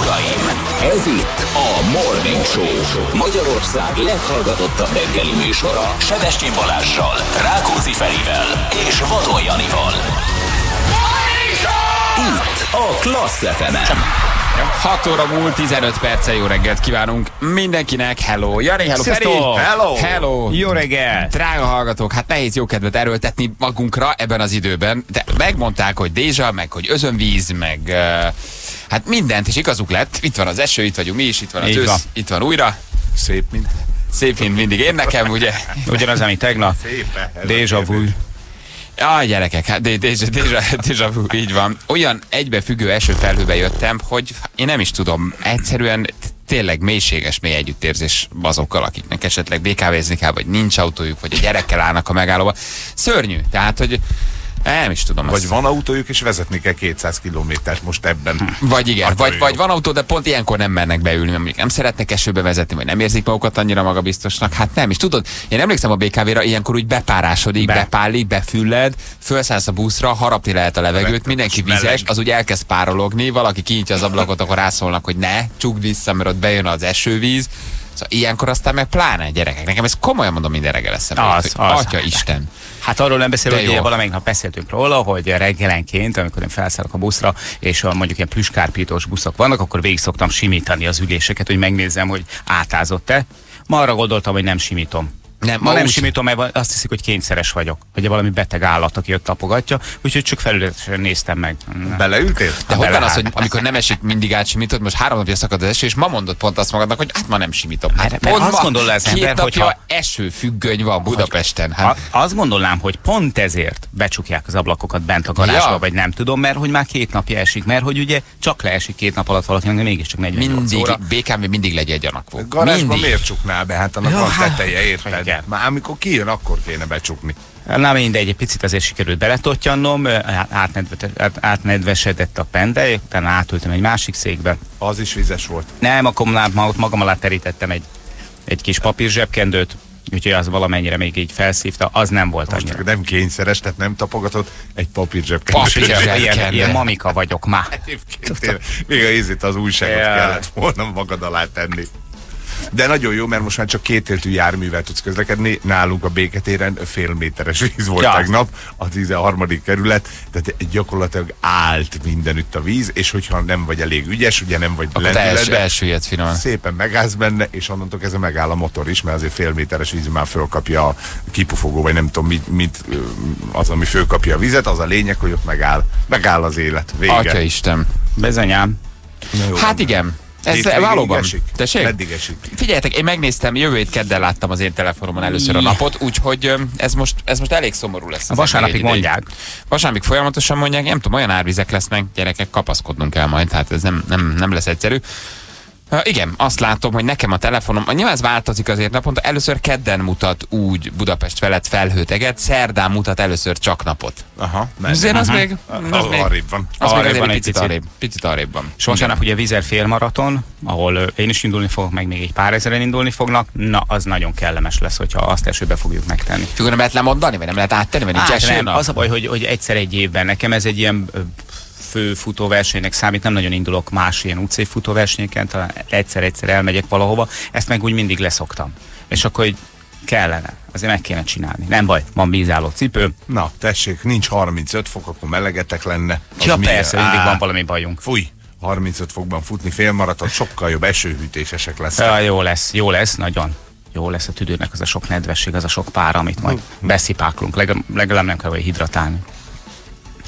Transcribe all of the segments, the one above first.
uraim, ez itt a Morning Show. Magyarország leghallgatottabb reggeli műsora. Sebestyen Balázsral, Rákóczi Ferivel és Vadon Janival. Itt a Klassz fm 6 óra múlt 15 perce, jó reggelt kívánunk mindenkinek. Hello, Jani, hello, Feri. Hello. Hello. Jó reggel! Drága hallgatók, hát nehéz jó kedvet erőltetni magunkra ebben az időben, de megmondták, hogy dézsa, meg hogy özönvíz, meg uh, hát mindent, és igazuk lett. Itt van az eső, itt vagyunk mi is, itt van az Így ősz, van. itt van újra. Szép, mint Szép, mint mindig én nekem, ugye? Ugyanaz, ami tegnap. Szépen. Déjà vu. Gyerekek, hát dé- déjà, vu, így van. Olyan egybefüggő esőfelhőbe jöttem, hogy én nem is tudom, egyszerűen tényleg mélységes mély együttérzés azokkal, akiknek esetleg BKV-zni kell, vagy nincs autójuk, vagy a gyerekkel állnak a megállóba. Szörnyű, tehát, hogy nem is tudom. Vagy ezt. van autójuk, és vezetni kell 200 kilométert most ebben. Vagy igen, Hát vagy, jó. vagy van autó, de pont ilyenkor nem mernek beülni, mert mondjuk nem szeretnek esőbe vezetni, vagy nem érzik magukat annyira magabiztosnak. Hát nem is tudod, én emlékszem a BKV-ra, ilyenkor úgy bepárásodik, Be. Be. bepálik, befülled, felszállsz a buszra, harapni lehet a levegőt, mindenki meleg. vizes, az úgy elkezd párologni, valaki kinyitja az ablakot, akkor rászólnak, hogy ne, csukd vissza, mert ott bejön az esővíz. Szóval ilyenkor aztán meg pláne gyerekek. Nekem ez komolyan mondom minden reggel eszembe. Az, hogy az. Atya Isten. Hát arról nem beszélve, De hogy ugye valamelyik nap beszéltünk róla, hogy reggelenként, amikor én felszállok a buszra, és a mondjuk ilyen plüskárpítós buszok vannak, akkor végig szoktam simítani az üléseket, hogy megnézzem, hogy átázott-e. Ma arra gondoltam, hogy nem simítom. Nem, Ma ma nem úgy- simítom, mert azt hiszik, hogy kényszeres vagyok. Hogy valami beteg állat, aki ott tapogatja, úgyhogy csak felületesen néztem meg. Beleültél? De hogy van az, hogy amikor nem esik, mindig átsimítod, most három napja szakad az eső, és ma mondod pont azt magadnak, hogy hát ma nem simítom. Hát Mert- mert pont azt ma gondolja az ember, napja hogyha- eső függöny van Budapesten. Ha, Hát, azt gondolnám, hogy pont ezért becsukják az ablakokat bent a garázsba, Ja. vagy nem tudom, mert hogy már két napja esik, mert hogy ugye csak leesik két nap alatt valakinek, de mégiscsak 48 mindig, óra. BKV mindig legyen gyanakvó. Garázsban mindig. miért csuknál be? Hát annak Ja, van hát, teteje, érted? Igen. Már amikor kijön, akkor kéne becsukni. Na mindegy, egy picit azért sikerült beletottyannom, átnedve- át- átnedvesedett a pende, utána átültem egy másik székbe. Az is vizes volt. Nem, akkor magam alá terítettem egy, egy kis papír zsebkendőt, úgyhogy az valamennyire még így felszívta, az nem volt Most annyira. nem kényszeres, tehát nem tapogatott egy papír Papír Ilyen, zsebkendő. ilyen, ilyen mamika vagyok már. Még a ízét az újságot Ja. kellett volna magad alá tenni. De nagyon jó, mert most már csak kétéltű járművel tudsz közlekedni. Nálunk a Béketéren fél méteres víz volt Ja. tegnap, a 13. kerület, tehát gyakorlatilag állt mindenütt a víz, és hogyha nem vagy elég ügyes, ugye nem vagy els, lendületben, elsüllyedsz finoman. szépen megállsz benne, és onnantól kezdve megáll a motor is, mert azért fél méteres víz már fölkapja a kipufogó, vagy nem tudom mit, mit az, ami fölkapja a vizet, az a lényeg, hogy ott megáll. Megáll az élet. Vége. Atya Isten. Jó, Hát van. igen. Ez valóban. esik? Tessék? Meddig esik? Figyeljetek, én megnéztem, jövő hét kedden láttam az én telefonomon először a napot, úgyhogy ez most, ez most elég szomorú lesz. A vasárnapig mondják. Vasárnapig folyamatosan mondják, nem tudom, olyan árvizek lesznek, gyerekek, kapaszkodnunk kell majd, hát ez nem, nem, nem lesz egyszerű. Igen, azt látom, hogy nekem a telefonom, nyilván ez változik azért naponta, először kedden mutat úgy Budapest felett felhőt eget, szerdán mutat először csak napot. Aha, Azért az még, Az az még, arrébb van. az még Arrébb azért van egy picit picit. arrébb, picit arrébb van. És vasárnap ugye Vizer félmaraton, ahol én is indulni fogok, meg még egy pár ezeren indulni fognak. Na, az nagyon kellemes lesz, hogyha azt esőbe fogjuk megtenni. Akkor nem lehet lemondani, vagy nem lehet áttenni, vagy nincs Á, eső nem, az a baj, hogy, hogy egyszer egy évben nekem ez egy ilyen fő futóversenynek számít, nem nagyon indulok más ilyen UC futóversenyeken, talán egyszer-egyszer elmegyek valahova, ezt meg úgy mindig leszoktam. És akkor hogy kellene, azért meg kéne csinálni. Nem baj, van bízálló cipő. Na, tessék, nincs 35 fok, akkor melegetek lenne. Az Ja milyen? persze, mindig Á, van valami bajunk. Fúj, 35 fokban futni félmaraton, sokkal jobb esőhűtésesek lesznek. Ja, jó lesz, jó lesz, nagyon. Jó lesz a tüdőnek az a sok nedvesség, az a sok pár, amit majd beszipáklunk. Legalább, legalább nem kell hidratálni.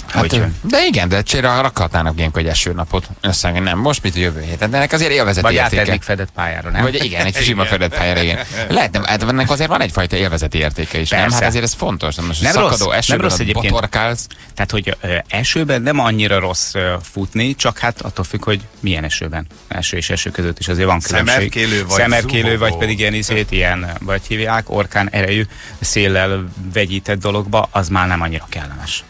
Hát, Hogy- de igen, de csére rakhatnának ilyenkor egy esőnapot. Összegen nem, most mit a jövő héten, de ennek azért élvezeti Vagy értéke. fedett pályára, nem? Vagy igen, egy sima fedett pályára, igen. Lehet, de hát ennek azért van egyfajta élvezeti értéke is, nem? Persze. Hát azért ez fontos. Nem, most Nem nem rossz, szakadó nem esőben rossz egyébként. botorkálsz. Tehát, hogy ö, esőben nem annyira rossz ö, futni, csak hát attól függ, hogy milyen esőben. Eső és eső között is azért van különbség. Szemerkélő vagy Szemerkélő, vagy pedig ilyen izét, ilyen, vagy hívják, orkán erejű, széllel vegyített dologba, az már nem annyira kellemes.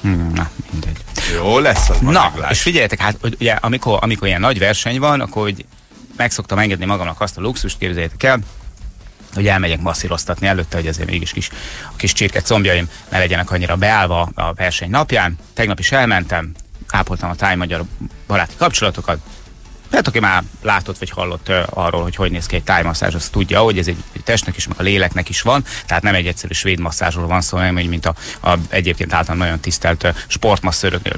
Hmm, na, mindegy. Jó lesz az Na, meglátjuk. és figyeljetek, hát ugye, amikor, amikor ilyen nagy verseny van, akkor hogy meg szoktam engedni magamnak azt a luxust, képzeljétek el, hogy elmegyek masszíroztatni előtte, hogy azért mégis kis, a kis csirke combjaim ne legyenek annyira beállva a verseny napján. Tegnap is elmentem, ápoltam a táj-magyar baráti kapcsolatokat, Hát aki már látott vagy hallott uh, arról, hogy hogy néz ki egy tájmasszázs, az tudja, hogy ez egy testnek is, meg a léleknek is van, tehát nem egy egyszerű svéd masszázsról van szó, hanem egy, mint a, a egyébként általán nagyon tisztelt uh, sportmasszöröknél.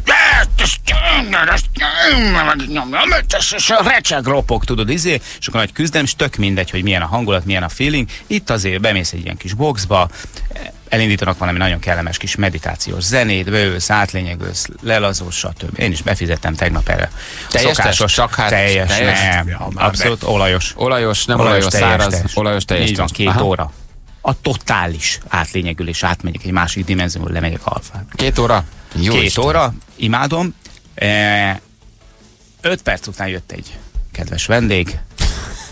Recseg ropog, tudod, izé, és akkor nagy küzdem, és tök mindegy, hogy milyen a hangulat, milyen a feeling. Itt azért bemész egy ilyen kis boxba, elindítanak valami nagyon kellemes kis meditációs zenét, beülsz, átlényegülsz, lelazulsz, stb. Én is befizettem tegnap erre. Teljes Szokásos? Csak hát- teljes, teljes? nem, Ja, abszolút olajos. Olajos, nem olajos, teljes száraz, test. olajos teljes Így van, két Aha. óra. A totális átlényegülés, átmegyek egy másik dimenzióba, lemegyek alfába. Két óra? Jó Két Isten. óra, imádom. E, öt perc után jött egy kedves vendég.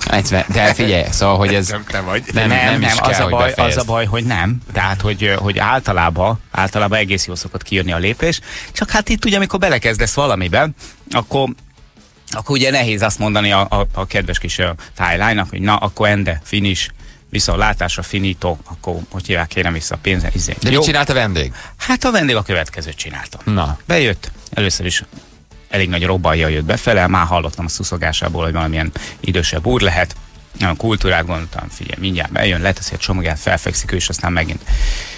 Egyve- De figyelj, szóval, hogy ez Nem te vagy. nem, nem, nem, is az, kell, a baj, az a baj, hogy nem. Tehát, hogy, hogy általában, általában egész jól szokott kijönni a lépés. Csak hát itt ugye, amikor belekezdesz valamibe, akkor akkor ugye nehéz azt mondani a, a, a kedves kis uh, tájlánynak, hogy na, akkor ende, finish, viszontlátásra finito, akkor hogy hívják, kérem vissza a pénzet. Izé. De mit csinált a vendég? Hát a vendég a következőt csinálta. Na. Bejött, először is elég nagy robbalja jött befele, már hallottam a szuszogásából, hogy valamilyen idősebb úr lehet. Nagyon kultúrát gondoltam, figyelj, mindjárt bejön, leteszi a csomagját, felfekszik ő, és aztán megint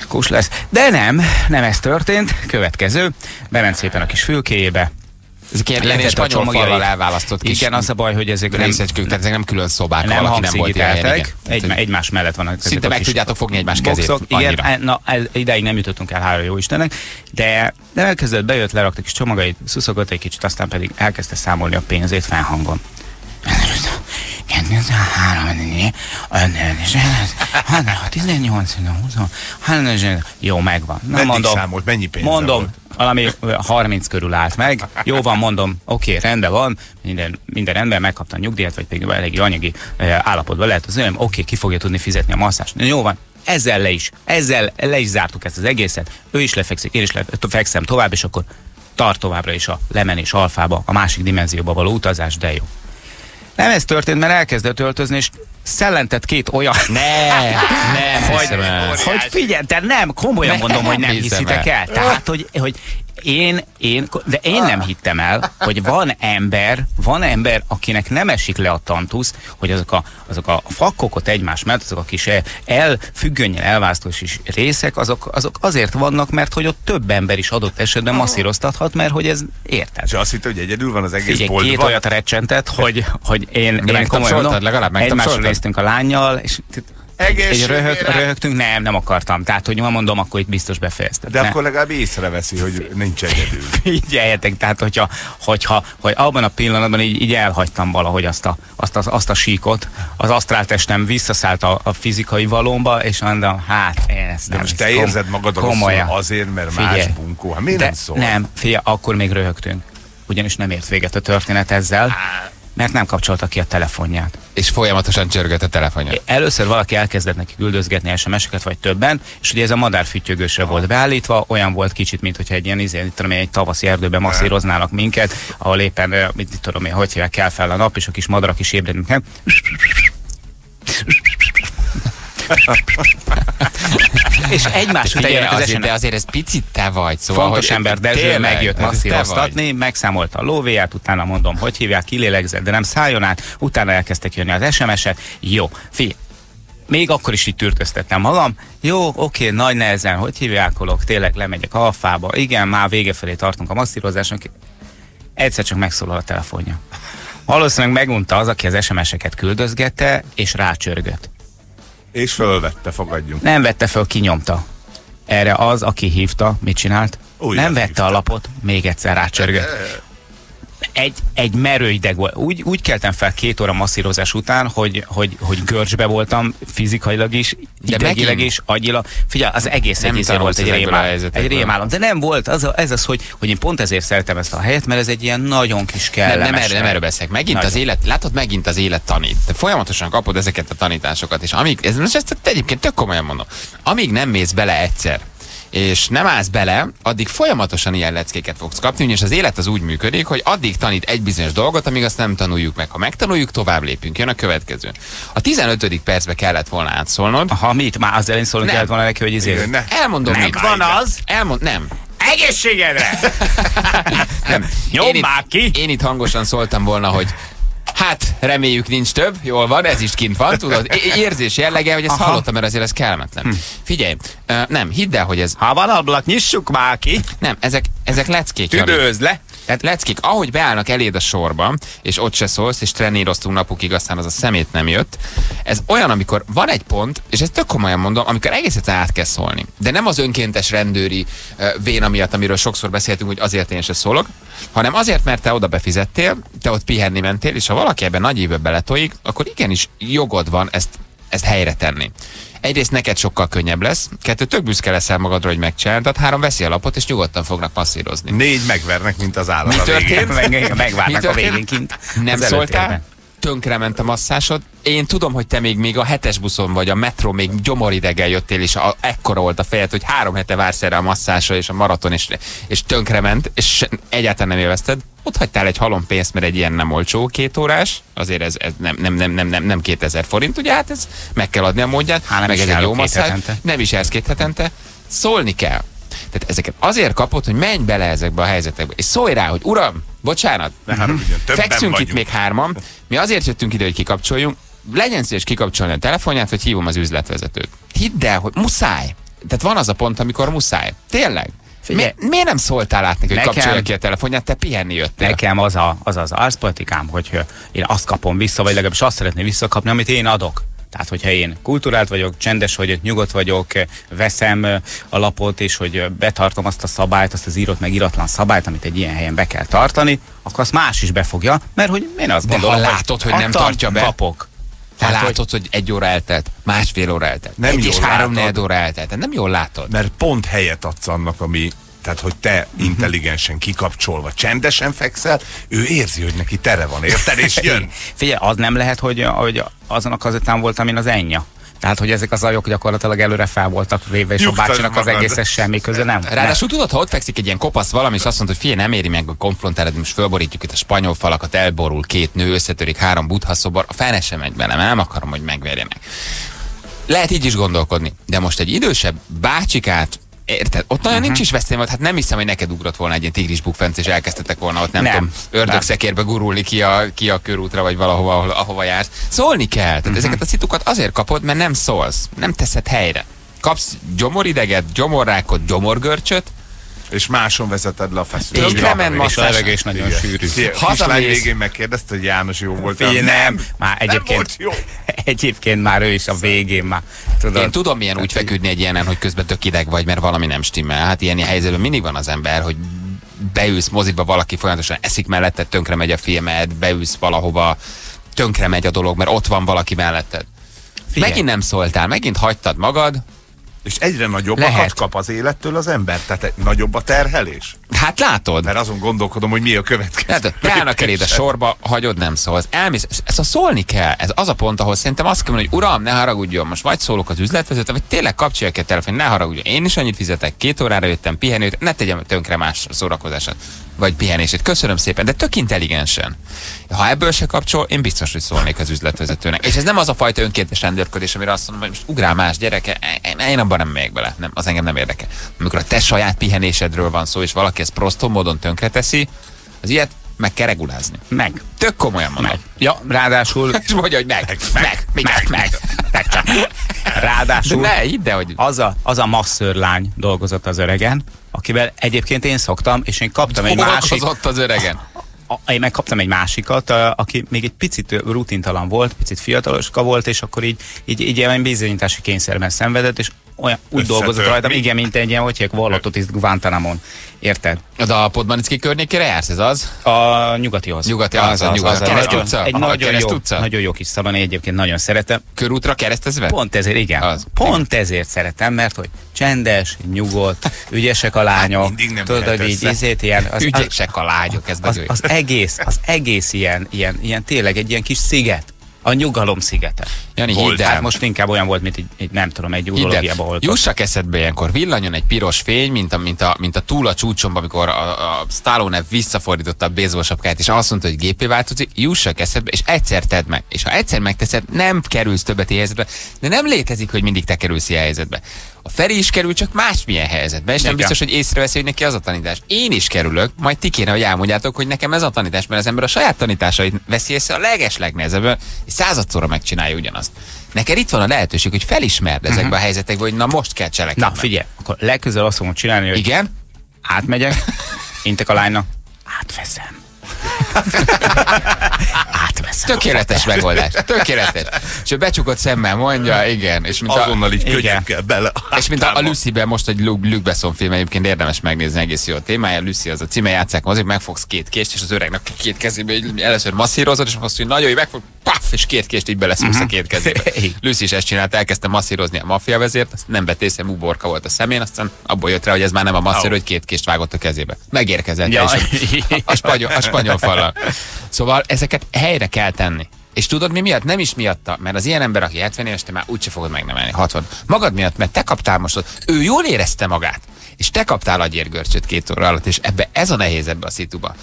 kus lesz. De nem, nem ez történt. Következő, bement szépen a kis fülkéjébe, Ezek ilyen, ilyen a spanyol fallal elválasztott kis Igen, az a baj, hogy ezek nem, részecskők, tehát ezek nem külön szobák, nem igen. egy, egymás mellett vannak. ezek Szinte a meg tudjátok fogni egymás kezét. Igen, e- na, ideig nem jutottunk el, hála jó Istennek, de, de elkezdett, bejött, lerakta kis csomagait, szuszogott egy kicsit, aztán pedig elkezdte számolni a pénzét fennhangon. 18, 20, jó, megvan. Na, mondom, számolt? Mennyi pénze Mondom, volt? Valami ö, 30 körül állt meg. Jó van, mondom, oké, rendben van, minden, minden rendben, megkapta a nyugdíjat, vagy pedig elég anyagi eh, állapotban lehet az olyan, oké, ki fogja tudni fizetni a masszást. Jó van, ezzel le is, ezzel le is zártuk ezt az egészet. Ő is lefekszik, én is lefekszem tovább, és akkor tart továbbra is a lemenés alfába, a másik dimenzióba való utazás, de jó. Nem ez történt, mert elkezdett öltözni, és szellentett két olyan... Ne, nem hogy, hogy figyelj, te nem, komolyan Nem mondom, hogy nem hiszitek el. el. Tehát, hogy, hogy én, én, de én nem hittem el, hogy van ember, van ember, akinek nem esik le a tantusz, hogy azok a, azok a fakkokot egymás mellett, azok a kis el- elfüggönnyel elválasztós is részek, azok, azok azért vannak, mert hogy ott több ember is adott esetben masszíroztathat, mert hogy ez érted. És azt hitte, hogy egyedül van az egész Figyelj, két boltban. olyat recsentett, hogy, hogy én, én komolyan megtapsoltad? Legalább egymásra megtapsoltad? néztünk a lányjal, és egy Egészségére. röhög, röhögtünk, nem, nem akartam. Tehát, hogy mondom, akkor itt biztos befejezted. De Ne. akkor legalább észreveszi, hogy nincs egyedül. Figyeljetek, tehát hogyha, hogyha hogy abban a pillanatban így, így elhagytam valahogy azt a, azt, a, azt a síkot, az asztráltestem visszaszállt a, a fizikai valómba, és mondom, hát én ezt De nem most ezt te kom- érzed magad komolyan. azért, mert más Figyelj. bunkó. Hát miért De nem szól? Nem, figyelj, akkor még röhögtünk. Ugyanis nem ért véget a történet ezzel, mert nem kapcsolta ki a telefonját. És folyamatosan csörgött a telefonja. Először valaki elkezdett neki küldözgetni SMS-eket, vagy többen, és ugye ez a madárfüttyögősre volt beállítva, olyan volt kicsit, mint hogyha egy ilyen, izé, tudom én, egy tavaszi erdőben masszíroznának minket, ahol éppen, mit tudom én, hogy kell fel a nap, és a kis madarak is ébrednek. És egymás után Figyelj, jönnek az azért, de azért ez picit te vagy, szóval Fontos hogy ember, Dezső tényleg, megjött masszíroztatni, megszámolta a lóvéját, utána mondom, hogy hívják, kilélegzett, de nem szálljon át, utána elkezdtek jönni az SMS-ek. Jó, figyelj, még akkor is itt tűrtöztettem magam. Jó, oké, nagy nehezen, hogy hívjákolok, tényleg lemegyek alfába. Igen, már vége felé tartunk a masszírozásnak. Egyszer csak megszólal a telefonja. Valószínűleg megunta az, aki az SMS-eket küldözgette, és rácsörgött. És fölvette, fogadjunk. Nem vette föl, kinyomta. Erre az, aki hívta, mit csinált? Újra nem vette hívta. a lapot, még egyszer rácsörgött. Egy, egy merő ideg volt. Úgy, úgy keltem fel két óra masszírozás után, hogy, hogy, hogy görcsbe voltam fizikailag is, De idegileg megint? is, agyilag. Figyelj, az egész Nem egy volt, egy rémálom. Egy rémálom. De nem volt, az, a, ez az, hogy, hogy én pont ezért szeretem ezt a helyet, mert ez egy ilyen nagyon kis Nem, kellemes. nem, erről, nem hely. erről beszélek. Megint Nagyon. az élet, látod, megint az élet tanít. Te folyamatosan kapod ezeket a tanításokat, és amíg, ez, most ezt egyébként tök komolyan mondom, amíg nem mész bele egyszer, és nem állsz bele, addig folyamatosan ilyen leckéket fogsz kapni, és az élet az úgy működik, hogy addig tanít egy bizonyos dolgot, amíg azt nem tanuljuk meg. Ha megtanuljuk, tovább lépünk. Jön a következő. A 15. percbe kellett volna átszólnod. Aha, mit? Már az elején szólni kellett volna neki, hogy izé. Elmondom, mit. Megvan az? Elmond, nem. Egészségedre! nem. Nyomd Én itt- már ki! Én itt hangosan szóltam volna, hogy Hát, reméljük nincs több, jól van, ez is kint van, tudod, é- érzés jellege, hogy ezt Aha. hallottam, mert azért ez kellemetlen. Hm. Figyelj, ö, nem, hidd el, hogy ez, Ha van ablak, nyissuk már ki. nem, ezek, ezek leckék. Tüdőz le. Tehát leckék, ahogy beállnak eléd a sorba, és ott se szólsz, és treníroztunk napokig, aztán az a szemét nem jött. Ez olyan, amikor van egy pont, és ezt tök komolyan mondom, amikor egész egyszerűen át kell szólni. De nem az önkéntes rendőri véna miatt, amiről sokszor beszéltünk, hogy azért én se szólok, hanem azért, mert te oda befizettél, te ott pihenni mentél, és ha valaki ebben nagy évbe beletojik, akkor igenis jogod van ezt, ezt helyre tenni. Egyrészt neked sokkal könnyebb lesz, kettő, tök büszke leszel magadra, hogy megcsináltad, három veszi a lapot, és nyugodtan fognak passzírozni. Négy megvernek, mint az állat Mi a végén. történt? Mi megvárnak a végén kint. Nem szóltál? Tönkrement a masszásod. Én tudom, hogy te még, még a hetes buszon vagy, a metró még gyomoridegen jöttél, és a, ekkora volt a fejed, hogy három hete vársz erre a masszásra, és a maraton, és, és tönkrement, és egyáltalán nem élvezted. Ott hagytál egy halom pénzt, mert egy ilyen nem olcsó két órás, azért ez, ez nem, nem, nem, nem, nem, nem 2000 forint, ugye hát ez meg kell adni a módját, Há, nem meg is ez egy jó masszázs, nem is ez két hetente, szólni kell. Tehát ezeket azért kapod, hogy menj bele ezekbe a helyzetekbe, és szólj rá, hogy uram, bocsánat, Ne Fekszünk itt még hárman. Mi azért jöttünk ide, hogy kikapcsoljunk. Legyen szíves kikapcsolni a telefonját, vagy hívom az üzletvezetőt. Hidd el, hogy muszáj. Tehát van az a pont, amikor muszáj. Tényleg. Figyelj. Mi, miért nem szóltál át neki, hogy Nekem- kapcsolja ki a telefonját, te pihenni jöttél? Nekem az, a, az az arcpolitikám, hogy én azt kapom vissza, vagy legalábbis azt szeretném visszakapni, amit én adok. Tehát, hogyha én kulturált vagyok, csendes vagyok, nyugodt vagyok, veszem a lapot, és hogy betartom azt a szabályt, azt az írott meg íratlan szabályt, amit egy ilyen helyen be kell tartani, akkor azt más is befogja, mert hogy én azt De gondolom, ha látod, hogy nem adtam, tartja be? Kapok. Te látod, hogy egy óra eltelt, másfél óra eltelt, Nem egy és három látod. negyed óra eltelt. Nem jól látod. Mert pont helyet adsz annak, ami tehát, hogy te intelligensen kikapcsolva csendesen fekszel, ő érzi, hogy neki tere van, érted? És jön. Figyelj, az nem lehet, hogy, hogy azon a kazettán voltam én az ennya. Tehát, hogy ezek a zajok gyakorlatilag előre fel voltak véve, és a Nyugtasd bácsinak az egészes semmi köze nem. Ráadásul tudod, ha ott fekszik egy ilyen kopasz valami, és azt mondod, hogy figyelj, nem éri meg a konfrontálod, most fölborítjuk itt a spanyol falakat, elborul két nő, összetörik három butha szobar, a fene sem megy bele, mert nem akarom, hogy megverjenek. Lehet így is gondolkodni, de most egy idősebb bácsikát, Érted? Ott nagyon nincs is veszély volt, hát nem hiszem, hogy neked ugrott volna egy ilyen tigris bukfenc, és elkezdtetek volna ott, nem, Nem. tudom, ördögszekérbe gurulni ki a, ki a körútra, vagy valahova, ahol, ahova jársz. Szólni kell. Tehát uh-huh. ezeket a szitukat azért kapod, mert nem szólsz, nem teszed helyre. Kapsz gyomorideget, gyomorrákot, gyomorgörcsöt, És máson vezeted le a feszültséget. Tönkrement és a masszázs. levegés nagyon sűrű. Kislány Hazamész. végén megkérdezte, hogy János jó volt. Figyelj, nem, már nem egyébként, volt jó. egyébként már ő is a végén már. Tudod, Én tudom, milyen úgy feküdni egy ilyenen, hogy közben tök ideg vagy, mert valami nem stimmel. Hát ilyen helyzetben mindig van az ember, hogy beülsz moziba, valaki folyamatosan eszik mellette, tönkre megy a filmed, beülsz valahova, tönkre megy a dolog, mert ott van valaki melletted. Figyelj. Megint nem szóltál, megint hagytad magad. És egyre nagyobbakat Lehet. kap az élettől az ember. Tehát nagyobb a terhelés. Hát látod. Mert azon gondolkodom, hogy mi a következő. Tehát beállnak eléd a sorba, hagyod, nem szólsz. Elmész, ez a szólni kell. Ez az a pont, ahol szerintem azt kell mondani, hogy uram, ne haragudjon, most vagy szólok az üzletvezető, vagy tényleg kapcsolja ki a telefon, ne haragudjon. Én is annyit fizetek, két órára jöttem, pihenőt, ne tegyem tönkre más szórakozását, vagy pihenését. Köszönöm szépen, de tök intelligensen. Ha ebből se kapcsol, én biztos, hogy szólnék az üzletvezetőnek. És ez nem az a fajta önkéntes rendőrködés, amire azt mondom, hogy most ugrál más gyereke, én, én abban nem megyek bele, nem, az engem nem érdekel. Amikor a te saját pihenésedről van szó, és valaki ezt prostom módon tönkreteszi, az ilyet meg kell regulázni. meg. Tök komolyan mondom. Meg. Ja, ráadásul, És mondja, hogy meg, meg, meg, meg, meg. meg csak. De Ráadásul ne, hidd el, hogy az a, az a masszörlány dolgozott az öregen, akivel egyébként én szoktam, és én kaptam egy másik, az öregen. én megkaptam egy másikat, aki még egy picit rutintalan volt, picit fiataloska volt, és akkor így, így, így ilyen bizonyítási kényszerben szenvedett, és olyan úgy dolgozott rajtam, igen, mint egy ilyen, hogy hívják, Vallototiszt Guantanamon. Érted? De a Podmanicki környékére jársz, ez az? A nyugatihoz. Nyugati, az, a nyugat. Kereszt nagyon- utca? Egy Aha, nagyon jó, utca? nagyon jó kis szaban, én egyébként nagyon szeretem. Körútra keresztezve? Pont ezért, igen. Az. Az. Pont ezért szeretem, mert hogy csendes, nyugodt, ügyesek a lányok. mindig nem tudod, hogy így izét ilyen. Az, az, Ügyesek a lányok, ez az, nagyon jó. az, egész, az egész ilyen, ilyen, ilyen tényleg egy ilyen kis sziget. A nyugalom szigete. Jani, Volt. Hát most inkább olyan volt, mint egy, egy nem tudom, egy Hidd el, urológiába volt. Jussak eszedbe ilyenkor, villanyon egy piros fény, mint a, mint a, mint a túl a csúcson, amikor a, a Stallone visszafordította a baseball és azt mondta, hogy gépé változik, jussak eszedbe, és egyszer tedd meg. És ha egyszer megteszed, nem kerülsz többet helyzetbe, de nem létezik, hogy mindig te kerülsz ilyen helyzetbe. A Feri is kerül, csak másmilyen helyzetbe, és nem Igen. biztos, hogy észreveszi, hogy neki az a tanítás. Én is kerülök, majd ti kéne, hogy elmondjátok, hogy nekem ez a tanítás, mert az ember a saját tanításait veszi észre a leges legnehezebben, és századszorra megcsinálja ugyanazt. Neked itt van a lehetőség, hogy felismerd ezekbe a helyzetekbe, hogy na most kell cselekedni. Na figyelj, akkor legközelebb azt fogom csinálni, hogy Igen? átmegyek, intek a lánynak, átveszem. Átveszem. Tökéletes megoldás. Tökéletes. És ő becsukott szemmel mondja, igen. És mint a, Azonnal így Igen. könnyekkel bele. és mint a, a Lucy-ben most egy Luke, Luke Besson film, egyébként érdemes megnézni, egész jó a témája. Lucy az a címe, játszák mozik, megfogsz két kést, és az öregnek két kezébe így először masszírozod, és azt mondja, nagyon jó, megfog, paf, és két kést így beleszúrsz a két kezébe. Lucy is ezt csinálta, elkezdte masszírozni a maffia vezért, azt nem betészem, uborka volt a szemén, aztán abból jött rá, hogy ez már nem a masszír, hogy két kést vágott a kezébe. Megérkezett. Ja. és a, a, spanyol, a spanyol fallal. Szóval ezeket helyre kell tenni. És tudod mi miatt? Nem is miatta, mert az ilyen ember, aki 70 éves, te már úgyse fogod megnevelni, 60. Magad miatt, mert te kaptál most, ő jól érezte magát, és te kaptál agyérgörcsöt két óra alatt, és ebbe ez a nehéz ebbe a szituba.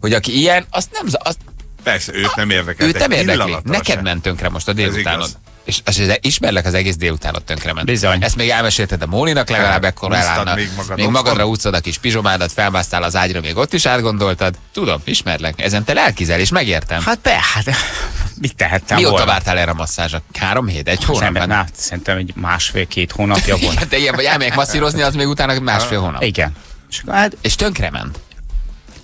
Hogy aki ilyen, azt nem, azt, Persze, őt nem érdekel. őt nem érdekli. Neked se. ment tönkre most a délutánod. És, és, ismerlek az egész délutánot tönkre ment. Bizony. Ezt még elmesélted a Móninak legalább Hát, ekkor elállna. még magad még magadra úszod a kis pizsomádat, felmásztál az ágyra, még ott is átgondoltad. Tudom, ismerlek. Ezen te lelkizel, és megértem. Hát be, hát mit tehettem Mióta volna? vártál erre a masszázsra? Három hét? Egy hónap? Szemben, na, szerintem egy másfél-két hónapja volt. Igen, de ilyen, vagy elmegyek masszírozni, az még utána másfél hónap. Igen. És hát, És tönkrement.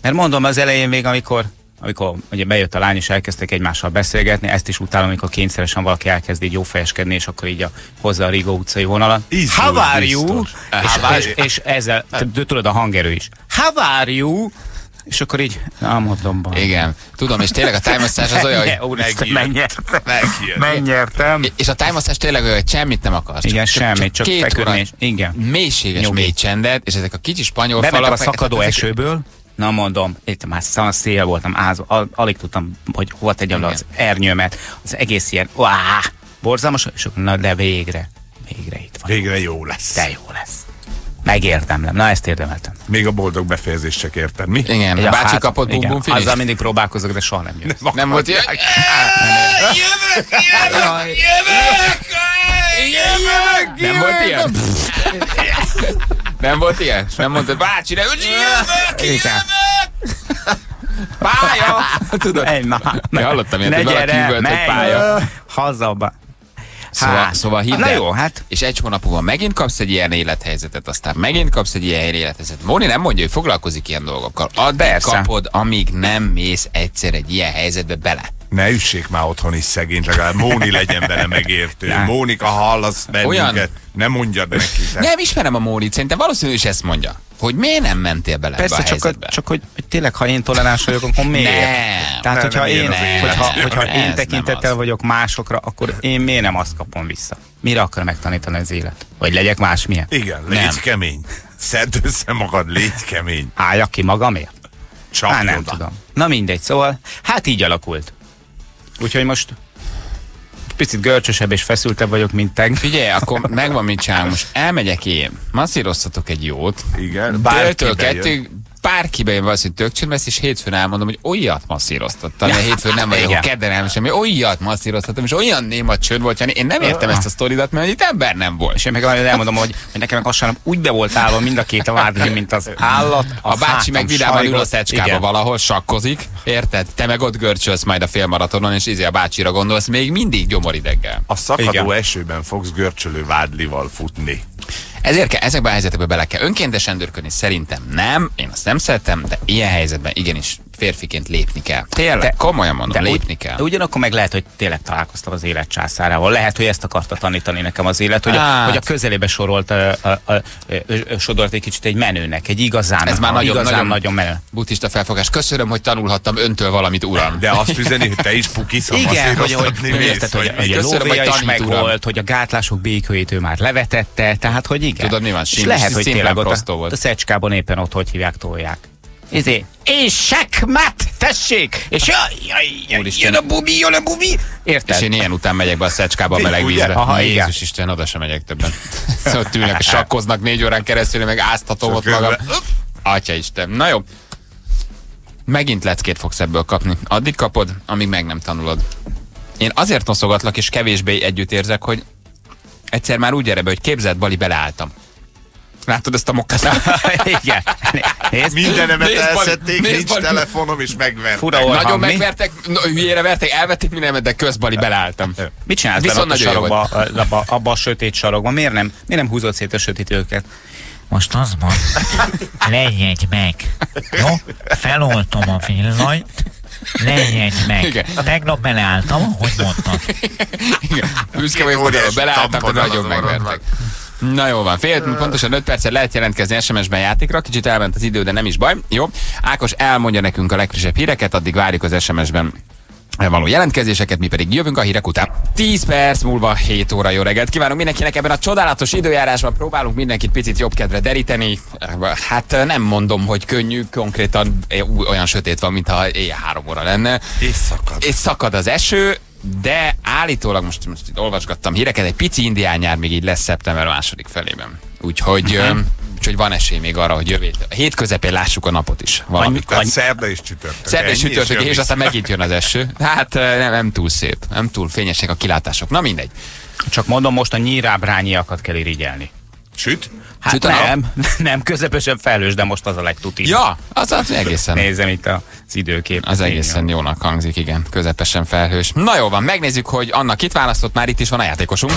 mert mondom az elején még, amikor amikor ugye bejött a lány és elkezdtek egymással beszélgetni, ezt is utálom, amikor kényszeresen valaki elkezd így jófejeskedni, és akkor így a, hozza a Rigó utcai vonalat. How are you? És, és, és, ezzel, te- tudod, a hangerő is. How are you? És akkor így, baj. Igen. Tudom, és tényleg a tájmasszázs az olyan, hogy... Megnyertem. Megnyertem. És a tájmasszázs tényleg olyan, hogy semmit nem akarsz. Igen, semmit, csak két feküdni igen. Mélységes Nyugi. mély csendet, és ezek a kicsi spanyol Bementem falak... a szakadó ezek- esőből, na mondom, itt már szan szél voltam, áz, al, alig tudtam, hogy hova tegyem le az ernyőmet, az egész ilyen, uá, borzalmas, és na de végre, végre itt van. Végre jó lesz. De jó lesz. Megérdemlem, na ezt érdemeltem. Még a boldog befejezést csak érted, mi? Igen, a a bácsi hát- kapott igen, bum finish. Azzal mindig próbálkozok, de soha nem jön. Nem volt ilyen? Nem volt ilyen? Nem volt ilyen? És nem mondtad, bácsi, ne ügy, jövök, Igen. Pálya! Tudod? Menj már. Én hallottam ilyet, hogy valaki üvölt, hogy pálya. Hazaba. Szóval, Hát, szóval hidd na jó, hát. és egy hónap múlva megint kapsz egy ilyen élethelyzetet, aztán megint kapsz egy ilyen élethelyzetet. Móni nem mondja, hogy foglalkozik ilyen dolgokkal. Addig Persze. kapod, amíg nem mész egyszer egy ilyen helyzetbe bele. Ne üssék már otthon is szegényt, legalább Móni legyen bele megértő. Nem. Mónika, ha hallasz bennünket, Olyan- ne mondjad neki. Te. Nem ismerem a Mónit, szerintem valószínűleg is ezt mondja. Hogy miért nem mentél bele Persze, ebbe a csak, hogy, helyzetbe? csak hogy, hogy tényleg, ha én toleráns vagyok, akkor miért? Nem. Tehát, Nem, hogyha, nem én, élet. hogyha, hogyha Ez én nem tekintettel vagyok másokra, akkor én miért nem azt kapom vissza? Mire akar megtanítani az élet? Vagy legyek másmilyen? Igen, légy Nem. kemény. Szedd össze magad, légy kemény. Álljak ki magamért? Csak Hát nem oda. tudom. Na mindegy, szóval, hát így alakult. Úgyhogy most picit görcsösebb és feszültebb vagyok, mint tegnap. Figyelj, akkor megvan mit csinálunk. Most elmegyek én, masszíroztatok egy jót, Igen, bejön. kettőig bárki bejön valószínűleg tök lesz, és hétfőn elmondom, hogy olyat masszíroztattam, mert hétfőn nem vagyok, kedden nem semmi, olyat masszíroztattam, és olyan néma csönd volt, Jani. én nem értem ezt a sztoridat, mert itt ember nem volt. És én meg elmondom, hogy, hogy nekem hasonló úgy be volt állva mind a két a vádli, mint az állat. A bácsi hátam meg vidáman ül a szecskába valahol, sakkozik, érted? Te meg ott görcsölsz majd a félmaratonon, és izé a bácsira gondolsz, még mindig gyomorideggel. A szakadó Igen. esőben fogsz görcsölő vádlival futni. Ezért kell ezekbe a helyzetekbe bele kell önkéntesen dörködni, szerintem nem, én azt nem szeretem, de ilyen helyzetben igenis férfiként lépni kell. Tényleg, De- komolyan mondom, De lépni kell. De ugyanakkor meg lehet, hogy tényleg találkoztam az élet császárával. Lehet, hogy ezt akarta tanítani nekem az élet, hogy, a, Hát. hogy a közelébe sorolt, a, a, a, a, sodort egy kicsit egy menőnek, egy igazán, Ez már nagyon, igazán nagyon, nagyon menő. buddhista felfogás. Köszönöm, hogy tanulhattam öntől valamit, uram. De azt üzeni, hogy te is pukisz a Igen, hogy, hogy, érted, hogy, hogy a Köszönöm, hogy lóvéja is tanít, meg uram. volt, hogy a gátlások békőjét ő már levetette, tehát hogy igen. Tudod, mi van? És Sim- lehet, hogy tényleg ott a, volt. a szecskában éppen ott hogy hívják, tolják. Izé, és sekmet! tessék! És jaj, jaj, jaj, jön a bubi, jön a bubi! Érted? És én ilyen után megyek be a szecskába a meleg vízbe. Aha, igen. Jézus Isten, oda sem megyek többen. Szóval ott ülnek, sakkoznak négy órán keresztül, meg áztatom ott magam. Atya Isten. Na jó. Megint leckét fogsz ebből kapni. Addig kapod, amíg meg nem tanulod. Én azért noszogatlak, és kevésbé együtt érzek, hogy egyszer már úgy erre be, hogy képzeld, Bali, beleálltam. Látod ezt a mokkát? Igen. Nézd, Mindenemet Nézd, Bali, elszedték, nézd, nincs Bali. telefonom, és megvertek. Fura Orhan, Nagyon mi? megvertek, no, hülyére vertek, elvették mindenemet, de közbali beleálltam. Mit csinálsz Viszont a sarokba, abba, abba a sötét sarokba? Miért nem, miért nem húzott szét a sötét őket? Most az van, legyedj meg. Jó? Feloltom a villanyt, legyedj meg. Igen. Tegnap beleálltam, ahogy mondtad. Igen. Büszke vagyok, hogy beleálltam, de nagyon megvertek. orrodban. Na jó van, fél pontosan 5 perccel lehet jelentkezni SMS-ben játékra, kicsit elment az idő, de nem is baj. Jó, Ákos elmondja nekünk a legfrissebb híreket, addig várjuk az SMS-ben való jelentkezéseket, mi pedig jövünk a hírek után. 10 perc múlva 7 óra jó reggelt. Kívánunk mindenkinek ebben a csodálatos időjárásban, próbálunk mindenkit picit jobb kedvre deríteni. Hát nem mondom, hogy könnyű, konkrétan olyan sötét van, mintha éjjel 3 óra lenne. És szakad. És szakad az eső, de állítólag most, most itt olvasgattam híreket, egy pici indián nyár még így lesz szeptember második felében. Úgyhogy, uh úgyhogy van esély még arra, hogy jövő a hét közepén lássuk a napot is. Valamit. Tehát szerda és csütörtök. Szerda és Ennyi, sütörtök, jön és vissza. aztán megint jön az eső. Hát nem, nem túl szép, nem túl fényesek a kilátások. Na mindegy. Csak mondom, most a nyírábrányiakat kell irigyelni. Süt? Hát Süt nem, nem közepesen felhős, de most az a legtuti. Ja, az, az egészen. Nézem itt az időkép. Az egészen jónak hangzik, igen. Közepesen felhős. Na jó van, megnézzük, hogy annak itt választott, már itt is van a játékosunk.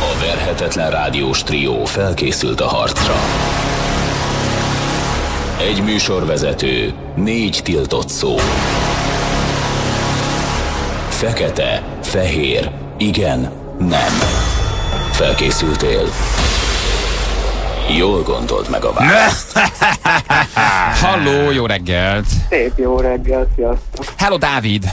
A verhetetlen rádiós trió felkészült a harcra. Egy műsorvezető, négy tiltott szó. Fekete, fehér, igen, nem. Felkészültél? Jól gondolt meg a választ. Halló, jó reggelt! Szép jó reggel, sziasztok! Hello, Dávid!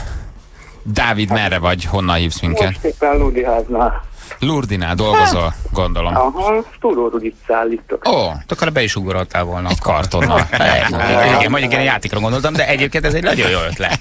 Dávid, merre vagy? Honnan hívsz minket? Most éppen Ludiháznál. Lurdinál dolgozol, gondolom. Aha, Túró Rudit szállítok. Ó, Akkor be is ugoroltál volna. egy kartonnal. Igen, mondjuk én a játékra gondoltam, de egyébként ez egy nagyon jó ötlet.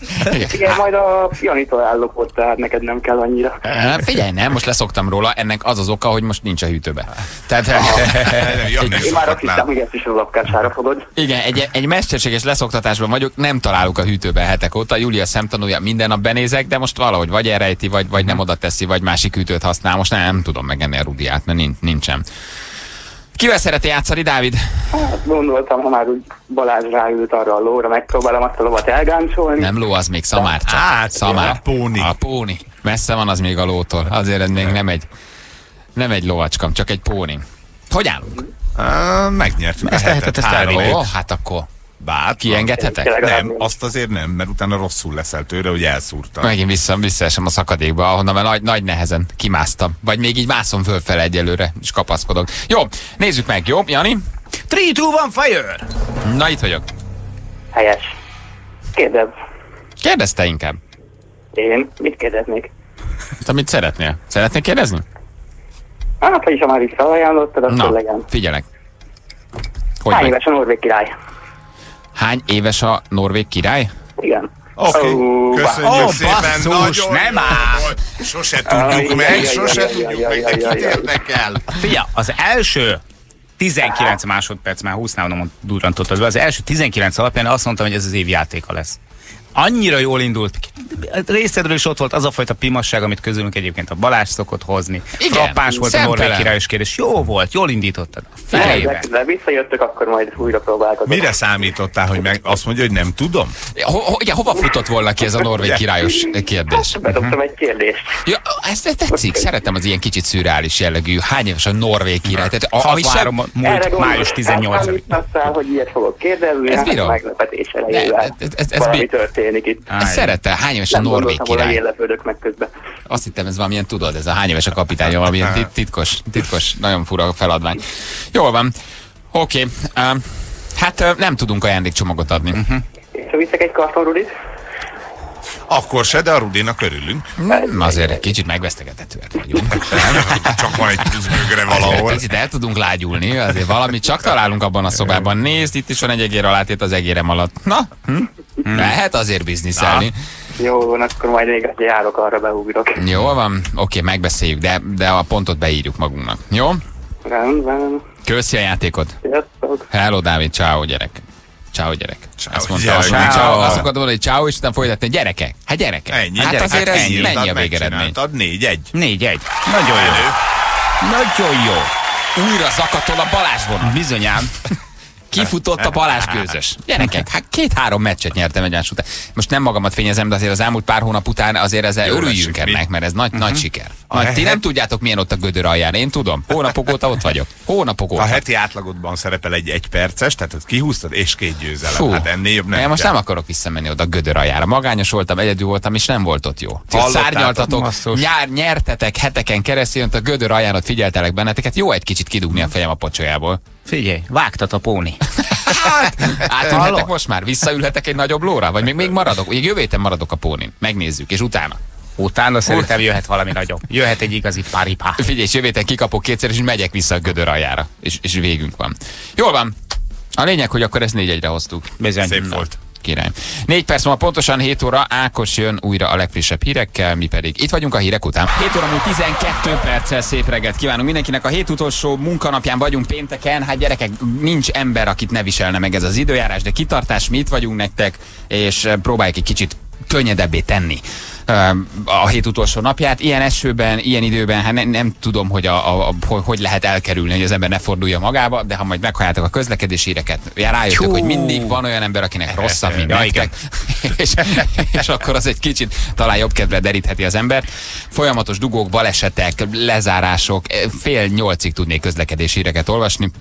Igen, majd a Janitól állok ott, tehát neked nem kell annyira. Hát Figyelj, nem, most leszoktam róla, ennek az az oka, hogy most nincs a hűtőbe. Tehát, Janni Én már azt hittem, hogy ezt is az apkására fogod. igen, egy, egy mesterséges leszoktatásban vagyok, nem találok a hűtőbe hetek óta. Júlia szemtanúja, minden nap benézek, de most valahogy vagy elrejti, vagy, vagy nem oda teszi, vagy másik hűtőt használ. Most nem, nem tudom megenni a rudiát, mert nincs, nincsen. Kivel szereti játszani, Dávid? Hát gondoltam, ha már úgy Balázs ráült arra a lóra, megpróbálom azt a lovat elgáncsolni. Nem ló, az még szamár csak. Hát, szamár. a póni. A póni. Messze van az még a lótól. Azért ez még nem egy, nem egy lovacskam, csak egy póni. Hogy állunk? Á, Megnyertük a Ezt lehetett, hetet. ezt. Ó, hát akkor Bátran. kiengedhetek? Nem, azt azért nem, mert utána rosszul leszel tőle, hogy elszúrta. Megint vissza, visszaesem a szakadékba, ahonnan már nagy, nagy nehezen kimásztam. Vagy még így mászom fölfele egyelőre, és kapaszkodok. Jó, nézzük meg, jó, Jani? 3, 2, 1, fire! Na, itt vagyok. Helyes. Kérdez. Kérdezte inkább. Én mit kérdeznék? Te mit szeretnél? Szeretnél kérdezni? Hát, vagyis ha már is felajánlottad, akkor Na, legyen. figyelek. Hogy Hány éves a Norvég király? Hány éves a norvég király? Igen. Oké, Ó, köszönjük Ó, szépen, basszus, nagyon nem áll. Sose tudjuk jaj, meg, sose tudjuk meg, de kit érdekel. Figyelj, az első 19 másodperc, már 20 nál nem durrantottad be, az első 19 alapján azt mondtam, hogy ez az év játéka lesz. Annyira jól indult. Részedről is ott volt az a fajta pimasság, amit közülünk egyébként a Balázs szokott hozni. Igen, Frappáns volt a norvég szemtelen. királyos kérdés. Jó volt, jól indítottad. A De felébe. visszajöttök, akkor majd újra próbálkozok. Mire számítottál, hogy meg azt mondja, hogy nem tudom? Ho, ho, igen, hova futott volna ki ez a norvég királyos kérdés? Bedobtam egy kérdést. Ja, ezt, ezt tetszik, szeretem az ilyen kicsit szürreális jellegű. Hány éves a norvég király? Tehát, a, ami sem, 63 múlt május 18 18 hogy ilyet fogok kérdezni, Ez hát meglepetés elejével. ez- ez- ez- ez mi- történik itt. ezt szeretem. Hány éves a Nem norvég király? én lepődök meg közben. Azt hittem, ez valamilyen, tudod, ez a hány éves a kapitány, valamilyen tit- titkos, titkos, nagyon fura feladvány. Jól van. Oké. Okay. Um, hát uh, nem tudunk ajándékcsomagot adni. Uh-huh. És ha viszek egy kartonrudit? Akkor se, de a Rudinak örülünk. Hmm, azért egy kicsit megvesztegetetőek vagyunk. Csak van egy plusz Azért valahol. Picit el tudunk lágyulni, azért valamit csak találunk abban a szobában. Nézd, itt is van egy egér alátét az egérem alatt. Na, hm? Lehet azért bizniszelni. Jó, van, akkor majd még járok, arra beugrok. Jól van, oké, megbeszéljük, de, de a pontot beírjuk magunknak. Jó? Rendben. Köszi a játékot. Sziasztok. Hello, Dávid, ciao gyerek. Ciao gyerek. Ciao, azt mondta, gyerek. Ciao. ciao. azt akartam mondani, hogy ciao, és utána folytatni, gyerekek. Hát gyerekek. Ennyi. hát gyerek, azért ez ennyi. mennyi a végeredmény. Négy, egy. Négy, egy. Nagyon jó. Nagyon jó. Újra zakatol a Balázs vonat. Bizonyám. Kifutott a Balázs gőzös. Gyerekek, hát két-három meccset nyertem egymás után. Most nem magamat fényezem, de azért az elmúlt pár hónap után azért ezzel Jól örüljünk ennek, mert ez nagy, nagy siker. Nagy, ti nem tudjátok, milyen ott a gödör alján. Én tudom. Hónapok óta ott vagyok. Hónapok A óta. heti átlagodban szerepel egy egy perces, tehát ezt kihúztad, és két győzelem. Fú, Hát ennél jobb nem én most nem akarok visszamenni oda a gödör aljára. Magányos voltam, egyedül voltam, és nem volt ott jó. Ti szárnyaltatok, nyár, nyertetek heteken keresztül, jött a gödör alján, ott figyeltelek benneteket. Jó egy kicsit kidugni a fejem a pocsolyából. Figyelj, vágtat a póni. Hát, átülhetek most már? Visszaülhetek egy nagyobb lóra? Vagy még, még maradok? Még jövő héten maradok a pónin. Megnézzük, és utána. Utána szerintem jöhet valami nagyobb. Jöhet egy igazi paripá. Figyelj, és jövő héten kikapok kétszer, és megyek vissza a gödör aljára. És, és végünk van. Jól van. A lényeg, hogy akkor ezt négy egyre hoztuk. Bizony. Szép Na. volt. Király. Négy perc múlva pontosan 7 óra Ákos jön újra a legfrissebb hírekkel, mi pedig itt vagyunk a hírek után. 7 óra múlt 12 perccel szép reggelt kívánunk mindenkinek. A hét utolsó munkanapján vagyunk pénteken. Hát gyerekek, nincs ember, akit ne viselne meg ez az időjárás, de kitartás, mi itt vagyunk nektek, és eh, próbáljuk egy kicsit könnyedebbé tenni a hét utolsó napját. Ilyen esőben, ilyen időben, hát nem, nem tudom, hogy, a, a, a, hogy, lehet elkerülni, hogy az ember ne fordulja magába, de ha majd meghalljátok a közlekedési híreket, rájöttök, hogy mindig van olyan ember, akinek rosszabb, mint Ja, nektek, és, és akkor az egy kicsit talán jobb kedvre derítheti az ember. Folyamatos dugók, balesetek, lezárások, fél nyolcig tudnék közlekedési híreket olvasni.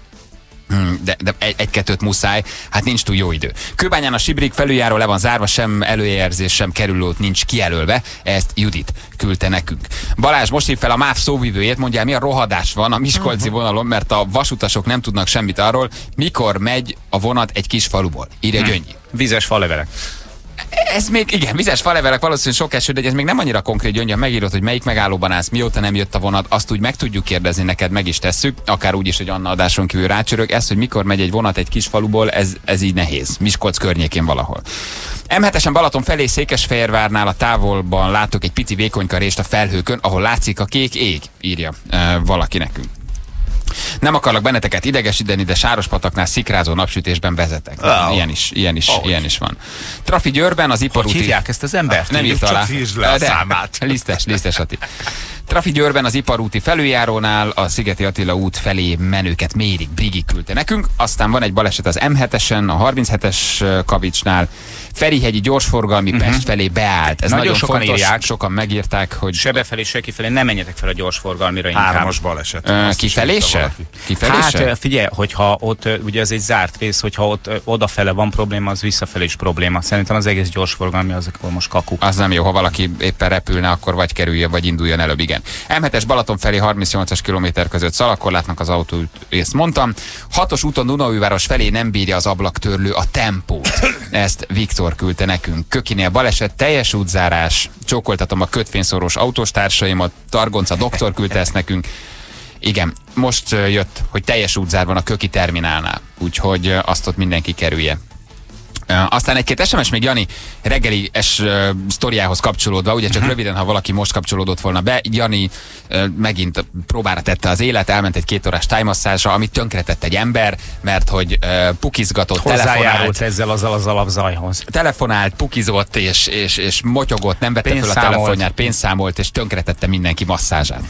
Hmm, De, de egy- egy-kettőt muszáj, hát nincs túl jó idő. Kőbányán a Sibrik felüljáró le van zárva, sem előjelzés, sem kerülőt nincs kijelölve, ezt Judit küldte nekünk. Balázs most hív fel a MÁV szóvivőjét, mondja, mi a rohadás van a Miskolci vonalon, mert a vasutasok nem tudnak semmit arról, mikor megy a vonat egy kis faluból. Írja Gyöngyi. Vizes falevelek. Ez még, igen, vizes falevelek, valószínűleg sok eső, de ez még nem annyira konkrét gyöngye, megírod, hogy melyik megállóban állsz, mióta nem jött a vonat, azt úgy meg tudjuk kérdezni, neked meg is tesszük, akár úgy is, hogy Anna adáson kívül rácsörög. Ez, hogy mikor megy egy vonat egy kis faluból, ez, ez így nehéz. Miskolc környékén valahol. M7-esen Balaton felé Székesfehérvárnál a távolban látok egy pici vékonyka rést a felhőkön, ahol látszik a kék ég, írja uh, valaki nekünk. Nem akarlak benneteket idegesíteni, de Sárospataknál szikrázó napsütésben vezetek. Wow. Ilyen is, ilyen is, Ahogy. ilyen is van. Trafi Győrben az Hogy iparúti... hívják ezt az embert? Nem írta alá. le a De, számát. Lisztes, lisztes Ati. Trafi Győrben az iparúti felüljárónál a Szigeti Attila út felé menőket mérik, Brigi küldte nekünk. Aztán van egy baleset az M7-esen, a 37-es kavicsnál. Ferihegyi gyorsforgalmi uh-huh. Pest felé beállt. Ez nagyon, Nagyon sokan fontos. írják. Sokan megírták, hogy Sebe felé, se kifelé, nem menjetek fel a gyorsforgalmira inkább. Hármas baleset. Ö, kifelé se? Kifelé Hát se? figyelj, hogyha ott, ugye ez egy zárt rész, hogyha ott odafele van probléma, az visszafelé is probléma. Szerintem az egész gyorsforgalmi az akkor most kaku. Az nem jó, ha valaki éppen repülne, akkor vagy kerüljön, vagy induljon előbb, igen. M7-es Balaton felé 38-as kilométer között szalakorlátnak az autó, ezt mondtam. Hatos úton Dunaújváros felé nem bírja az ablaktörlő a tempót. Ezt Viktor küldte nekünk. Kökinél baleset, teljes útzárás, csókoltatom a kötvényszoros autostársaimat, Targonca doktor küldte ezt nekünk. Igen, most jött, hogy teljes útzár van a Köki terminálnál, úgyhogy azt ott mindenki kerülje. Aztán egy-két SMS még Jani reggeli es uh, sztoriához kapcsolódva, ugye csak uh-huh. röviden, ha valaki most kapcsolódott volna be, Jani uh, megint próbára tette az élet, elment egy két órás tájmasszázsra, amit tönkretett egy ember, mert hogy uh, pukizgatott, telefonált, ezzel az, az alapzajhoz. telefonált, pukizott és, és, és motyogott, nem vette fel a telefonját, pénzszámolt, és tönkretette mindenki masszázsát.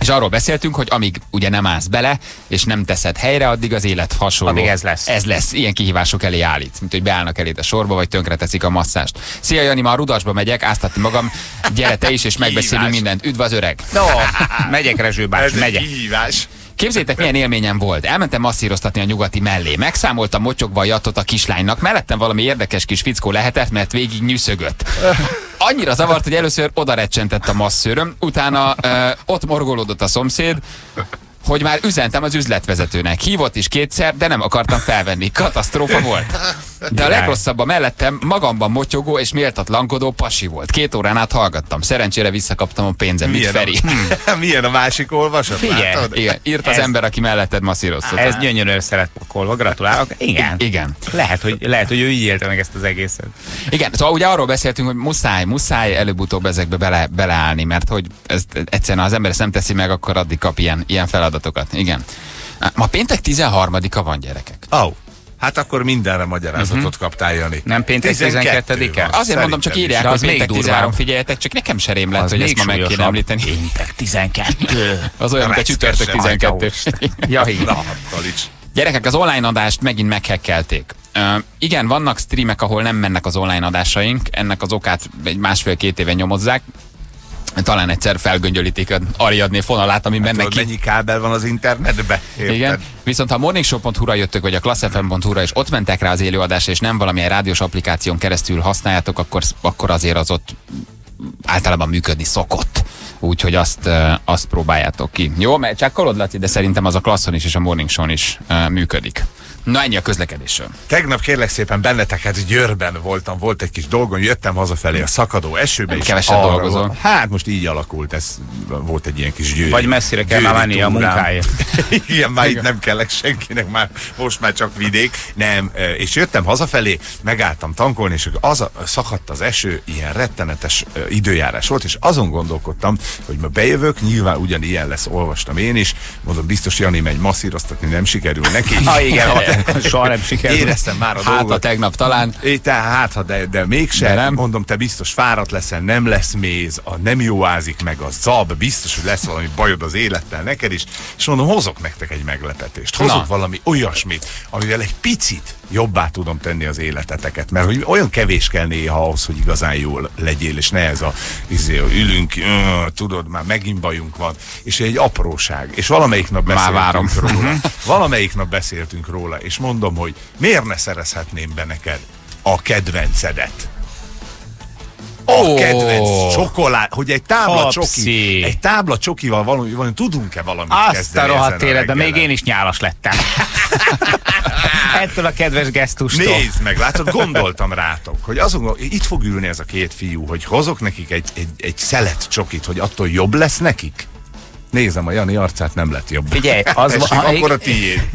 És arról beszéltünk, hogy amíg ugye nem állsz bele, és nem teszed helyre, addig az élet hasonló. Addig ez lesz. Ez lesz. Ilyen kihívások elé állít. Mint hogy beállnak eléd a sorba, vagy tönkreteszik a masszást. Szia Jani, ma a Rudasba megyek, áztatni magam. Gyere te is, és megbeszélünk mindent. Üdv az öreg! No, megyek Rezső egy megyek. kihívás. Képzétek, milyen élményem volt. Elmentem masszíroztatni a nyugati mellé. Megszámoltam motyogva a jatot a kislánynak. Mellettem valami érdekes kis fickó lehetett, mert végig nyűszögött. Annyira zavart, hogy először oda recsentett a masszőröm, utána ö, ott morgolódott a szomszéd, hogy már üzentem az üzletvezetőnek. Hívott is kétszer, de nem akartam felvenni. Katasztrófa volt. De a legrosszabb a mellettem magamban motyogó és méltatlankodó pasi volt. Két órán át hallgattam. Szerencsére visszakaptam a pénzem, mint Feri. A, milyen a másik olvasat? Figyelj. Látod? Igen, írt az Ez- ember, aki melletted masszíroztat. Ez gyönyörűen szeretpakolva, gratulálok. Igen. Igen. Lehet, hogy, lehet, hogy ő így élte meg ezt az egészet. Igen, szóval ugye arról beszéltünk, hogy muszáj, muszáj előbb-utóbb ezekbe bele, beleállni, mert hogy ez egyszerűen ha az ember ezt nem teszi meg, akkor addig kap ilyen, ilyen feladatokat. Igen. Ma péntek 13-a van, gyerekek. Oh, hát akkor mindenre magyarázatot kaptál, Jani. Nem péntek 12-e? van, Azért mondom, csak szerintem írják, hogy péntek durvább. 13, figyeljetek, csak nekem serém lett, hogy ezt ma meg kéne említeni. Péntek 12. Az olyan, mint a csütörtök Reszkesen 12. ja. Na. Gyerekek, az online adást megint meghekkelték. Uh, igen, vannak streamek, ahol nem mennek az online adásaink, ennek az okát egy másfél-két éve nyomozzák. Talán egyszer felgöngyölítik Ariadné fonalát, ami benne Tudod, ki... mennyi kábel van az internetbe? Érted? Igen, viszont ha morningshow.hu-ra jöttök, vagy a classfm.hu-ra, és ott mentek rá az élőadásra, és nem valamilyen rádiós applikáción keresztül használjátok, akkor, akkor azért az ott általában működni szokott. Úgyhogy azt, azt próbáljátok ki. Jó, mert csekkolod, Laci, de szerintem az a klasszon is és a morning show is működik. Na ennyi a közlekedésről. Tegnap kérlek szépen benneteket Győrben voltam, volt egy kis dolgon, jöttem hazafelé a szakadó esőbe. és Keveset arra dolgozol. Hát most így alakult, ez volt egy ilyen kis győri. Vagy messzire kell már menni a munkáért. Igen, már itt nem kellek senkinek, már, most már csak vidék. Nem, és jöttem hazafelé, megálltam tankolni, és az a, szakadt az eső, ilyen rettenetes időjárás volt, és azon gondolkodtam, hogy ma bejövök, nyilván ugyanilyen lesz, olvastam én is, mondom, biztos Jani megy masszíroztatni, nem sikerül neki. Ha igen, soha nem sikerül. Éreztem már a Hát a tegnap talán. É, te, hát, ha de, de mégsem, De nem. mondom, te biztos fáradt leszel, nem lesz méz, a nem jó ázik meg a zab, biztos, hogy lesz valami bajod az élettel neked is, és mondom, hozok nektek egy meglepetést, hozok. Na. valami olyasmit, amivel egy picit jobbá tudom tenni az életeteket, mert hogy olyan kevés kell néha ahhoz, hogy igazán jól legyél, és ne ez a izé, ülünk, ö, tudod, már megint bajunk van, és egy apróság, és valamelyik nap Már beszéltünk várom. róla, valamelyik nap beszéltünk róla, és mondom, hogy miért ne szerezhetném be neked a kedvencedet. A Ó. kedvenc csokolád, hogy egy tábla Hopszi. csoki, egy tábla csokival valami, valami tudunk-e valamit Azt a kezdeni rohadt ezen a életben, még én is nyálas lettem. Ettől a kedves gesztustól. Nézd meg, látod, gondoltam rátok, hogy azon, itt fog ülni ez a két fiú, hogy hozok nekik egy, egy, egy szelet csokit, hogy attól jobb lesz nekik? Nézem, a Jani arcát nem lett jobb. Figyelj, az Tessék, va- akkor a tiéd.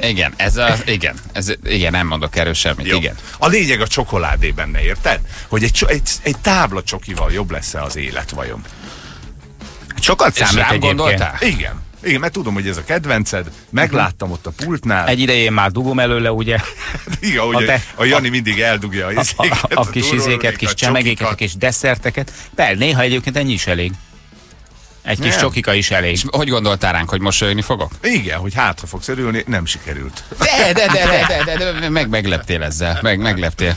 Igen, ez a, igen, ez, igen, nem mondok erről semmit, Jó. igen. A lényeg a csokoládé benne, érted? Hogy egy, egy, egy tábla csokival jobb lesz-e az élet vajon? Sokat számít egyébként. gondoltál? Igen. Igen, mert tudom, hogy ez a kedvenced, megláttam ott a pultnál. Egy ideje én már dugom előle, ugye? Igen, a a, te- a Jani mindig eldugja a, A, a, a kis túrólékat, izéket, kis a csemegéket, a kis desszerteket. Per, néha egyébként ennyi is elég. Egy kis Nem. csokika is elég. És hogy gondoltál ránk, hogy mosolyogni fogok? Igen, hogy hátra fogsz örülni, nem sikerült. De, de, de, de, de, de, de meg, megleptél ezzel, meg, megleptél.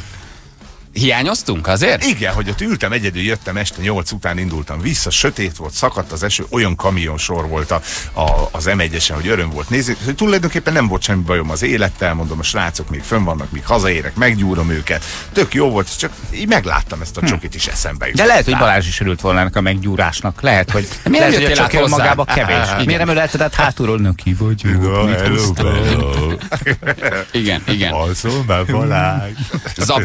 Hiányoztunk azért? Igen, hogy ott ültem egyedül, jöttem este 8 után indultam vissza, sötét volt, szakadt az eső, olyan kamionsor volt a, a, az M1-esen, hogy öröm volt nézni, hogy tulajdonképpen nem volt semmi bajom az élettel, mondom, a srácok még fönn vannak, míg hazaérek, meggyúrom őket. Tök jó volt, csak így megláttam ezt a csokit is eszembe jutott. De lehet, hogy Balázs is örült volna ennek a meggyúrásnak. Lehet, hogy, Miért lehet, hogy a csoki hozzám? magába kevés. Igen. Miért nem ölelted át hátulról? Neki vagy. Igen, igen. Alszol be, Balázs.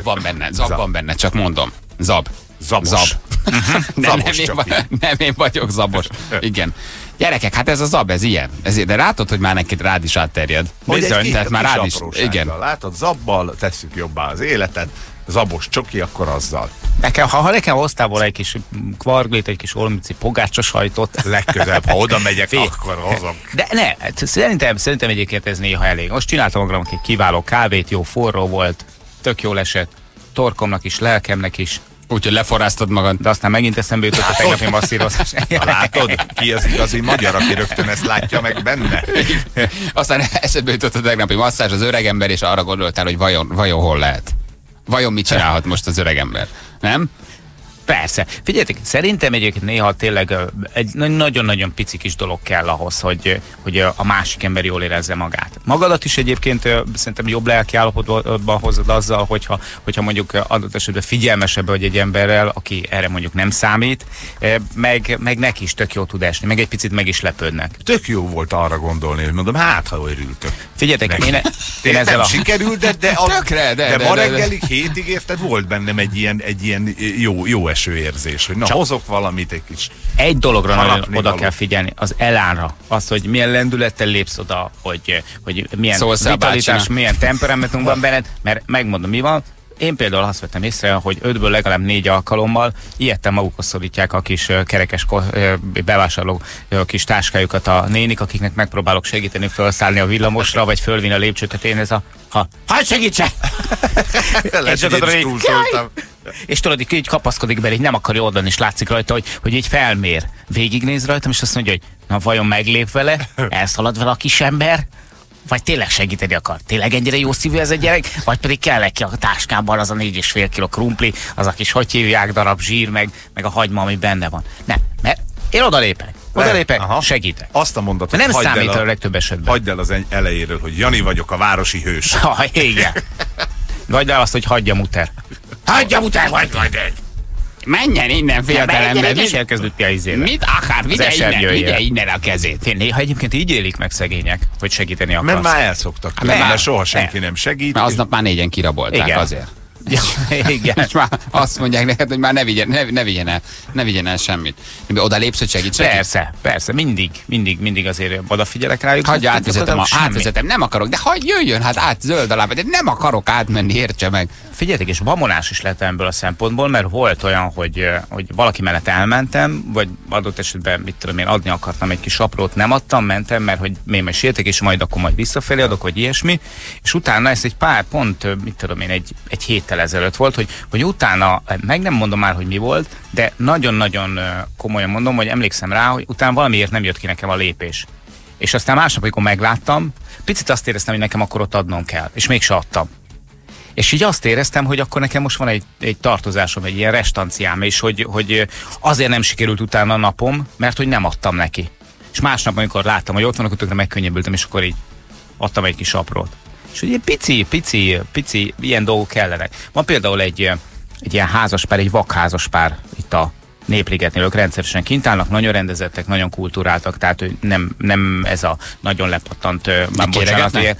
Van benne, Zab. Van benne, csak mondom. Zab. Zabos. Zab. nem, nem, én, csak va- nem én vagyok zabos. Igen. Gyerekek, hát ez a zab, ez ilyen. Ez, de látod, hogy már neked rád is átterjed. Bizony, egy tehát már rád is. Igen. Látod, zabbal tesszük jobbá az életet, zabos csoki, akkor azzal. Nekem, ha, ha nekem hoztál volna egy kis kvarglit, egy kis olmici pogácsa sajtot. Legközelebb, ha oda megyek, Fél. akkor hozom. De ne, hát szerintem, szerintem egyébként ez néha elég. Most csináltam magamnak egy kiváló kávét, jó forró volt, tök jól esett, torkomnak is, lelkemnek is, Úgyhogy leforráztad magad. de aztán megint eszembe jutott a tegnapi masszírozás. Na, látod, ki az igazi magyar, aki rögtön ezt látja meg benne? Aztán eszedbe jutott a tegnapi masszázs, az öregember, és arra gondoltál, hogy vajon, vajon hol lehet. Vajon mit csinálhat most az öregember? Nem? Persze. Figyeljetek, szerintem egyébként néha tényleg egy na- nagyon-nagyon pici kis dolog kell ahhoz, hogy, hogy a másik ember jól érezze magát. Magadat is egyébként szerintem jobb lelki állapotban hozod azzal, hogyha, hogyha mondjuk adott esetben figyelmesebb vagy egy emberrel, aki erre mondjuk nem számít, meg, meg neki is tök jó tud esni, meg egy picit meg is lepődnek. Tök jó volt arra gondolni, hogy mondom, hát ha örültök. Figyeljetek, én, én Én ezzel nem a... sikerült, de, de, a, Tökre, de- de, de- ma reggelig hétig érted, volt bennem egy ilyen, egy ilyen jó, jó esőérzés, hogy na Csak- hozok valamit egy kis. Egy dologra nagyon oda való. kell figyelni, az elánra. Az, hogy milyen lendülettel lépsz oda, hogy, hogy milyen Szólsz a vitalitás, milyen temperamentum van benned, mert megmondom, mi van. Én például azt vettem észre, hogy ötből legalább négy alkalommal ilyetten magukhoz szorítják a kis kerekes bevásárló kis táskájukat a nénik, akiknek megpróbálok segíteni felszállni a villamosra, vagy fölvinni a lépcsőt, én ez a ha, hadd segítse! Lehet, És akkor így, és tudod, így kapaszkodik bele, így nem akarja oldani, és látszik rajta, hogy, hogy így felmér. Végignéz rajtam, és azt mondja, hogy na vajon meglép vele, elszalad vele a kis ember, vagy tényleg segíteni akar? Tényleg ennyire jó szívű ez a gyerek? Vagy pedig kell neki a táskában az a négy és fél kiló krumpli, az a kis hogy hívják darab zsír, meg, meg a hagyma, ami benne van. Nem, mert én odalépek, odalépek, Aha. segítek. Azt a mondatot Mert nem számít el a legtöbb esetben. Hagyd el az elejéről, hogy Jani vagyok, a városi hős. Ha, igen. Vagy el azt, hogy hagyja muter. Hagyja muter, vagy vagy egy. Menjen innen, fiatalember. És elkezdődti a izébe. mit akar? Vigye innen, vigye innen a kezét. Néha egyébként így élik meg szegények, hogy segíteni akarsz. Mert már elszoktak Nem. mert soha senki Nem. nem segít. Mert aznap már négyen kirabolták Igen. azért. Ja, igen. És már azt mondják neked, hogy már ne vigyen, ne, ne vigyen el, ne vigyen el semmit. Oda lépsz, hogy segíts? Persze, persze, mindig, mindig, mindig azért odafigyelek rájuk. Hagyja, átvezetem, a, átvezetem, nem akarok, de hagyj, jöjjön, hát át zöld a lába, de nem akarok átmenni, értse meg. Figyeljetek, és babonás is lett ebből a szempontból, mert volt olyan, hogy, hogy valaki mellett elmentem, vagy adott esetben, mit tudom én, adni akartam egy kis aprót, nem adtam, mentem, mert hogy majd sértek, és majd akkor majd visszafelé adok, vagy ilyesmi, és utána ez egy pár pont, mit tudom én, egy, egy héttel ezelőtt volt, hogy, hogy utána, meg nem mondom már, hogy mi volt, de nagyon-nagyon komolyan mondom, hogy emlékszem rá, hogy utána valamiért nem jött ki nekem a lépés. És aztán másnap, amikor megláttam, picit azt éreztem, hogy nekem akkor ott adnom kell, és mégse adtam. És így azt éreztem, hogy akkor nekem most van egy, egy tartozásom, egy ilyen restanciám, és hogy, hogy azért nem sikerült utána a napom, mert hogy nem adtam neki. És másnap, amikor láttam, hogy ott van, akkor tökre megkönnyebbültem, és akkor így adtam egy kis aprót. És ugye pici, pici, pici ilyen dolgok kellenek. Van például egy, egy ilyen házaspár, egy vakházaspár itt a Népligetnél, ők rendszeresen kint állnak, nagyon rendezettek, nagyon kulturáltak, tehát hogy nem, nem ez a nagyon lepattant, ö, már bocsánat, ilyen,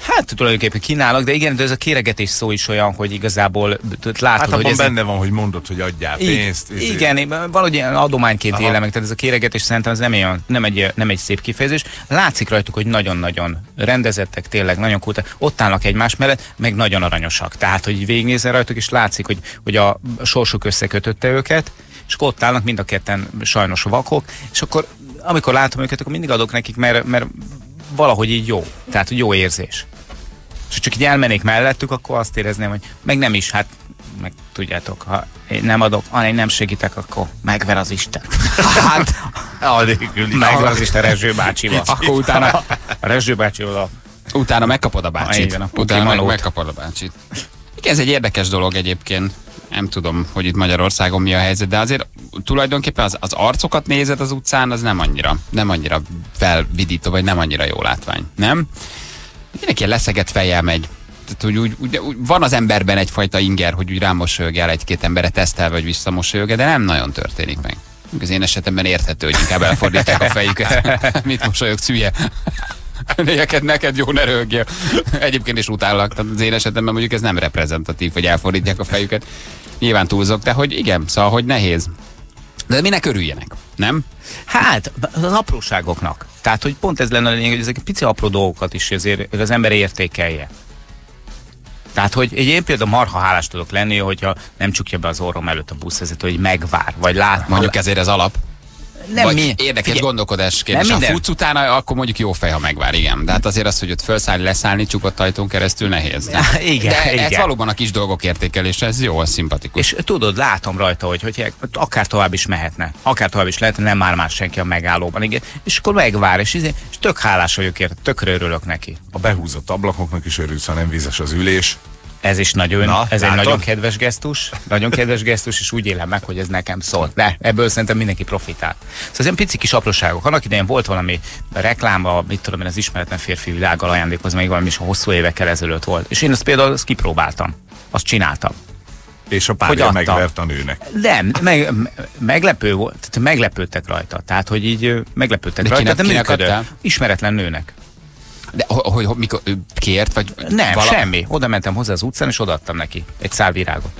Hát tulajdonképpen kínálnak, de igen, de ez a kéregetés szó is olyan, hogy igazából látod, Hát hogy ez benne van, hogy mondod, hogy adjál így, pénzt. izé. igen, én valahogy ilyen adományként Aha. meg, tehát ez a kéregetés szerintem ez nem, olyan, nem, egy, nem egy szép kifejezés. Látszik rajtuk, hogy nagyon-nagyon rendezettek, tényleg nagyon kultak. Ott állnak egymás mellett, meg nagyon aranyosak. Tehát, hogy végignézel rajtuk, és látszik, hogy, hogy a sorsuk összekötötte őket, és akkor ott állnak mind a ketten sajnos vakok, és akkor amikor látom őket, akkor mindig adok nekik, mert, mert valahogy így jó. Tehát, hogy jó érzés. És ha csak így elmennék mellettük, akkor azt érezném, hogy meg nem is, hát meg tudjátok, ha én nem adok, ha én nem segítek, akkor megver az Isten. Hát, megver az Isten Rezső bácsival. Akkor utána, A Rezső bácsival a utána megkapod a bácsit. igen, a utána meg, megkapod a bácsit. Ez egy érdekes dolog egyébként. Nem tudom, hogy itt Magyarországon mi a helyzet, de azért tulajdonképpen az, az arcokat nézed az utcán, az nem annyira, nem annyira felvidító, vagy nem annyira jó látvány, nem? Mindenki ilyen leszegett fejjel megy. Tehát, úgy, úgy, úgy, úgy, van az emberben egyfajta inger, hogy úgy rámosolyog el egy-két emberre tesztel, vagy visszamosolyog, de nem nagyon történik meg. Az én esetemben érthető, hogy inkább elfordítják a fejüket. Mit mosolyog, szülye? Neked, neked jó, ne rögjél. Egyébként is utállak, tehát az én esetemben mondjuk ez nem reprezentatív, hogy elfordítják a fejüket. Nyilván túlzok, de hogy igen, szóval, hogy nehéz. De minek örüljenek, nem? Hát, az apróságoknak. Tehát, hogy pont ez lenne a lényeg, hogy ezek pici apró dolgokat is azért az ember értékelje. Tehát, hogy egy én például marha hálás tudok lenni, hogyha nem csukja be az orrom előtt a buszvezető, hogy megvár, vagy lát. Mondjuk ezért ez alap. Nem Vagy mi. érdekes Figyelj, gondolkodás kérdés. Nem Ha minden. futsz utána, akkor mondjuk jó fej, ha megvár, igen. De hát azért az, hogy ott felszállni, leszállni csukott ajtón keresztül nehéz. Nem? Igen, De ez igen. valóban a kis dolgok értékelése, ez jó, az szimpatikus. És tudod, látom rajta, hogy, hogy akár tovább is mehetne, akár tovább is lehetne, nem már már senki a megállóban, igen. És akkor megvár, és, izé- és tök hálás vagyok érte, tökre örülök neki. A behúzott ablakoknak is örülsz, ha nem vízes az ülés. Ez is nagyon, Na, ez egy látod? nagyon kedves gesztus, nagyon kedves gesztus, és úgy élem meg, hogy ez nekem szól. De ebből szerintem mindenki profitál. Szóval ez ilyen pici kis apróságok. Annak idején volt valami reklám, a, mit tudom én, az ismeretlen férfi világgal ajándékoz, még valami is hosszú évekkel ezelőtt volt. És én azt például azt kipróbáltam. Azt csináltam. És a párja megvert a nőnek. Nem, meg, me- meglepő volt, tehát meglepődtek rajta. Tehát, hogy így meglepődtek De rajta, kinek- de kinek működött. Ismeretlen nőnek. De ho- hogy, hogy mikor kért, vagy Nem, vala- semmi. Oda mentem hozzá az utcán, és odaadtam neki egy szál virágot.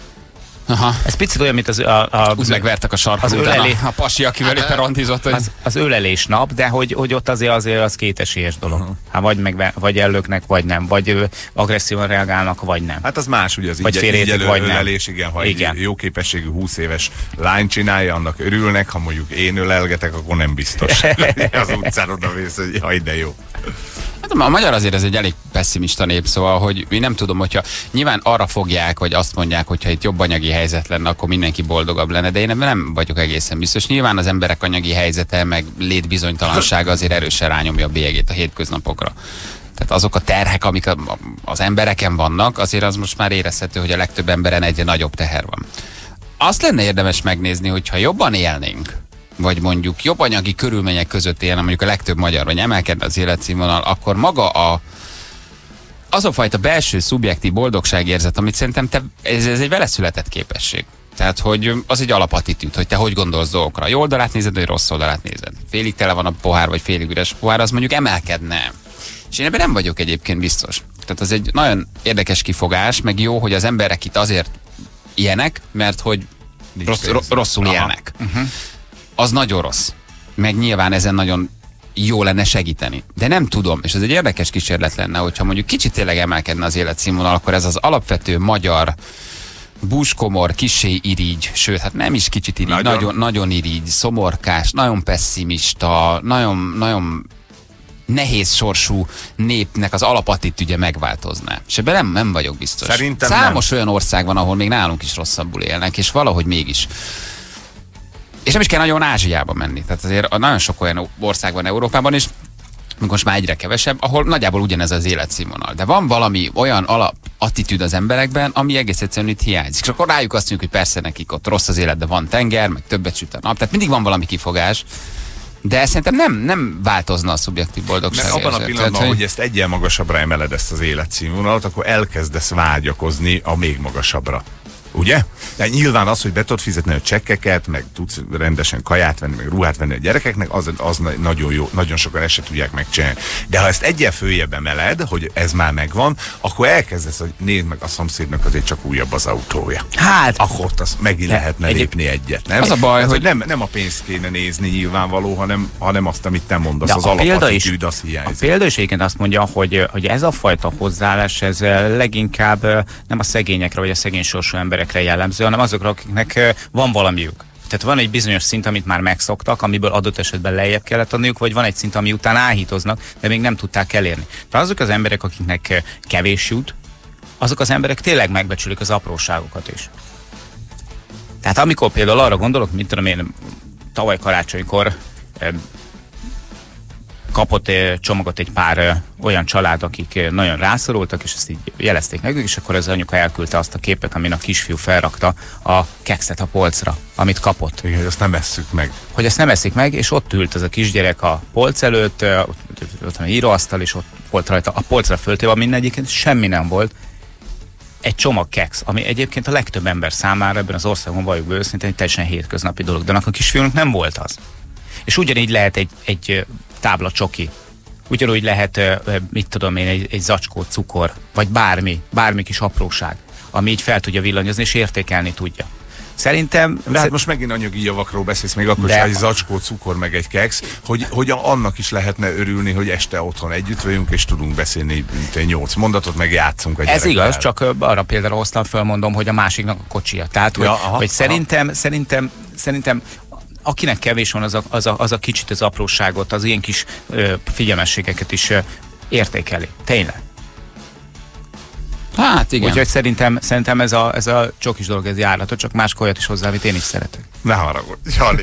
Aha. Ez picit olyan, mint az, a, a, Úgy megvertek a sarkon Az ölelé- a, a pasi, akivel éppen randizott, hogy az, az ölelés nap, de hogy, hogy ott azért azért az kétesélyes dolog. Hát vagy, meg, vagy ellöknek, vagy nem. Vagy ö, agresszívan reagálnak, vagy nem. Hát az más, ugye az Vagy így, így vagy nem. ölelés, igen, ha Igen. egy jó képességű 20 éves lány csinálja, annak örülnek, ha mondjuk én ölelgetek, akkor nem biztos. az utcán oda mész, hogy jaj, de jó. Hát a magyar azért ez egy elég pessimista nép, szóval, hogy mi nem tudom, hogyha nyilván arra fogják, vagy azt mondják, hogyha itt jobb anyagi helyzet lenne, akkor mindenki boldogabb lenne, de én ebben nem vagyok egészen biztos. Nyilván az emberek anyagi helyzete, meg létbizonytalansága azért erősen rányomja a bélyegét a hétköznapokra. Tehát azok a terhek, amik az embereken vannak, azért az most már érezhető, hogy a legtöbb emberen egyre nagyobb teher van. Azt lenne érdemes megnézni, hogyha jobban élnénk, vagy mondjuk jobb anyagi körülmények között élne mondjuk a legtöbb magyar, vagy emelkedne az életszínvonal, akkor maga a az a fajta belső szubjektív boldogságérzet, amit szerintem te, ez, ez egy veleszületett képesség. Tehát, hogy az egy alapattitűd, hogy te hogy gondolsz dolgokra. Jó oldalát nézed, vagy rossz oldalát nézed. Félig tele van a pohár, vagy félig üres pohár, az mondjuk emelkedne. És én ebben nem vagyok egyébként biztos. Tehát az egy nagyon érdekes kifogás, meg jó, hogy az emberek itt azért ilyenek, mert hogy Nincs rossz, pénz. rosszul Aha. élnek. Az nagyon rossz. Meg nyilván ezen nagyon jó lenne segíteni. De nem tudom, és ez egy érdekes kísérlet lenne, hogyha mondjuk kicsit tényleg emelkedne az életszínvonal, akkor ez az alapvető magyar búskomor, kisé irigy, sőt, hát nem is kicsit irigy, Nagyon. nagyon, nagyon irigy, szomorkás, nagyon pessimista, nagyon, nagyon nehéz sorsú népnek az alapattitűdje megváltozná. És ebben nem, nem vagyok biztos. Szerintem Számos olyan ország van, ahol még nálunk is rosszabbul élnek, és valahogy mégis. És nem is kell nagyon Ázsiába menni. Tehát azért nagyon sok olyan ország van Európában is, most már egyre kevesebb, ahol nagyjából ugyanez az életszínvonal. De van valami olyan alap attitűd az emberekben, ami egész egyszerűen itt hiányzik. És akkor rájuk azt mondjuk, hogy persze nekik ott rossz az élet, de van tenger, meg többet süt a nap. Tehát mindig van valami kifogás. De szerintem nem, nem változna a szubjektív boldogság. Mert abban a pillanatban, Tehát, hogy ezt egyen magasabbra emeled ezt az életszínvonalat, akkor elkezdesz vágyakozni a még magasabbra. Ugye? De nyilván az, hogy be tudod fizetni a csekkeket, meg tudsz rendesen kaját venni, meg ruhát venni a gyerekeknek, az, az na- nagyon jó, nagyon sokan ezt se tudják megcsinálni. De ha ezt egyen följebb emeled, hogy ez már megvan, akkor elkezdesz, hogy nézd meg a szomszédnak azért csak újabb az autója. Hát, Akkor ott azt megint lehetne egyéb- lépni egyet, nem? Az a baj, Tehát, hogy- nem, nem a pénzt kéne nézni nyilvánvaló, hanem, hanem azt, amit te mondasz, De az a alapattitűd, az a hiányzik. példa is azt mondja, hogy, hogy ez a fajta hozzáállás, ez eh, leginkább eh, nem a szegényekre vagy a szegény sorsú emberekre jellemző, hanem azokra, akiknek van valamiük. Tehát van egy bizonyos szint, amit már megszoktak, amiből adott esetben lejjebb kellett adniuk, vagy van egy szint, ami után áhítoznak, de még nem tudták elérni. Tehát azok az emberek, akiknek kevés jut, azok az emberek tényleg megbecsülik az apróságokat is. Tehát amikor például arra gondolok, mint tudom én, tavaly karácsonykor kapott csomagot egy pár olyan család, akik nagyon rászorultak, és ezt így jelezték nekünk, és akkor az anyuka elküldte azt a képet, amin a kisfiú felrakta a kekszet a polcra, amit kapott. Igen, hogy azt nem esszük meg. Hogy ezt nem eszik meg, és ott ült az a kisgyerek a polc előtt, ott, ott van egy íróasztal, és ott volt rajta a polcra föltéve, egyébként semmi nem volt, egy csomag keksz, ami egyébként a legtöbb ember számára ebben az országban valljuk be őszintén egy teljesen hétköznapi dolog, de annak a kisfiúnak nem volt az. És ugyanígy lehet egy, egy tábla csoki, ugyanúgy lehet, mit tudom én, egy, egy zacskó cukor, vagy bármi, bármi kis apróság, ami így fel tudja villanyozni és értékelni tudja. Szerintem... De hát most megint anyagi javakról beszélsz, még akkor De- is, egy zacskó cukor, meg egy keksz, hogy, hogy annak is lehetne örülni, hogy este otthon együtt vagyunk, és tudunk beszélni mint egy nyolc mondatot, meg játszunk a Ez igaz, csak arra például hoztam fölmondom, hogy a másiknak a kocsia. Tehát, hogy, Ja, aha, aha, hogy aha. szerintem, szerintem, szerintem akinek kevés van, az a, az, a, az a kicsit az apróságot, az ilyen kis ö, figyelmességeket is ö, értékeli. Tényleg. Hát igen. Úgyhogy szerintem, szerintem ez a, ez a csokis dolog, ez járható, csak más olyat is hozzá, amit én is szeretek. Ne haragudj, Jani.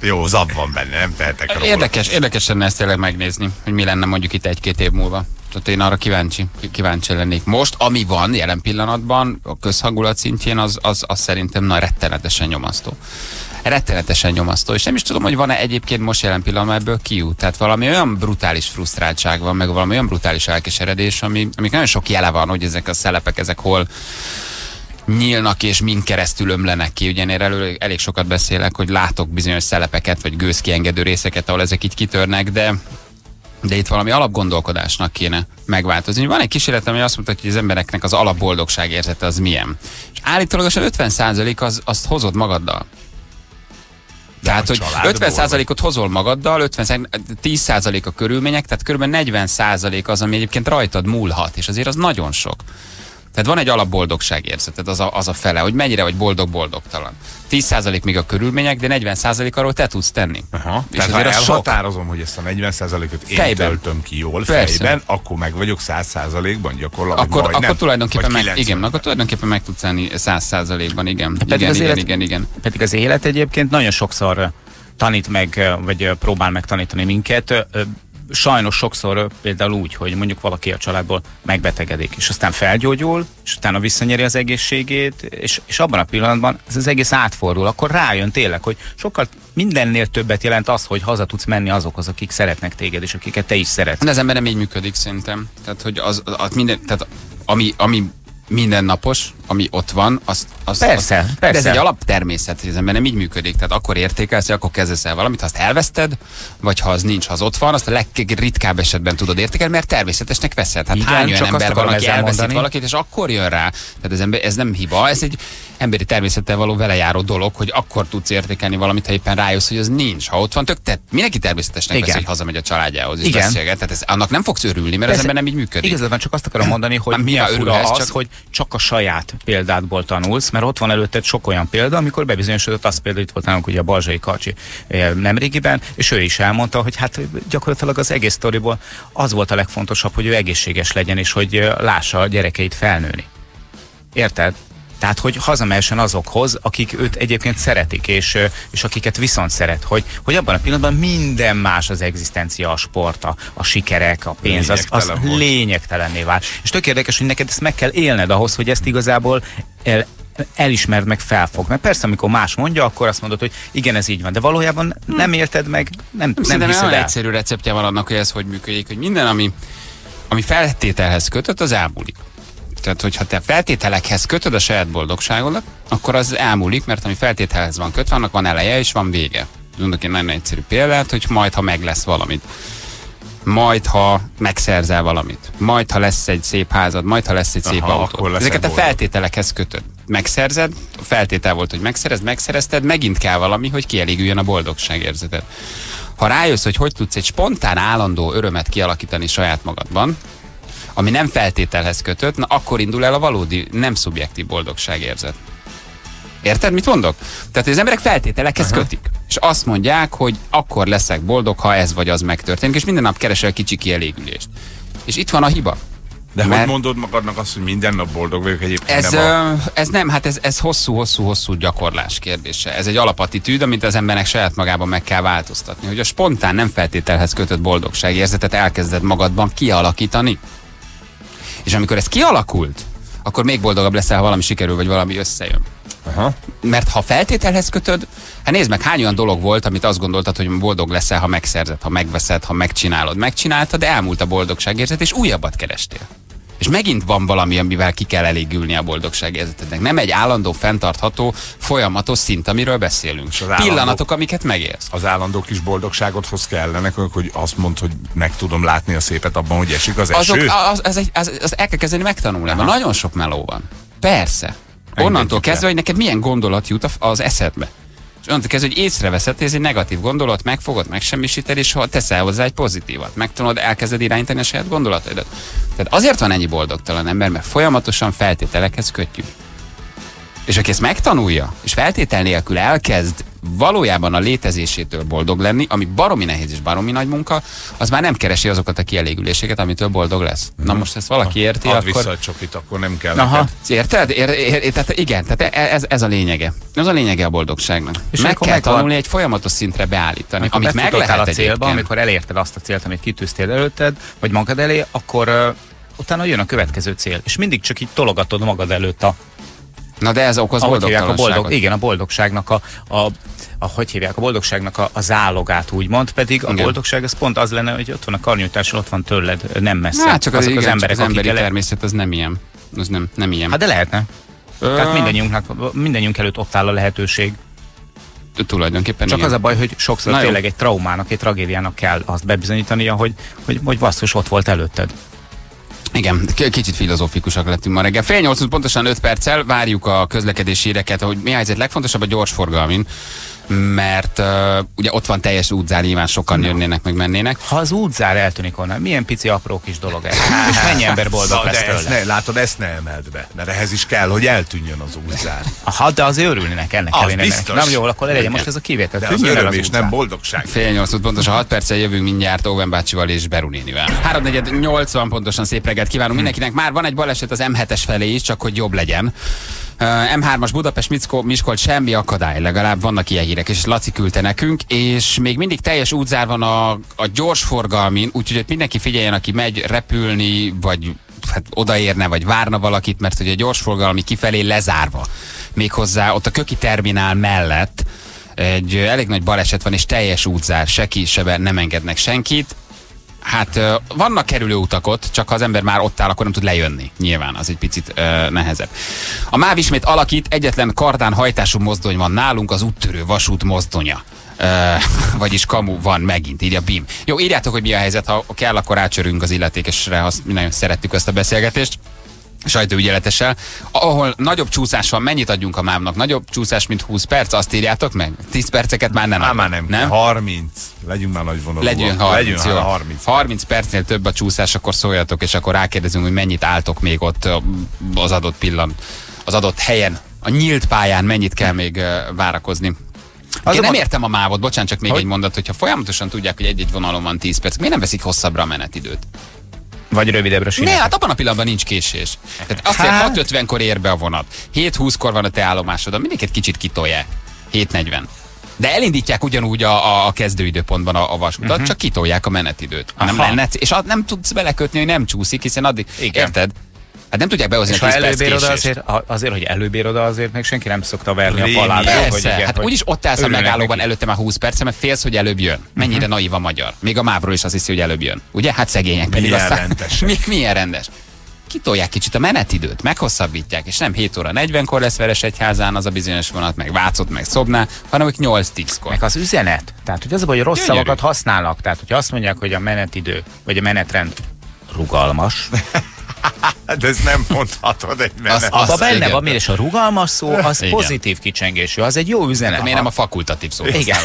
Jó, zab van benne, nem tehetek róla. Érdekes, érdekes lenne ezt tényleg megnézni, hogy mi lenne mondjuk itt egy-két év múlva. Tehát én arra kíváncsi, kíváncsi lennék. Most, ami van jelen pillanatban, a közhangulat szintjén, az, az, az szerintem na, rettenetesen nyomasztó. Rettenetesen nyomasztó, és nem is tudom, hogy van-e egyébként most jelen pillanatban ebből kiút. Tehát valami olyan brutális frusztráltság van, meg valami olyan brutális elkeseredés, ami, amik nagyon sok jele van, hogy ezek a szelepek, ezek hol nyílnak és mind keresztül ömlenek ki. Ugye én erről elég sokat beszélek, hogy látok bizonyos szelepeket, vagy gőzkiengedő részeket, ahol ezek így kitörnek, de De itt valami alapgondolkodásnak kéne megváltozni. Van egy kísérlet, ami azt mutatja, hogy az embereknek az alapboldogság érzete az milyen. És állítólagosan 50% az, azt hozod magaddal. Tehát, hogy családból 50%-ot hozol magaddal, 50 10% a körülmények, tehát kb. 40% az, ami egyébként rajtad múlhat, és azért az nagyon sok. Tehát van egy alapboldogság érzeted, az a, az a fele, hogy mennyire vagy boldog-boldogtalan. 10% még a körülmények, de 40% arról te tudsz tenni. Aha. És Tehát ha az sok. elhatározom, hogy ezt a 40%-ot én Fejben. töltöm ki jól Persze. fejben, akkor meg vagyok 100%-ban gyakorlatilag. Akkor, majdnem, akkor tulajdonképpen meg, 90. igen, akkor tulajdonképpen meg tudsz állni 100%-ban, igen. Pedig Igen, az igen, élet- igen, igen. Pedig az élet egyébként nagyon sokszor tanít meg, vagy próbál megtanítani minket. Sajnos sokszor például úgy, hogy mondjuk valaki a családból megbetegedik, és aztán felgyógyul, és utána visszanyeri az egészségét, és, és abban a pillanatban ez az egész átfordul, akkor rájön tényleg, hogy sokkal mindennél többet jelent az, hogy haza tudsz menni azokhoz, akik szeretnek téged, és akiket te is szeretsz. De az ember nem így működik szerintem. Tehát, hogy az, az minden, tehát ami, ami mindennapos, ami ott van, az, az, Persze, az, persze. De ez egy alaptermészet, hogy az ember nem így működik. Tehát akkor értékelsz, akkor kezdesz el valamit, ha azt elveszted, vagy ha az nincs, ha az ott van, azt a legritkább esetben tudod értékelni, mert természetesnek veszed. Hát Igen, hány olyan ember van, aki elveszít mondani. valakit, és akkor jön rá. Tehát ez, ember, ez nem hiba, ez egy emberi természettel való velejáró dolog, hogy akkor tudsz értékelni valamit, ha éppen rájössz, hogy az nincs. Ha ott van, tök te, mindenki természetesnek Igen. veszi, hogy hazamegy a családjához, és Igen. beszélget. Tehát ez, annak nem fogsz örülni, mert az Persze. ember nem így működik. Igazad van, csak azt akarom mondani, hogy milyen nyilván fura az, csak- hogy csak a saját példádból tanulsz, mert ott van előtted sok olyan példa, amikor bebizonyosodott, az például itt volt nálunk ugye a Balzsai Karcsi eh, nemrégiben, és ő is elmondta, hogy hát gyakorlatilag az egész sztoriból az volt a legfontosabb, hogy ő egészséges legyen, és hogy eh, lássa a gyerekeit felnőni. Érted? Tehát, hogy hazamehessen azokhoz, akik őt egyébként szeretik, és, és akiket viszont szeret, hogy, hogy abban a pillanatban minden más az egzisztencia, a sport, a, a sikerek, a pénz, az, az volt. lényegtelenné vált. És tök érdekes, hogy neked ezt meg kell élned ahhoz, hogy ezt igazából el, elismerd meg, felfog. Mert persze, amikor más mondja, akkor azt mondod, hogy igen, ez így van, de valójában nem élted meg, nem, nem Szerintem hiszed el. egyszerű receptje van annak, hogy ez hogy működik, hogy minden, ami, ami feltételhez kötött, az elmúlik. Tehát, hogyha te feltételekhez kötöd a saját boldogságodat, akkor az elmúlik, mert ami feltételhez van kötve, annak van eleje és van vége. Mondok egy nagyon egyszerű példát, hogy majd, ha meg lesz valamit. Majd, ha megszerzel valamit. Majd, ha lesz egy szép házad. Majd, ha lesz egy szép Aha, autó. akkor leszel Ezeket a feltételekhez kötöd. Megszerzed, a feltétel volt, hogy megszerezd, megszerezted, megint kell valami, hogy kielégüljön a boldogságérzeted. Ha rájössz, hogy hogy tudsz egy spontán, állandó örömet kialakítani saját magadban, ami nem feltételhez kötött, na akkor indul el a valódi, nem szubjektív boldogságérzet. Érted, mit mondok? Tehát hogy az emberek feltételekhez uh-huh. kötik. És azt mondják, hogy akkor leszek boldog, ha ez vagy az megtörténik, és minden nap keresel kicsi kielégülést. És itt van a hiba. De Mert- hogy mondod magadnak azt, hogy minden nap boldog vagyok egyébként Ez, nem a... ez nem, hát ez, ez hosszú-hosszú-hosszú gyakorlás kérdése. Ez egy alapattitűd, amit az embernek saját magában meg kell változtatni. Hogy a spontán, nem feltételhez kötött boldogságérzetet elkezded magadban kialakítani. És amikor ez kialakult, akkor még boldogabb leszel, ha valami sikerül, vagy valami összejön. Aha. Mert ha feltételhez kötöd, hát nézd meg, hány olyan dolog volt, amit azt gondoltad, hogy boldog leszel, ha megszerzed, ha megveszed, ha megcsinálod. Megcsináltad, de elmúlt a boldogságérzet, és újabbat kerestél. És megint van valami, amivel ki kell elégülni a boldogságérzetednek. Nem egy állandó, fenntartható, folyamatos szint, amiről beszélünk. az állandó- Pillanatok, amiket megélsz. Az állandó kis boldogságot hoz kellenek, hogy azt mondd, hogy meg tudom látni a szépet abban, hogy esik az Azok, eső. az, az, egy, az, az el kell kezdeni megtanulni. Nagyon sok meló van. Persze. Onnantól kezdve, hogy neked milyen gondolat jut az eszedbe. És onnantól kezdve, hogy észreveszed, ez egy negatív gondolat, megfogod, megsemmisíted, és ha teszel hozzá egy pozitívat, megtanulod, elkezded irányítani a saját gondolataidat. Tehát azért van ennyi boldogtalan ember, mert folyamatosan feltételekhez kötjük. És aki ezt megtanulja, és feltétel nélkül elkezd valójában a létezésétől boldog lenni, ami baromi nehéz és baromi nagy munka, az már nem keresi azokat a kielégüléseket, amitől boldog lesz. Na most ezt valaki érti, Add akkor... vissza a csokit, akkor nem kell Aha. neked. Érted? Ér, ér, ér, tehát igen, tehát e- ez, ez a lényege. Ez a lényege a boldogságnak. És meg kell megvan- tanulni egy folyamatos szintre beállítani, Amikor amit meg lehet a célba, egyébként. amikor elérted azt a célt, amit kitűztél előtted, vagy magad elé, akkor uh, utána jön a következő cél. És mindig csak így tologatod magad előtt a, Na de ez okoz ahogy hívják a boldog, igen, a boldogságnak a, a, a hogy hívják, a boldogságnak a, a zálogát úgymond, pedig a Igen. boldogság az pont az lenne, hogy ott van a karnyújtással, ott van tőled, nem messze. Hát csak az, Azok igen, az emberek, csak az emberi természet az nem ilyen. Az nem, nem ilyen. Hát de lehetne. Ö, Tehát mindannyiunknak, mindannyiunk előtt ott áll a lehetőség. tulajdonképpen Csak igen. az a baj, hogy sokszor Na jó. tényleg egy traumának, egy tragédiának kell azt bebizonyítania, hogy, hogy, hogy basszus, ott volt előtted. Igen, kicsit filozófikusak lettünk ma reggel. Fél nyolc, pontosan 5 perccel várjuk a közlekedési híreket, hogy mi a helyzet legfontosabb a gyors forgalmin, mert uh, ugye ott van teljes útzár, nyilván sokan jönnének, meg mennének. Ha az útzár eltűnik onnan, milyen pici apró kis dolog ez. És mennyi ember boldog lesz de ezt tőle. ne, látod, ezt ne emeld be, mert ehhez is kell, hogy eltűnjön az útzár. Ha, de azért örülnének ennek Az kellene. biztos. Nem jó, akkor legyen most ez a kivétel. De az öröm és nem boldogság. Fél nyolc, pontosan 6 perccel jövünk mindjárt Owen bácsival és Berunénivel. 3.80 pontosan szép reggelt kívánunk mindenkinek. Már van egy baleset az M7-es felé is, csak hogy jobb legyen. Uh, M3-as Budapest, Mickó, Miskolc, semmi akadály, legalább vannak ilyen hírek, és Laci küldte nekünk, és még mindig teljes útzár van a, a gyorsforgalmin, úgyhogy ott mindenki figyeljen, aki megy repülni, vagy hát odaérne, vagy várna valakit, mert hogy a gyorsforgalmi kifelé lezárva. Méghozzá ott a köki terminál mellett egy elég nagy baleset van, és teljes útzár, se ki, se nem engednek senkit. Hát vannak kerülőutak ott, csak ha az ember már ott áll, akkor nem tud lejönni. Nyilván, az egy picit ö, nehezebb. A MÁV ismét alakít, egyetlen kardán hajtású mozdony van nálunk, az úttörő vasút mozdonya. Ö, vagyis kamu van megint, így a BIM. Jó, írjátok, hogy mi a helyzet, ha kell, akkor rácsörünk az illetékesre, azt mi nagyon szerettük ezt a beszélgetést sajtóügyeletessel, ahol nagyobb csúszás van, mennyit adjunk a mávnak? Nagyobb csúszás, mint 20 perc, azt írjátok meg? 10 perceket már nem. Már, már nem, nem? 30. Legyünk már nagy vonalúak. Legyünk 30, Legyünk jó. már 30. 30 percnél több a csúszás, akkor szóljatok, és akkor rákérdezünk, hogy mennyit álltok még ott az adott pillan, az adott helyen, a nyílt pályán mennyit kell még várakozni. Én nem Azonban- értem a mávot, bocsánat, csak még Hogy? egy mondat, hogyha folyamatosan tudják, hogy egy-egy vonalon van 10 perc, miért nem veszik hosszabbra a menetidőt? Vagy rövidebbre Ne, sinnek. hát abban a pillanatban nincs késés. Tehát azt Hát- hát... 6.50-kor ér be a vonat. 7.20-kor van a te állomásodon, mindig kicsit kitolják. 7.40. De elindítják ugyanúgy a, a, a kezdőidőpontban a, a vasutat, uh-huh. csak kitolják a menetidőt. Ha nem. Aha. lenne, és ad- nem tudsz belekötni, hogy nem csúszik, hiszen addig, Igen. érted? Hát nem tudják behozni És a ha 10 perc késést. azért, azért, hogy előbb ér oda, azért még senki nem szokta verni Rémi. a palábra. Persze, hogy igen, hát hogy úgyis ott állsz a megállóban neki. előtte már 20 perc, mert félsz, hogy előbb jön. Mennyire uh-huh. naív a magyar. Még a mávról is azt hiszi, hogy előbb jön. Ugye? Hát szegények pedig Milyen aztán... rendesek. Mi, milyen rendes. Kitolják kicsit a menetidőt, meghosszabbítják, és nem 7 óra 40-kor lesz Veres egyházán az a bizonyos vonat, meg Vácot, meg Szobná, hanem hogy 8-10-kor. Meg az üzenet. Tehát, hogy az a baj, hogy rossz Gyönyörű. szavakat használnak. Tehát, hogyha azt mondják, hogy a menetidő, vagy a menetrend rugalmas, Hát ezt nem mondhatod egy menet. Azt- abban benne igen. van, miért és a rugalmas szó, az Igen. pozitív kicsengésű, az egy jó üzenet. Miért nem a fakultatív szó? Igen.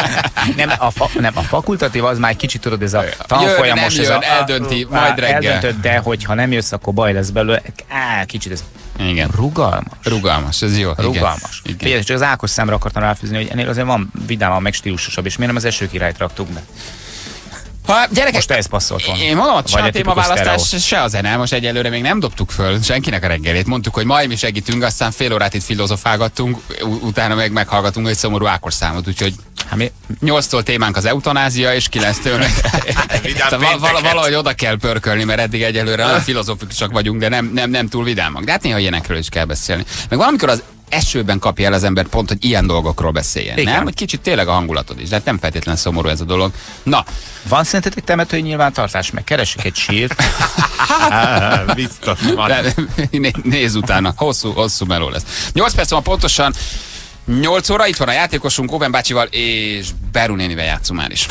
nem, a fa, nem, a fakultatív az már egy kicsit tudod, ez a tanfolyamos. nem ez jön, a, eldönti, a, majd reggel. Eldöntöd, de hogyha nem jössz, akkor baj lesz belőle. Á, kicsit ez Igen. rugalmas. Rugalmas, ez jó. Rugalmas. Igen. Figyelj, csak az Ákos számra akartam ráfűzni, hogy ennél azért van vidámabb, meg stílusosabb, és miért nem az eső királyt raktuk be? Ha, gyerekek, Most ez passzolt volna. Én mondom, hogy se a témaválasztás, sztereó. se a zene, most egyelőre még nem dobtuk föl senkinek a reggelét. Mondtuk, hogy majd mi segítünk, aztán fél órát itt filozofálgattunk, utána meg meghallgatunk egy szomorú Ákos számot, úgyhogy Hát mi, 8-tól témánk az eutanázia, és 9-től meg... Val- val- valahogy oda kell pörkölni, mert eddig egyelőre nagyon filozofikusak vagyunk, de nem, nem, nem túl vidámak. De hát néha ilyenekről is kell beszélni. Meg valamikor az esőben kapja el az ember pont, hogy ilyen dolgokról beszéljen. Igen. Nem? Hogy kicsit tényleg a hangulatod is. De hát nem feltétlenül szomorú ez a dolog. Na, van szerintetek temetői nyilvántartás? Meg keresik egy sírt. Biztos van. Né- nézz utána, hosszú, hosszú meló lesz. 8 perc van pontosan, 8 óra, itt van a játékosunk, Oven bácsival és Beru nénivel játszunk már is.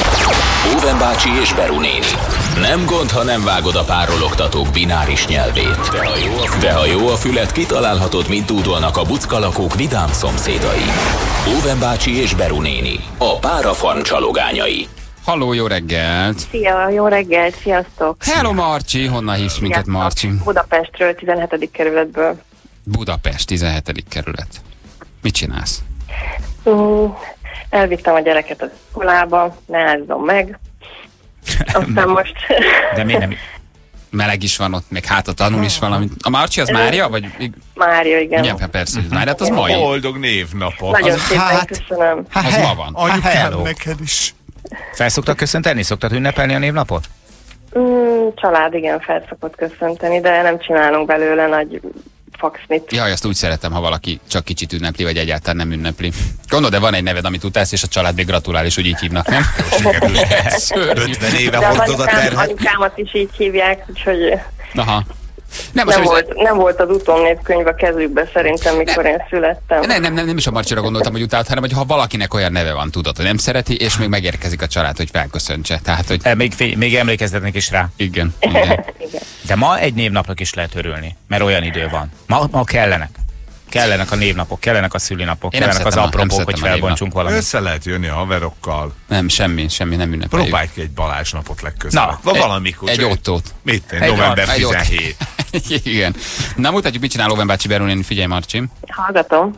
Óven bácsi és Beru néni. Nem gond, ha nem vágod a párologtatók bináris nyelvét. De ha jó a fület, De ha jó a fület kitalálhatod, mint tudolnak a buckalakók vidám szomszédai. Óven bácsi és Beru néni. A párafarm csalogányai. Halló, jó reggelt! Szia, jó reggelt, sziasztok! Hello Marci, honnan hívsz minket. Marci? Budapestről, 17. kerületből. Budapest, 17. kerület. Mit csinálsz? Mm, elvittem a gyereket az iskolába, ne ázzom meg. Aztán most... De miért nem? Meleg is van ott, még hát a tanul is valamit. A Marci az Mária? Vagy... Mária, igen. Igen, persze, hogy Mária, hát az mai. Boldog névnapot. Nagyon az- szépen hát- köszönöm. Az ma van. Anyukám, hello. neked is. Fel szoktad köszönteni? Szoktad ünnepelni a névnapot? Mm, család, igen, fel szokott köszönteni, de nem csinálunk belőle nagy faxnit. Jaj, azt úgy szeretem, ha valaki csak kicsit ünnepli, vagy egyáltalán nem ünnepli. Gondolod, de van egy neved, amit utálsz, és a család még gratulál, és úgy így hívnak, nem? Szörnyű. 50 éve hordod a terhet. anyukámat is így hívják, úgyhogy Aha. Nem, Nem nem, volt, nem volt az utónévkönyv a kezükbe szerintem, mikor én születtem. nem, nem, nem, nem is a Marcsira gondoltam, hogy utált, hanem hogy ha valakinek olyan neve van, tudod, hogy nem szereti, és még megérkezik a család, hogy felköszöntse. Tehát, hogy E, Még, még emlékeztetnek is rá. igen, igen. De ma egy névnapnak is lehet örülni, mert olyan idő van. Ma, ma kellenek. Kellenek a névnapok, kellenek a szülinapok, Én nem kellenek az szeretem a- nem apropók, hogy felbontsunk valamit. Össze lehet jönni a haverokkal. Nem, semmi, semmi nem ünnepeljük. Próbálj ki egy Balázs napot legközelebb. Na, Va egy- valamikor. egy ottót. Mit? Egy November egy ott. 17. Igen. Na mutatjuk, mit csinál Oven bácsi Berunén, figyelj Marcsi. Hallgatom.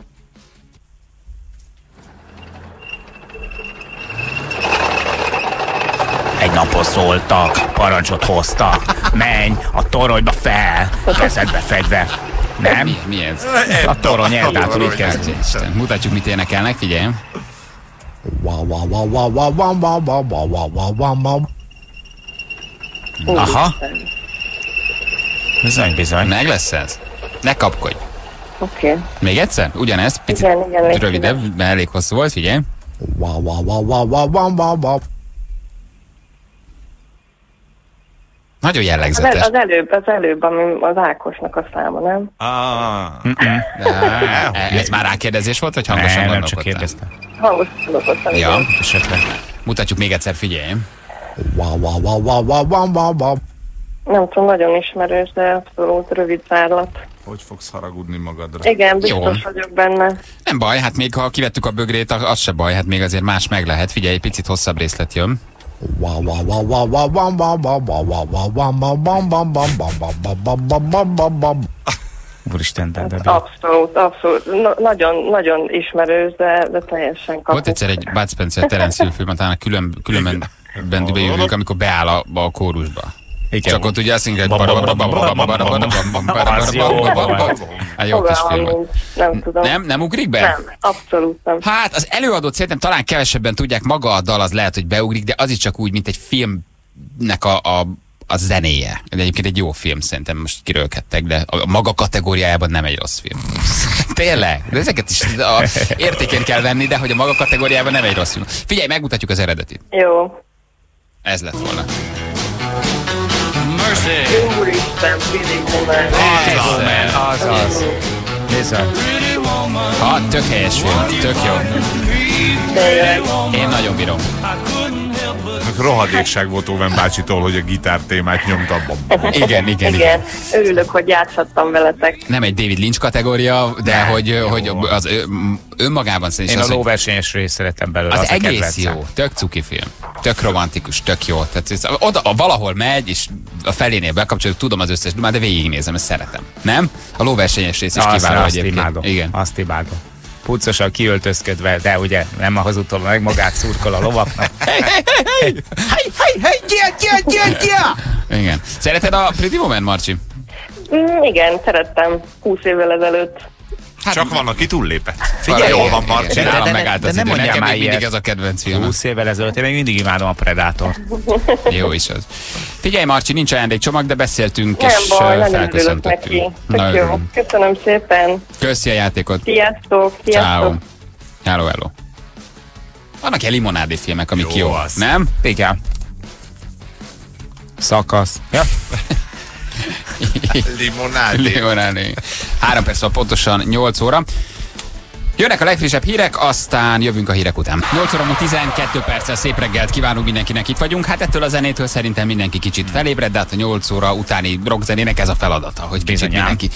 Egy napot szóltak, parancsot hoztak, menj a toronyba fel, kezedbe fegyver. Nem? Mi, mi ez? A torony Erdától így kezd. Mutatjuk, mit énekelnek, figyelj. Aha. Bizony, bizony. Meg lesz ez? Ne kapkodj. Oké. Okay. Még egyszer? Ugyanezt? Picit Igen, igen, rövidebb, mert elég hosszú volt, figyelj. Nagyon Az, el, jellegzetes. az előbb, az előbb, ami az Ákosnak a száma, nem? Ah, ez már rákérdezés volt, vagy hangosan Nem, nem csak kérdeztem. Hangos gondolkodtam. Ja, igen. Esetleg. mutatjuk még egyszer, figyelj. Nem tudom, nagyon ismerős, de abszolút rövid zárlat. hogy fogsz haragudni magadra? Igen, biztos Jó. vagyok benne. Nem baj, hát még ha kivettük a bögrét, az se baj, hát még azért más meg lehet. Figyelj, egy picit hosszabb részlet jön. Úristen, de, de, de. Abszolút, abszolút. Na, nagyon, nagyon ismerős, de, de teljesen kapott. Volt egyszer egy Bud Spencer Terence Hill film, talán külön, különben bent bejövünk, amikor beáll a, a kórusba. Igen. Csak ott ugye azt mondja, Az jó kis film. Nem tudom. Nem, nem ugrik be? Nem, abszolút nem. Hát az előadót szerintem talán kevesebben tudják, maga a dal az lehet, hogy beugrik, de az is csak úgy, mint egy filmnek a, a, a zenéje. De egyébként egy jó film, szerintem most kirölkedtek, de a maga kategóriájában nem egy rossz film. Tényleg, de ezeket is a értékén kell venni, de hogy a maga kategóriában nem egy rossz film. Figyelj, megmutatjuk az eredetit. Jó. Ez lett volna. Úristen, Billy Woman. Az. Bizony. Ha, tök helyes film, tök jó. Tényleg. Én nagyon bírom. Rohadékság volt Óven bácsitól, hogy a gitár témát nyomta. Igen, igen, igen. Igen, örülök, hogy játszhattam veletek. Nem egy David Lynch kategória, de hogy, hogy az ő- önmagában Én szerintem a az, hogy lóversenyes részt szeretem belőle. az, Az, a egész kedvencem. jó, tök cuki film, tök romantikus, tök jó. Tehát ez, oda, a valahol megy, és a felénél bekapcsoljuk, tudom az összes dumát, de végignézem, ezt szeretem. Nem? A lóversenyes rész is Azt, kiváló azt egyébként. imádom. Igen. Azt imádom. Pucosan kiöltözködve, de ugye nem ahhoz utol meg magát szurkol a lovaknak. Hey, hey, hey, hey, hey, hey, gyere, gyere, gyere, gyere! Igen. Szereted a Pretty Woman, Marci? Mm, igen, szerettem 20 évvel ezelőtt. Csak van, aki túllépett. Figyelj, Figyelj, jól van, Marci. De- de- Nálam de- megállt de az nem idő. Nekem már még mindig ez a kedvenc film. 20 évvel ezelőtt, én még mindig imádom a Predator. Jó is az. Figyelj, Marci, nincs ajándékcsomag, de beszéltünk, Nem és baj, örülök neki. Na, jó. örülünk. Köszönöm szépen. Köszi a játékot. Sziasztok, Ciao. sziasztok. Hello, hello. Vannak ilyen limonádi filmek, amik jó, Jó jó az. nem? Igen. Szakasz. Ja. Limonádé. Limonádi. Három perc pontosan 8 óra. Jönnek a legfrissebb hírek, aztán jövünk a hírek után. 8 óra múlt 12 perccel szép reggelt kívánunk mindenkinek, itt vagyunk. Hát ettől a zenétől szerintem mindenki kicsit felébred, de hát a 8 óra utáni rockzenének ez a feladata, hogy kicsit mindenki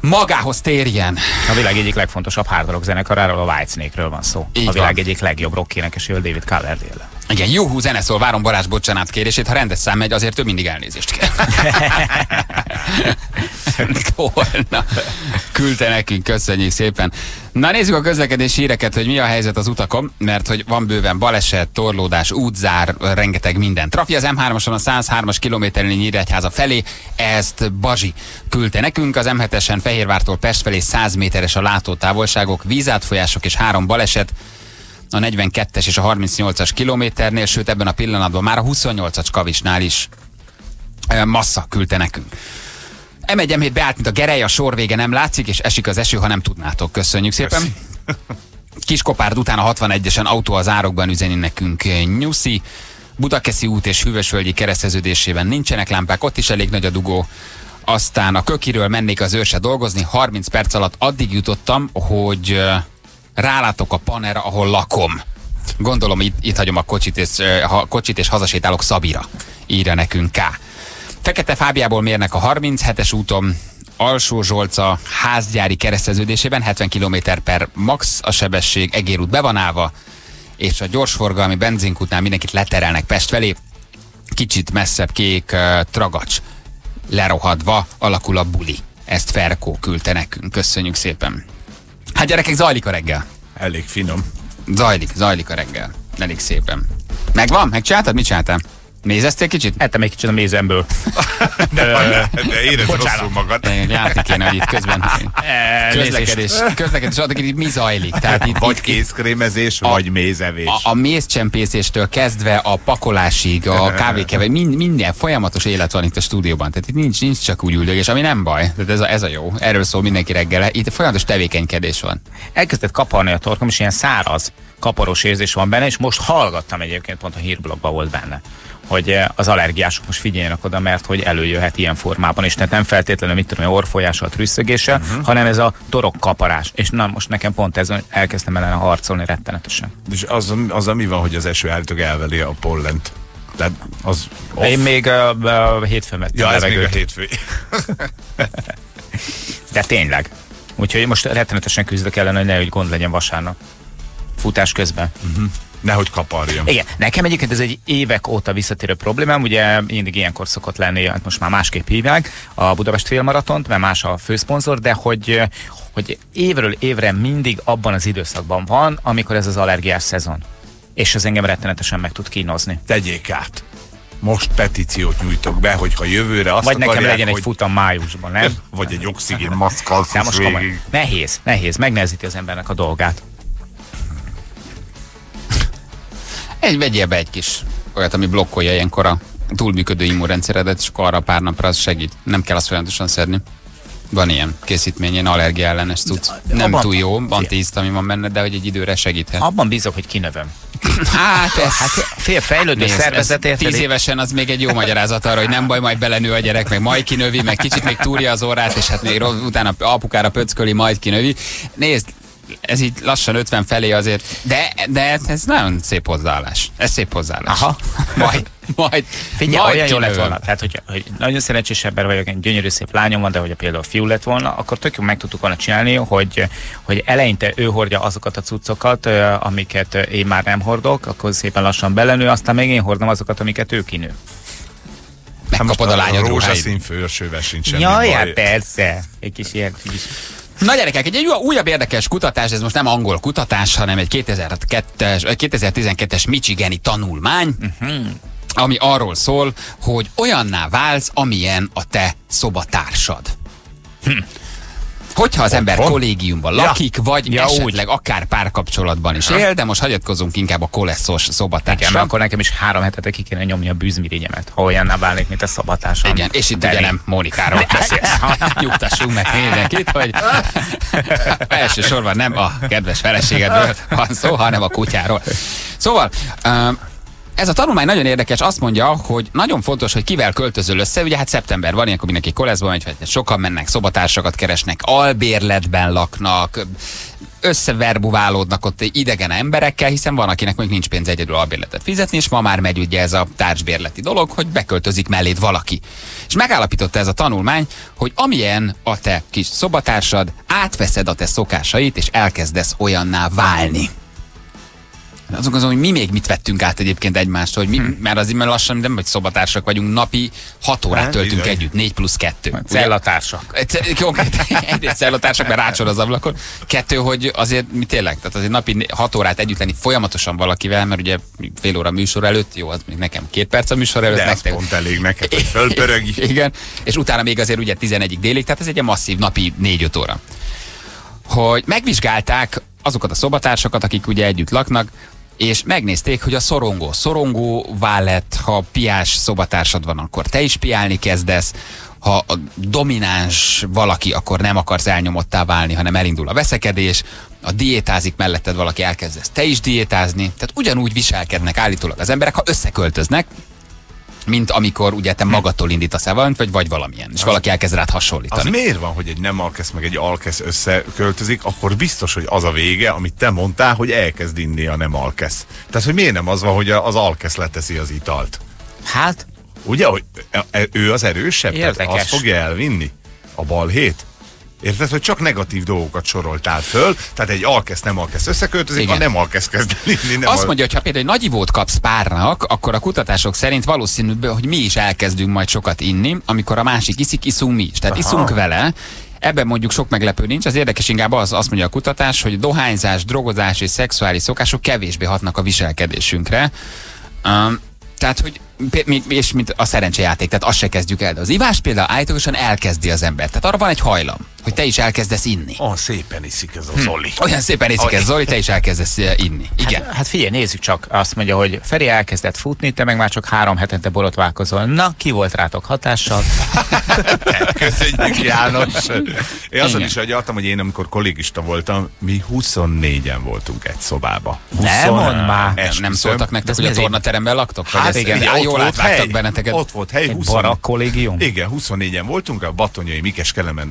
magához térjen. A világ egyik legfontosabb hard rock zenekaráról, a Whitesnake-ről van szó. Így a világ van. egyik legjobb rock énekesről David Coverdale. Igen, juhú zene szól, várom Balázs bocsánat kérését, ha rendes szám megy, azért ő mindig elnézést kér. Holna. Küldte nekünk, köszönjük szépen. Na nézzük a közlekedési híreket, hogy mi a helyzet az utakon, mert hogy van bőven baleset, torlódás, útzár, rengeteg minden. Trafi az M3-oson a 103-as kilométerén Nyíregyháza felé, ezt Bazsi küldte nekünk, az M7-esen Fehérvártól Pest felé 100 méteres a látótávolságok, vízátfolyások és három baleset, a 42-es és a 38-as kilométernél, sőt ebben a pillanatban már a 28-as kavisnál is massza küldte nekünk. M1 m beállt, mint a gerej, a sor vége nem látszik, és esik az eső, ha nem tudnátok. Köszönjük szépen. Köszi. Kiskopárd után a 61-esen autó az árokban üzeni nekünk Nyuszi. Budakeszi út és Hűvösvölgyi kereszteződésében nincsenek lámpák, ott is elég nagy a dugó. aztán a kökiről mennék az őrse dolgozni, 30 perc alatt addig jutottam, hogy rálátok a panera, ahol lakom. Gondolom itt, itt hagyom a kocsit és, ha, kocsit és hazasétálok Szabira. Írja nekünk K. Fekete Fábiából mérnek a 37-es úton, Alsó Zsolca házgyári kereszteződésében 70 km per max a sebesség, Egér út be van és a gyorsforgalmi benzinkútnál mindenkit leterelnek Pest felé, kicsit messzebb kék uh, tragacs lerohadva alakul a buli. Ezt Ferkó küldte nekünk. Köszönjük szépen. Hát gyerekek, zajlik a reggel. Elég finom. Zajlik, zajlik a reggel. Elég szépen. Megvan? Megcsináltad? Mit csináltál? Nézeztél kicsit? Ettem egy kicsit a mézemből. De, de érezd rosszul magad. Látni kéne, hogy itt közben közlekedés, közlekedés, addig itt mi zajlik. Tehát itt, Vagy itt, kézkrémezés, A- vagy mézevés. a, a mézcsempészéstől kezdve a pakolásig, a kávékeve, mind, minden folyamatos élet van itt a stúdióban. Tehát itt nincs, nincs csak úgy üldögés, ami nem baj. Tehát ez a, ez a jó. Erről szól mindenki reggel. Itt folyamatos tevékenykedés van. Elkezdett kaparni a torkom, és ilyen száraz, kaparos érzés van benne, és most hallgattam egyébként, pont a hírblogban volt benne hogy eh, az allergiások most figyeljenek oda, mert hogy előjöhet ilyen formában, és tehát nem feltétlenül, mit tudom, orfolyással, trüsszögéssel, uh-huh. hanem ez a torok kaparás. És na, most nekem pont ez, elkezdtem ellene harcolni rettenetesen. És az, az, ami van, hogy az eső állítólag elveli a pollent. Tehát az off. Én még uh, uh, hétfőn vettem Ja, ez még a hétfő. de tényleg. Úgyhogy most rettenetesen küzdök ellen, hogy nehogy gond legyen vasárnap. Futás közben. Nehogy kaparjon. Igen, nekem egyébként ez egy évek óta visszatérő problémám, ugye mindig ilyenkor szokott lenni, hát most már másképp hívják a Budapest félmaratont, mert más a főszponzor, de hogy, hogy évről évre mindig abban az időszakban van, amikor ez az allergiás szezon. És ez engem rettenetesen meg tud kínozni. Tegyék át. Most petíciót nyújtok be, hogyha jövőre azt Vagy nekem akarják, legyen egy hogy... futam májusban, nem? Vagy egy oxigén maszkkal De most végig. Nehéz, nehéz, megnehezíti az embernek a dolgát. Egy, vegyél be egy kis olyat, ami blokkolja ilyenkor a túlműködő immunrendszeredet, és akkor arra pár napra az segít. Nem kell azt folyamatosan szedni. Van ilyen készítmény, ilyen allergia ellenes cucc. Nem abban- túl jó, antihisztami van benne, de hogy egy időre segíthet. Abban bízok, hogy kinövöm. Hát ez... Hát fél fejlődő Nézd, szervezet, ez tíz évesen az még egy jó magyarázat arra, hogy nem baj, majd belenő a gyerek, meg majd kinövi, meg kicsit még túrja az orrát, és hát még utána apukára pöcköli, majd kinövi. Nézd, ez így lassan 50 felé azért, de, de ez nagyon szép hozzáállás. Ez szép hozzáállás. Aha. Majd, majd, Figyelj, majd olyan jó lett volna. Tehát, hogy, hogy nagyon szerencsés ember vagyok, egy gyönyörű szép lányom van, de hogyha például fiú lett volna, akkor tök jó meg tudtuk volna csinálni, hogy, hogy eleinte ő hordja azokat a cuccokat, amiket én már nem hordok, akkor szépen lassan belenő, aztán még én hordom azokat, amiket ő kinő. Megkapod a lányod rózsaszín főrsővel sincs semmi Jaj, baj. hát persze. Egy kis ilyen kis... Na gyerekek, egy, egy újabb érdekes kutatás, ez most nem angol kutatás, hanem egy 2002-es, vagy 2012-es Michigani tanulmány, uh-huh. ami arról szól, hogy olyanná válsz, amilyen a te szobatársad. Hm. Hogyha az ember Otthon? kollégiumban Ja. lakik, vagy Ja, ja, úgy. esetleg akár párkapcsolatban is él, de most hagyatkozunk inkább a koleszos Igen, szobatársra. mert akkor nekem is három hetetek ki kéne nyomni a bűzmirényemet, ha olyanná válnék, mint a szabatársam. Igen, és itt ugye Teli. nem Mónikáról beszélsz. Nyugtassunk meg mindenkit, hogy elsősorban nem a kedves feleségedről van szó, hanem a kutyáról. Szóval, um, ez a tanulmány nagyon érdekes, azt mondja, hogy nagyon fontos, hogy kivel költözöl össze. Ugye hát szeptember van, ilyenkor mindenki koleszba megy, sokan mennek, szobatársakat keresnek, albérletben laknak, összeverbuválódnak ott idegen emberekkel, hiszen van, akinek még nincs pénz egyedül albérletet fizetni, és ma már megy ugye ez a társbérleti dolog, hogy beköltözik melléd valaki. És megállapította ez a tanulmány, hogy amilyen a te kis szobatársad, átveszed a te szokásait, és elkezdesz olyanná válni. Azok azon, hogy mi még mit vettünk át egyébként egymást, hogy mi, mert az mert lassan nem vagy szobatársak vagyunk, napi 6 órát Hát, töltünk bizony. együtt, 4 plusz 2. Cellatársak. Egy- Konkrét, egyrészt cellotársak, mert rácsol az ablakon. Kettő, hogy azért mi tényleg, tehát azért napi 6 órát együtt lenni folyamatosan valakivel, mert ugye fél óra műsor előtt, jó, az még nekem két perc a műsor előtt, De nektek- pont elég neked, hogy fölpörög. igen, és utána még azért ugye 11 délig, tehát ez egy masszív napi 4-5 óra. Hogy megvizsgálták azokat a szobatársakat, akik ugye együtt laknak, és megnézték, hogy a szorongó szorongóvá lett, ha piás szobatársad van, akkor te is piálni kezdesz, ha a domináns valaki, akkor nem akarsz elnyomottá válni, hanem elindul a veszekedés, a diétázik melletted valaki elkezdesz te is diétázni, tehát ugyanúgy viselkednek állítólag az emberek, ha összeköltöznek, mint amikor ugye te magadtól indítasz el valamit, vagy vagy valamilyen, és valaki elkezd rád Az hasonlítani. miért van, hogy egy nem alkesz meg egy alkesz összeköltözik, akkor biztos, hogy az a vége, amit te mondtál, hogy elkezd inni a nem alkesz. Tehát, hogy miért nem az van, hogy az alkesz leteszi az italt? Hát, Ugye, hogy e- ő az erősebb? Tehát Érdekes. azt fogja elvinni a balhét? Érted, hogy csak negatív dolgokat soroltál föl, tehát egy alkesz nem alkesz összeköltözik, Igen. a nem alkesz kezd el inni. Nem Azt al- mondja, hogy ha például egy nagy ivót kapsz párnak, akkor a kutatások szerint valószínűbb, hogy mi is elkezdünk majd sokat inni, amikor a másik iszik, iszunk mi is. Tehát Aha. iszunk vele, Ebben mondjuk sok meglepő nincs, az érdekes inkább az, azt mondja a kutatás, hogy dohányzás, drogozás és szexuális szokások kevésbé hatnak a viselkedésünkre. Um, tehát, hogy és mint a szerencsejáték, tehát azt se kezdjük el. De az ivás például állítólagosan elkezdi az ember. Tehát arra van egy hajlam, hogy te is elkezdesz inni. Olyan szépen iszik ez a Zoli. Olyan szépen iszik ez, Zoli, te is elkezdesz eh, inni. Igen. Hát, hát figyelj, nézzük csak. Azt mondja, hogy Feri elkezdett futni, te meg már csak három hetente borotválkozol. Na, ki volt rátok hatással? Köszönjük János. Én azon Igen. is agyaltam, hogy én amikor kollégista voltam, mi 24-en voltunk egy szobába. Ne 20 mondd már. Nem, nem szóltak nektek, hogy a tornateremben laktok? Hát ezt- igen, ott jól volt átláttak hely, benneteket. Ott volt hely, Egy 20 barak kollégium? Igen, 24-en voltunk, a Batonyai Mikes Kelemen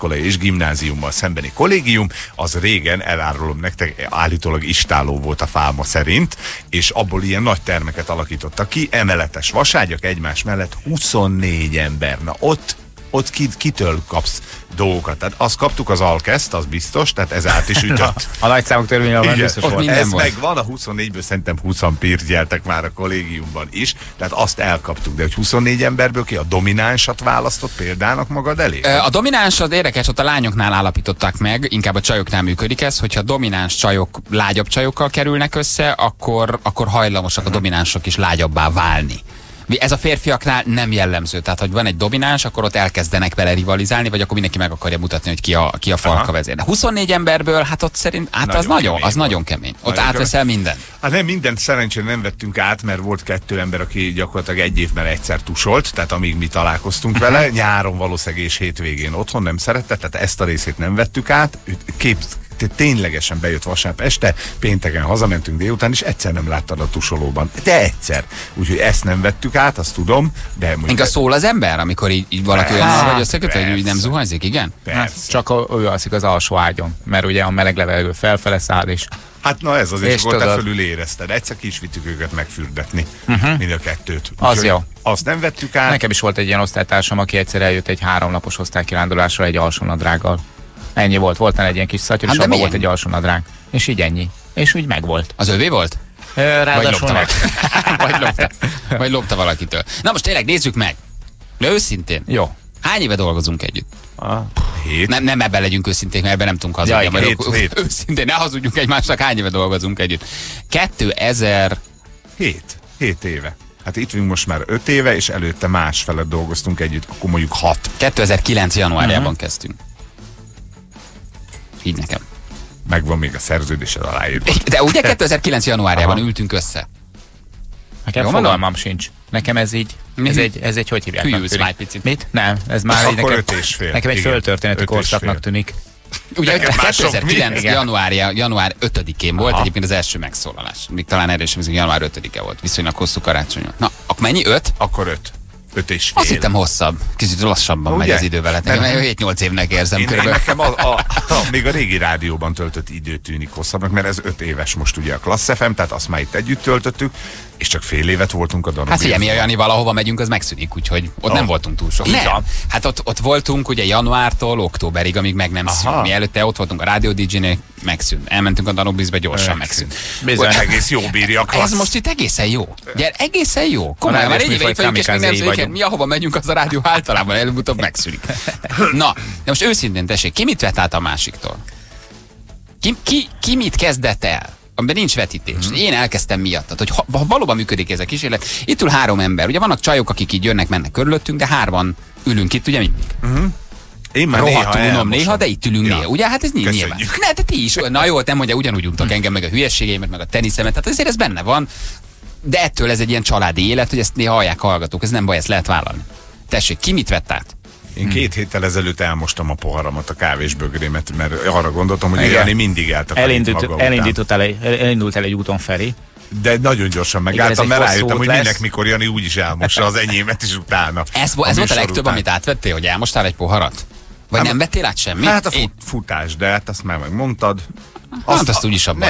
szakközépiskolai és gimnáziummal szembeni kollégium, az régen, elárulom nektek, állítólag istáló volt a fáma szerint, és abból ilyen nagy termeket alakítottak ki, emeletes vaságyak egymás mellett 24 ember. Na ott ott ki, kitől kapsz dolgokat. Tehát azt kaptuk az alkeszt, az biztos, tehát ez át is ütött. A nagyszámok törvényben Igen, biztos volt. ez volt. meg van, a 24-ből szerintem 20 pirgyeltek már a kollégiumban is, tehát azt elkaptuk, de hogy 24 emberből ki a dominánsat választott példának magad elé? A domináns az érdekes, ott a lányoknál állapították meg, inkább a csajoknál működik ez, hogyha domináns csajok lágyabb csajokkal kerülnek össze, akkor, akkor hajlamosak a dominánsok is lágyabbá válni. Ez a férfiaknál nem jellemző, tehát hogy van egy domináns, akkor ott elkezdenek vele rivalizálni, vagy akkor mindenki meg akarja mutatni, hogy ki a, ki a falka Aha. vezér. De 24 emberből, hát ott szerint, hát az Nagyon nagyon, kemény az volt. nagyon kemény. Ott Nagyon átveszel minden. Hát nem mindent szerencsére nem vettünk át, mert volt kettő ember, aki gyakorlatilag egy évben egyszer tusolt, tehát amíg mi találkoztunk vele, nyáron valószínűleg és hétvégén otthon nem szerette, tehát ezt a részét nem vettük át. Kép, t- ténylegesen bejött vasárnap este, pénteken hazamentünk délután, és egyszer nem láttad a tusolóban. De egyszer. Úgyhogy ezt nem vettük át, azt tudom, de mondjuk... Inkább szól az ember, amikor így, így valaki olyan vagy összeköt, hogy úgy nem zuhanyzik, igen? Hát, csak a, ő alszik az alsó ágyon, mert ugye a meleg levegő felfele száll, és Hát na ez azért, És akkor te fölül érezted. Egyszer ki is vittük őket megfürdetni. Uh-huh. Mind a kettőt. Az Úgyhogy jó. Azt nem vettük át. nekem is volt egy ilyen osztálytársam, aki egyszer eljött egy háromnapos osztálykirándulásra egy alsónadrággal. Ennyi volt, volt egy ilyen kis szatyor, Hát és abban volt egy alsónadrág. És így ennyi. És úgy megvolt. Az övé volt? Ö, Vagy Ráadásul lopta, vagy, lopta, vagy lopta valakitől. Na most tényleg nézzük meg. De őszintén. Jó. Hány éve dolgozunk együtt? Hét. Nem, nem ebben legyünk őszinték, mert ebben nem tudunk hazudni. Ja, hét, akkor- hét. Őszintén, ne hazudjunk egymásnak, hány éve dolgozunk együtt. 2000, Hét. Hét éve. Hát itt vagyunk most már öt éve, és előtte más felett dolgoztunk együtt, akkor mondjuk hat. 2009 januárjában Mhm. kezdtünk. Így nekem. Megvan még a szerződésed aláírva. De ugye 2009 januárjában Aha. ültünk össze. Nekem Jó fogalmam mondom? sincs. Nekem ez így, ez egy, ez egy hogy hívják? Hülyülsz már egy picit. Mit? Nem, ez már így nekem, öt és fél. nekem egy Igen, és korszaknak tűnik. Ugye Nekem már sok 2009 mi? Igen. januárja, január 5-én volt Aha. egyébként az első megszólalás. Még talán emlékszem, január 5-e volt. Viszonylag hosszú karácsony. volt. Na, akkor mennyi? 5? Akkor öt. Öt és fél. Azt hittem hosszabb. Kicsit lassabban Ugye? megy az idő vele. Nem. Nekem 7-8 évnek érzem Én, én körülbelül. nekem a, a, a, még a régi rádióban töltött idő tűnik hosszabbnak, mert ez öt éves most ugye a Klassz FM, tehát azt már itt együtt töltöttük, és csak fél évet voltunk a Danubí. Hát figyelj, mi Jani valahova megyünk, az megszűnik, úgyhogy ott Oh. nem voltunk túl sok. Nem. van. Hát ott, ott voltunk ugye januártól októberig, amíg meg nem Aha. szűnt. Mi előtte ott voltunk a rádió DJ-nél, megszűnt. Elmentünk a Danubizbe, gyorsan megszűnt. Bizony. Hogy egész jó bírja a Ez klassz. most itt egészen jó. Gyere, egészen jó. Komolyan, már egy éve vagyunk, és még nem műfaj szűnik. kamikázéi Mi ahova megyünk, az a rádió általában előbb-utóbb megszűnik. Na, de most őszintén tessék, ki mit vett át a másiktól? Ki, ki, ki mit kezdett el? Amiben nincs vetítés. Mhm. Én elkezdtem miatt. hogy ha, ha valóban működik ez a kísérlet, itt ül három ember. Ugye vannak csajok, akik így jönnek, mennek körülöttünk, de hárman ülünk itt, ugye mindig. Én már Rohadtul unom elmosom. néha, de itt ülünk Ja. néha. Ugye, hát ez Köszönjük. nyilván. Ne, de ti is. Na jó, nem mondja, ugyanúgy untak engem, meg a hülyeségeimet, meg a teniszemet. Tehát ezért ez benne van. De ettől ez egy ilyen családi élet, hogy ezt néha hallják hallgatók. Ez nem baj, ezt lehet vállalni. Tessék, ki mit vett át? Én két héttel ezelőtt elmostam a poharamat, a kávésbögrémet, mert arra gondoltam, hogy. Jani mindig eltakarít Elindult, maga elindult, el, egy- elindult el egy úton Feri, De nagyon gyorsan megálltam, mert rájöttem, hogy lesz. minek mikor Jani úgyis elmossa az enyémet is utána. Ez, ez volt a legtöbb, után. amit átvettél, hogy elmostál egy poharat? Vagy Hát- nem vettél át semmi? Hát a Én- fut, futás, de hát azt már megmondtad. Hát azt úgyis abban.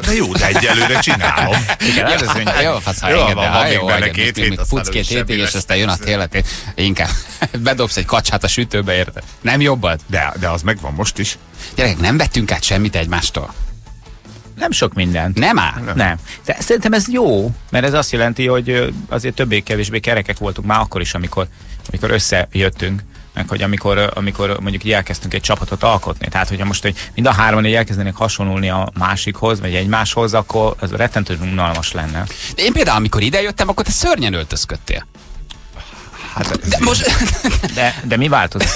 De jó, de egyelőre csinálom. Igen, ez az Ja, jó, fasz, ha Jó, enged, van, jó, benne két hét, az két hétig, és lesz. aztán jön a télet. Inkább bedobsz egy kacsát a sütőbe, érted? Nem jobbat? De, de az megvan most is. Gyerekek, nem vettünk át semmit egymástól. Nem sok mindent. Nem áll? Nem. De szerintem ez jó, mert ez azt jelenti, hogy azért többé-kevésbé kerekek voltunk már akkor is, amikor, amikor összejöttünk meg hogy amikor, amikor mondjuk így elkezdtünk egy csapatot alkotni. Tehát, hogyha most hogy mind a hárman így elkezdenék hasonlulni a másikhoz, vagy egymáshoz, akkor az rettentően unalmas lenne. De én például, amikor idejöttem, akkor te szörnyen öltözködtél. Hát, De most, De, de mi változik?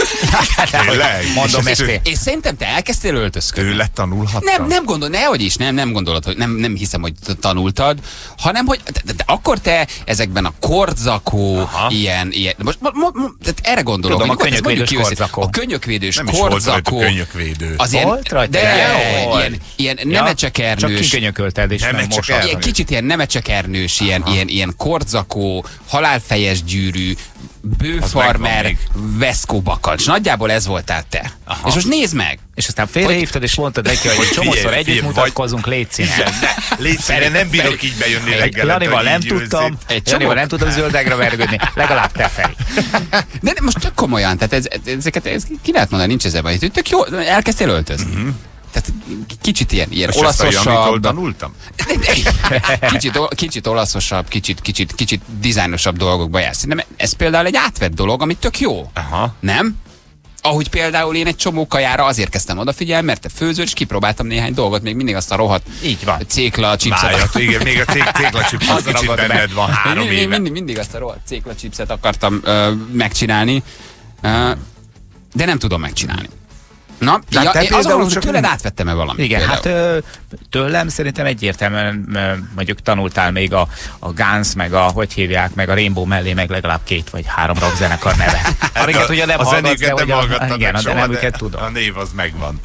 Tényleg? Mondom, És ezt ez és szerintem te elkezdtél öltözködni. tőle tanulhattam. Nem, nem gondol, nehogy is, nem, nem gondolod, hogy nem, nem hiszem, hogy tanultad, hanem, hogy de, de, akkor te ezekben a kordzakó, Aha. ilyen, ilyen, most mo, mo, mo, tehát erre gondolok. Tudom, hogy a könyökvédős kordzakó. A könyökvédős Nem kordzakó. könyökvédő. Az ilyen, Volt rajta? de, De ilyen, ilyen Ja, nemecsekernős. Csak kikönyökölted, és nem mosod. Ilyen kicsit ilyen nemecsekernős, ilyen, ilyen, ilyen kordzakó, halálfejes gyűrű, bőfarmer, veszkó bakancs. Nagyjából ez voltál te. És most nézd meg! És aztán félrehívtad, és mondtad neki, hogy egy csomószor együtt mutatkozunk, légy színes. Légy színe, nem bírok így bejönni reggel. Janival nem tudtam, csomó- nem tudtam zöldegre vergődni, legalább te fej. De, most tök komolyan, tehát ez, ezeket ez, ki lehet mondani, nincs ezzel baj. Tök jó, elkezdtél öltözni. Tehát kicsit ilyen, ilyen És ezt a Janitól olaszosabb, tanultam? kicsit, kicsit olaszosabb, kicsit, kicsit, kicsit dizájnosabb dolgokba jársz. Nem, ez például egy átvett dolog, ami tök jó. Aha. Nem? Ahogy például én egy csomó kajára azért kezdtem odafigyelni, mert te főzöl, és kipróbáltam néhány dolgot, még mindig azt a rohadt Így van. cékla chipset. Májat, igen, még a cég, céglacsip az Az kicsit benned van három mindig, éve. mindig, mindig azt a rohadt cékla chipset akartam ö, megcsinálni, ö, de nem tudom megcsinálni. Na, De ja, te én gondolom, hogy csak tőled átvettem-e valamit? Igen, például? hát tőlem szerintem egyértelműen mondjuk tanultál még a, a Guns, meg a, hogy hívják, meg a Rainbow mellé, meg legalább két vagy három rockzenekar neve. Amiket ugye nem a hallgatsz, de nem a, igen, a soha, de tudom. A név az megvan.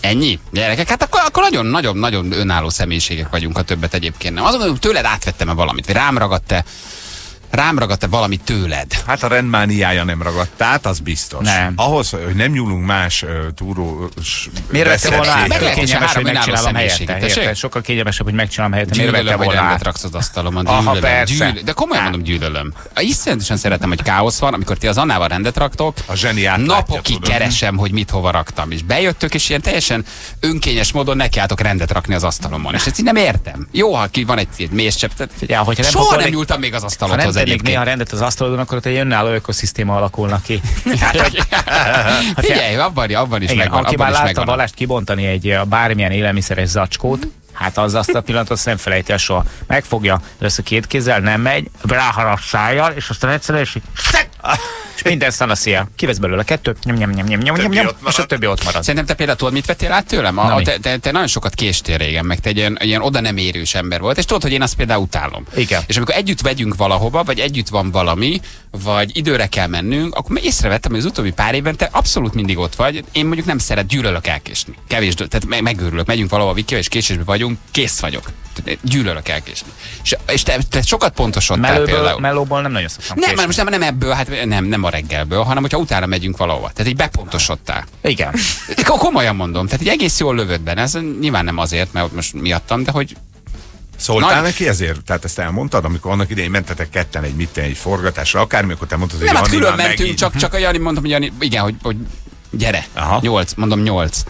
Ennyi? Gyerekek, hát akkor, akkor nagyon, nagyon, nagyon önálló személyiségek vagyunk, ha többet egyébként nem. Azon, hogy tőled átvettem-e valamit, vagy rám ragadt-e, rám ragadt-e valamit tőled? Hát a rendmániája nem ragadt át, az biztos. Nem. Ahhoz, hogy nem nyúlunk más uh, túrós Miért vette volna át? Meg lehet, hogy három önálló megcsinálom helyette. Sokkal kényelmesebb, hogy megcsinálom helyette. Miért vette volna rendet át? raksz az asztalomon. Aha, persze. gyűlölöm. De komolyan mondom, gyűlölöm. Iszonyatosan szeretem, hogy káosz van, amikor ti az Annával rendet raktok. A zseni Napokig keresem, hogy mit hova raktam. És bejöttök, és ilyen teljesen önkényes módon nekiálltok rendet rakni az asztalomon. És ezt így nem értem. Jó, ha ki van egy tehát nem Soha nem nyúltam még az asztalodhoz tennék néha rendet az asztalodon, akkor egy önálló ökoszisztéma alakulna ki. Figyelj, abban, abban is Igen, megvan. aki már látta. Balást kibontani egy bármilyen élelmiszeres zacskót, hát az azt a pillanatot nem felejti el soha. Megfogja, először két kézzel, nem megy, ráharap szájjal, és aztán egyszerűen, és és minden szan a szél. Kivesz belőle kettőt, nyom, nyom, nyom, nyom, nyom, Többi nyom, ott és a marad. többi ott marad. Szerintem te például tudod, mit vettél át tőlem? A, Na, a, te, te, te, nagyon sokat késtél régen, meg te egy ilyen, ilyen oda nem érős ember volt, és tudod, hogy én azt például utálom. Igen. És amikor együtt vegyünk valahova, vagy együtt van valami, vagy időre kell mennünk, akkor észrevettem, hogy az utóbbi pár évben te abszolút mindig ott vagy. Én mondjuk nem szeret, gyűlölök elkésni. Kevés, tehát me- megőrülök, megyünk valahova, Vikivel, és késésben vagyunk, kész vagyok. Gyűlölök elkésni. És, és te, te sokat pontosodtál Mellőből, például. mellóból nem nagyon szoktam nem, késni. már most nem, nem ebből, hát nem, nem a reggelből, hanem hogyha utána megyünk valahova. Tehát így bepontosodtál. Igen. Ko- Komolyan mondom, tehát így egész jól lövöd benne. Ez nyilván nem azért, mert most miattam, de hogy Szóltál Nagy- neki ezért? Tehát ezt elmondtad, amikor annak idején mentetek ketten egy mit egy forgatásra, akármi, akkor te mondtad, hogy nem, hát külön mentünk, megint- csak, csak a Jani mondtam, hogy Jani, igen, hogy, hogy gyere. Aha. Nyolc, mondom nyolc.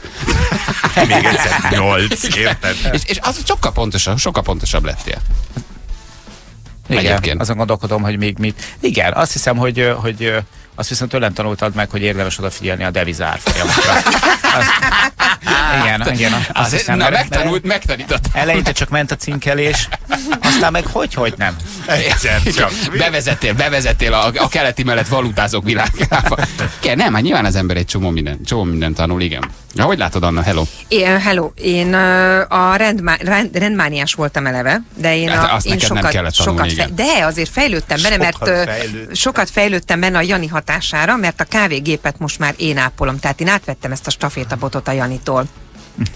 Még egyszer nyolc, érted? És, és az sokkal pontosabb, sokkal pontosabb lettél. Igen, Egyébként. azon gondolkodom, hogy még mit. Igen, azt hiszem, hogy, hogy azt viszont tőlem tanultad meg, hogy érdemes odafigyelni a deviza árfolyamokra. Azt- igen, igen, azt hiszem. na, megtanult, megtanított. Eleinte csak ment a cinkelés, aztán meg hogy, hogy nem. Egyszer csak. Bevezettél, bevezettél a, a keleti mellett valutázók világába. Igen, nem, hát nyilván az ember egy csomó minden, csomó minden tanul, igen. Ja, hogy látod, Anna? Hello. Én, hello, én a rendmá, rend, rendmániás voltam eleve, de én, Hát a, azt én neked nem sokat, kellett tanulni, sokat igen. de azért fejlődtem benne, mert Sokat ö, fejlőd. sokat fejlődtem benne a Jani hatására, mert a kávégépet most már én ápolom, tehát én átvettem ezt a stafétabotot a Janitól.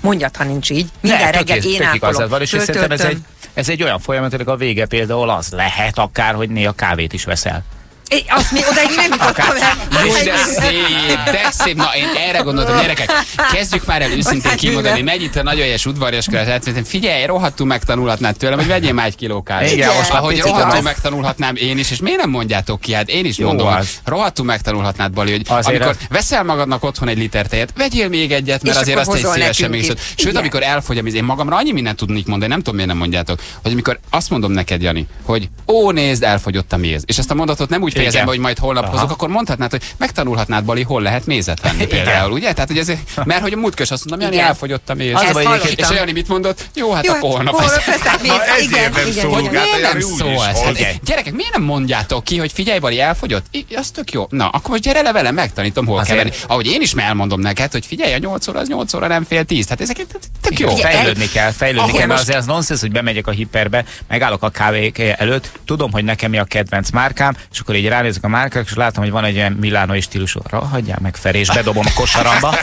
Mondjad, ha nincs így. Minden Ne, reggel tök- én tök ápolom. van, és szerintem ez egy, ez egy olyan folyamat, aminek a vége például az lehet akár, hogy néha kávét is veszel. É, azt még odaig nem jutottam el. Jó, de szép, de szép. Na, én erre gondoltam, gyerekek, kezdjük már el őszintén Hogy kimondani. hát, Megy itt a nagyon helyes udvariaskodás. Hát, figyelj, rohadtul megtanulhatnád tőlem, hogy vegyél már egy kiló kávét. Igen, most Ahogy rohadtul az. megtanulhatnám én is, és miért nem mondjátok ki? Hát én is Jó mondom, az. rohadtul megtanulhatnád, Bali, hogy Azért amikor az- veszel magadnak otthon egy liter tejet, vegyél még egyet, mert És azért azt egy szívesen még. Sőt, Igen. amikor elfogy én magamra annyi mindent tudnék mondani, nem tudom, miért nem mondjátok, hogy amikor azt mondom neked, Jani, hogy ó, nézd, elfogyott a méz. És ezt a mondatot nem úgy fejezem Igen. be, hogy majd holnap Aha. hozok, akkor mondhatnád, hogy megtanulhatnád, Bali, hol lehet mézet venni például, ugye? Tehát, hogy ez, mert hogy a múltkor azt mondom, Jani, elfogyott a méz. Az És. Jani mit mondott? Jó, hát Jó, akkor holnap holnap veszek Igen, igen, igen. Hogy Hát, miért nem úgy szól is ez? hoz. Hát, gyerekek, miért nem mondjátok ki, hogy figyelj, Bali, elfogyott? Az tök jó. Na, akkor most gyere le velem, megtanítom, hol kell venni. Ahogy én is elmondom neked, hogy figyelj, a 8 óra az 8 óra nem fél 10. Hát ezeket tök jó. Fejlődni kell, fejlődni kell, mert azért az nonsens, hogy bemegyek a hiperbe, megállok a kávék előtt, tudom, hogy nekem mi a kedvenc márkám, és akkor így ránézek a márkák, és látom, hogy van egy ilyen milánói stílusú, hagyjál meg fel, és bedobom a kosaramba,